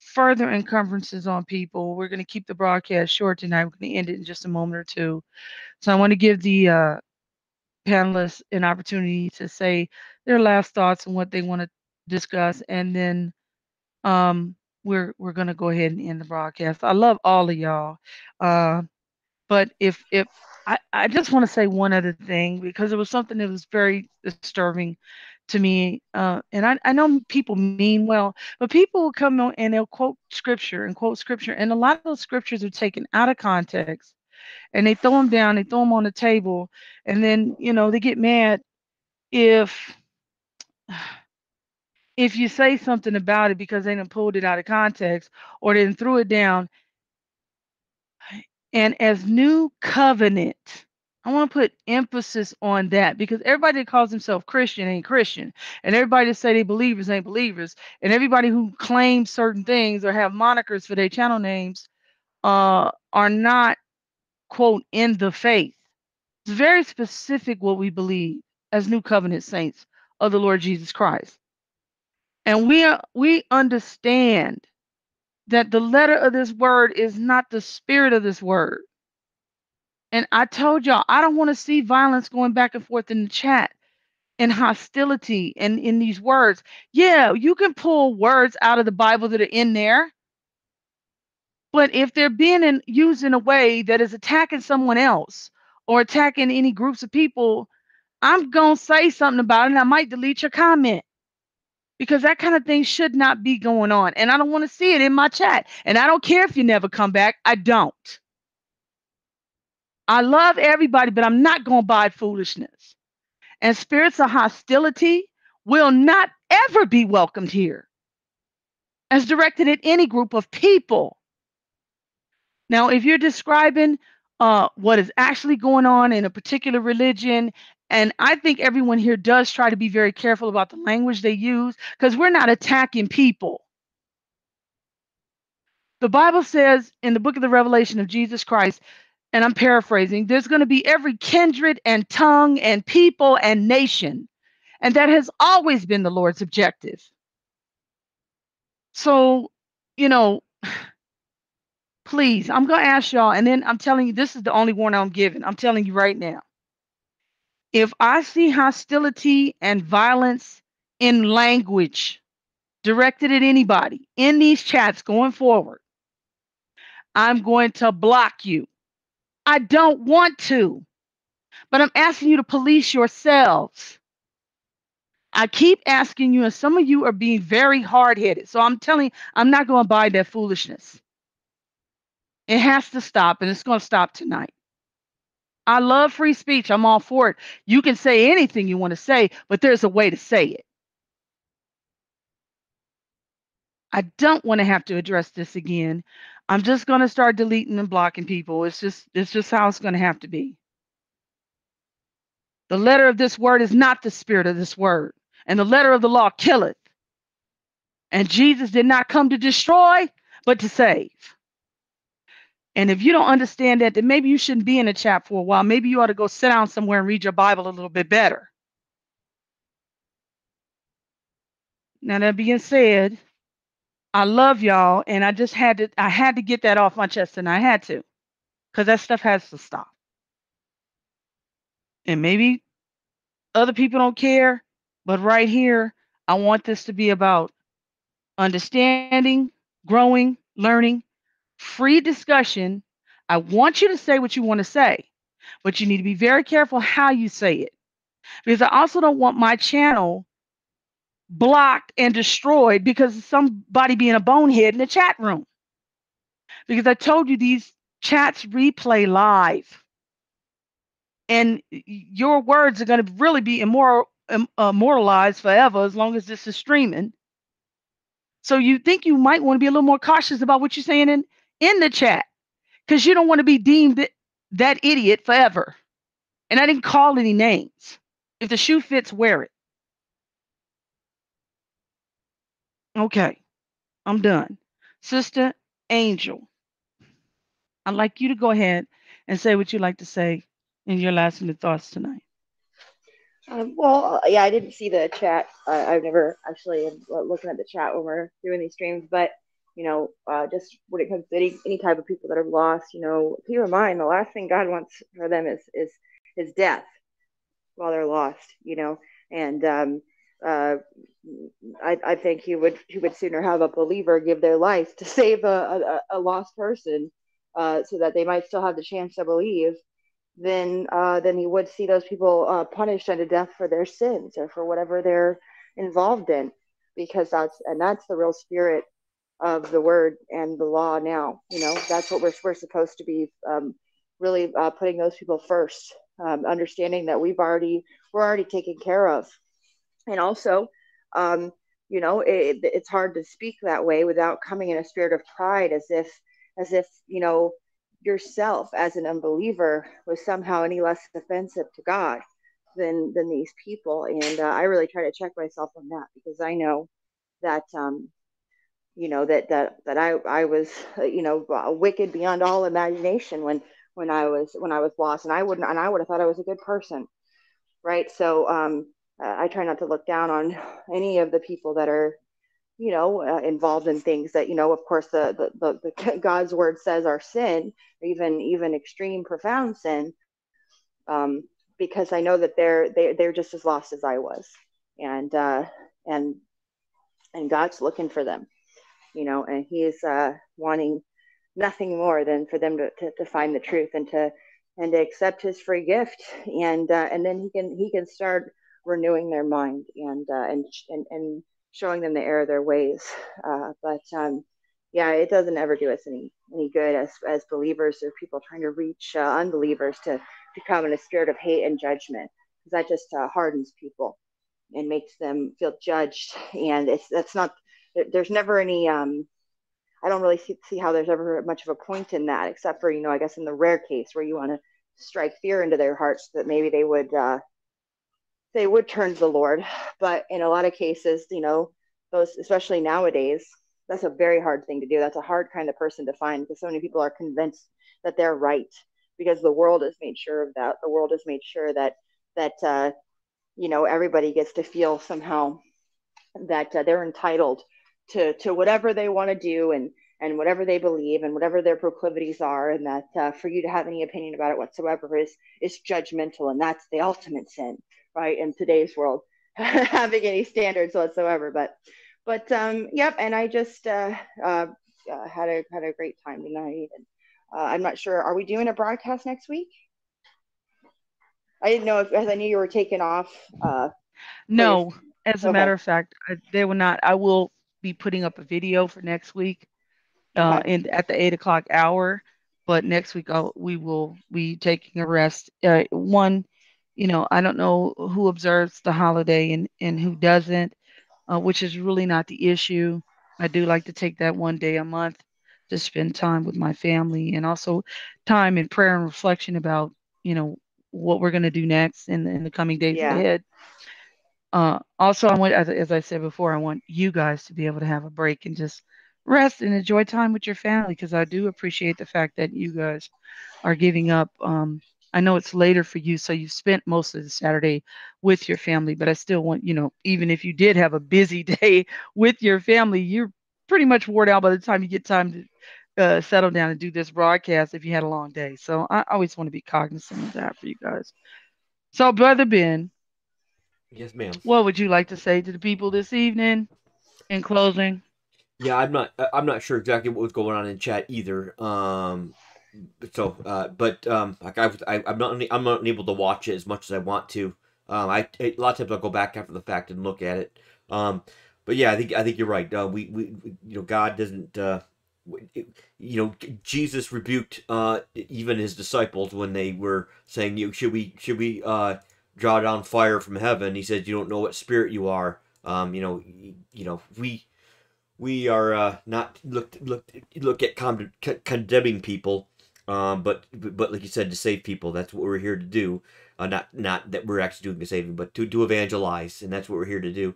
further encumbrances on people. We're going to keep the broadcast short tonight. We're going to end it in just a moment or two. So I want to give the uh, panelists an opportunity to say their last thoughts and what they want to discuss, and then um, we're we're to go ahead and end the broadcast. I love all of y'all, uh, but if if I, I just want to say one other thing because it was something that was very disturbing to me. Uh, and I, I know people mean well, but people will come on and they'll quote scripture and quote scripture. And a lot of those scriptures are taken out of context and they throw them down, they throw them on the table. And then, you know, they get mad if if you say something about it because they didn't pulled it out of context or they threw it down and as new covenant, I want to put emphasis on that because everybody that calls himself Christian ain't Christian, and everybody that say they believers ain't believers, and everybody who claims certain things or have monikers for their channel names uh, are not quote in the faith. It's very specific what we believe as new covenant saints of the Lord Jesus Christ, and we are, we understand that the letter of this word is not the spirit of this word. And I told y'all, I don't want to see violence going back and forth in the chat and hostility and in these words. Yeah, you can pull words out of the Bible that are in there. But if they're being in, used in a way that is attacking someone else or attacking any groups of people, I'm going to say something about it and I might delete your comment because that kind of thing should not be going on. And I don't want to see it in my chat. And I don't care if you never come back. I don't. I love everybody, but I'm not going to buy foolishness. And spirits of hostility will not ever be welcomed here as directed at any group of people. Now, if you're describing uh, what is actually going on in a particular religion and I think everyone here does try to be very careful about the language they use because we're not attacking people. The Bible says in the book of the Revelation of Jesus Christ, and I'm paraphrasing, there's going to be every kindred and tongue and people and nation. And that has always been the Lord's objective. So, you know, please, I'm going to ask y'all, and then I'm telling you, this is the only warning I'm giving. I'm telling you right now if I see hostility and violence in language directed at anybody in these chats going forward, I'm going to block you. I don't want to, but I'm asking you to police yourselves. I keep asking you, and some of you are being very hard headed. So I'm telling you, I'm not going to buy that foolishness. It has to stop, and it's going to stop tonight. I love free speech. I'm all for it. You can say anything you want to say, but there's a way to say it. I don't want to have to address this again. I'm just going to start deleting and blocking people. It's just it's just how it's going to have to be. The letter of this word is not the spirit of this word, and the letter of the law killeth. And Jesus did not come to destroy, but to save. And if you don't understand that, then maybe you shouldn't be in a chat for a while. Maybe you ought to go sit down somewhere and read your Bible a little bit better. Now that being said, I love y'all, and I just had to I had to get that off my chest, and I had to, because that stuff has to stop. And maybe other people don't care, but right here, I want this to be about understanding, growing, learning, free discussion. I want you to say what you want to say, but you need to be very careful how you say it. Because I also don't want my channel blocked and destroyed because of somebody being a bonehead in the chat room. Because I told you these chats replay live. And your words are going to really be immortal, immortalized uh, forever as long as this is streaming. So you think you might want to be a little more cautious about what you're saying in, in the chat because you don't want to be deemed that idiot forever. And I didn't call any names. If the shoe fits, wear it. Okay, I'm done. Sister Angel, I'd like you to go ahead and say what you'd like to say in your last minute thoughts tonight. Um, well, yeah, I didn't see the chat. Uh, I've never actually looking at the chat when we're doing these streams, but you know, uh, just when it comes to any, any type of people that are lost, you know, keep in mind the last thing God wants for them is is is death while they're lost, you know, and um, uh, I, I think he would he would sooner have a believer give their life to save a, a, a lost person uh, so that they might still have the chance to believe than uh, than he would see those people uh, punished unto death for their sins or for whatever they're involved in because that's and that's the real spirit of the word and the law now you know that's what we're, we're supposed to be um, really uh, putting those people first um, understanding that we've already we're already taken care of. And also um, you know it, it's hard to speak that way without coming in a spirit of pride as if as if you know yourself as an unbeliever was somehow any less offensive to god than than these people. And uh, i really try to check myself on that because i know that um you know that that that i i was you know wicked beyond all imagination when when i was when i was lost and i wouldn't and i would have thought i was a good person right? So um uh, I try not to look down on any of the people that are, you know, uh, involved in things that, you know, of course, the, the, the, the God's word says are sin, even even extreme, profound sin, um, because I know that they're they, they're just as lost as I was, and uh, and and God's looking for them, you know, and He's uh, wanting nothing more than for them to, to, to find the truth and to and to accept His free gift, and uh, and then He can He can start renewing their mind and uh, and, and and showing them the error of their ways. Uh, but um, yeah, it doesn't ever do us any any good as as believers or people trying to reach uh, unbelievers to to come in a spirit of hate and judgment because that just uh, hardens people and makes them feel judged. And it's that's not there's never any um, I don't really see, see how there's ever much of a point in that, except for you know I guess in the rare case where you want to strike fear into their hearts that maybe they would uh, they would turn to the Lord. But in a lot of cases, you know, those, especially nowadays, that's a very hard thing to do. That's a hard kind of person to find because so many people are convinced that they're right because the world has made sure of that. The world has made sure that, that, uh, you know, everybody gets to feel somehow that uh, they're entitled to, to whatever they want to do and, and whatever they believe and whatever their proclivities are and that uh, for you to have any opinion about it whatsoever is is judgmental and that's the ultimate sin right in today's world having any standards whatsoever but but um yep and i just uh, uh, uh, had a had a great time tonight and uh, i'm not sure are we doing a broadcast next week i didn't know if as i knew you were taking off uh no as a Okay. matter of fact, I, they will not. I will be putting up a video for next week, uh, Okay. in at the eight o'clock hour. But next week, I'll, we will be taking a rest. Uh, one, you know, I don't know who observes the holiday and and who doesn't, uh, which is really not the issue. I do like to take that one day a month to spend time with my family and also time in prayer and reflection about, you know, what we're going to do next in the, in the coming days Yeah. ahead. Uh, also, I want, as, as I said before, I want you guys to be able to have a break and just rest and enjoy time with your family because I do appreciate the fact that you guys are giving up. Um, I know it's later for you, so you spent most of the Saturday with your family, but I still want, you know, even if you did have a busy day with your family, you're pretty much worn out by the time you get time to uh, settle down and do this broadcast if you had a long day. So I always want to be cognizant of that for you guys. So, Brother Ben, Yes, ma'am. what would you like to say to the people this evening in closing? Yeah, I'm not. I- I'm not sure exactly what was going on in chat either. Um, so, uh, but um, like I, was- I, I'm not. I'm not able to watch it as much as I want to. Um, I a lot of times I'll go back after the fact and look at it. Um, but yeah, I think I think you're right. Uh, we, we, you know, God doesn't. Uh, you know, Jesus rebuked uh even his disciples when they were saying, "You should we should we uh draw down fire from heaven?" He said, "You don't know what spirit you are." Um, you know, you know, we we are uh, not look look look at con- con- condemning people, um, but but like you said, to save people. That's what we're here to do. Uh, not not that we're actually doing the saving, but to to evangelize, and that's what we're here to do.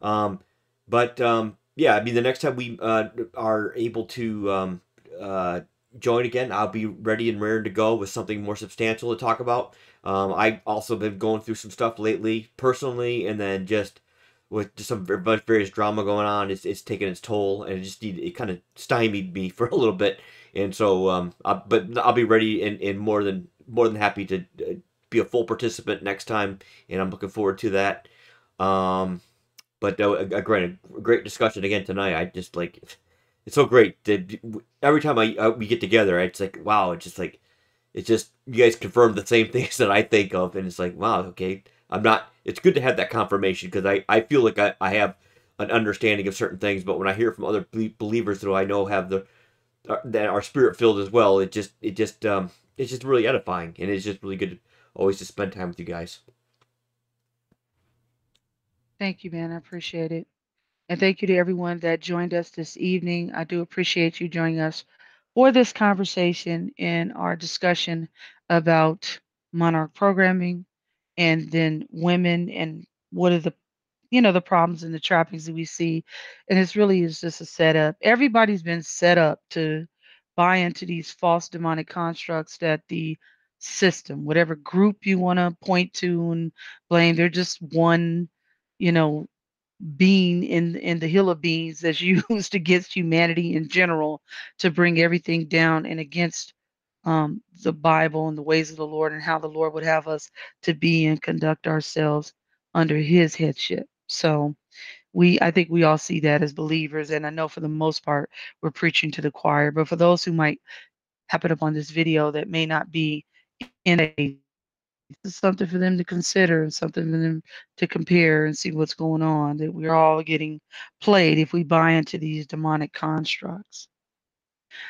Um, but um, yeah, I mean, the next time we uh, are able to um, uh, join again, I'll be ready and raring to go with something more substantial to talk about. Um, I also been going through some stuff lately, personally, and then just with just some various drama going on, it's it's taking its toll, and it just need it kind of stymied me for a little bit. And so, um, I, but I'll be ready and, and more than more than happy to uh, be a full participant next time, and I'm looking forward to that. Um, but uh, a, a great a great discussion again tonight. I just like it's so great that every time I uh, we get together, it's like wow, it's just like it's just you guys confirm the same things that I think of, and it's like wow, okay, I'm not. It's good to have that confirmation because I I feel like I, I have an understanding of certain things, but when I hear from other believers who I know have the uh, that are spirit filled as well, it just it just um it's just really edifying, and it's just really good to always to spend time with you guys. Thank you, man. I appreciate it. And thank you to everyone that joined us this evening. I do appreciate you joining us for this conversation in our discussion about monarch programming and then women and what are the you know the problems and the trappings that we see and it's really is just a setup everybody's been set up to buy into these false demonic constructs that the system whatever group you want to point to and blame they're just one you know being in in the hill of beans that's used against humanity in general to bring everything down and against um, the Bible and the ways of the Lord and how the Lord would have us to be and conduct ourselves under His headship. So we, I think we all see that as believers, and I know for the most part we're preaching to the choir. But for those who might happen upon this video that may not be in a it's something for them to consider and something for them to compare and see what's going on. That we're all getting played if we buy into these demonic constructs.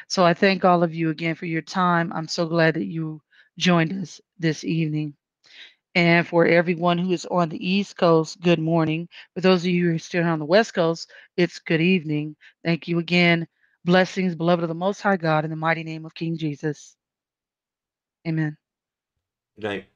So I thank all of you again for your time. I'm so glad that you joined us this evening. And for everyone who is on the East Coast, good morning. For those of you who are still on the West Coast, it's good evening. Thank you again. Blessings, beloved of the Most High God, in the mighty name of King Jesus. Amen. Good night.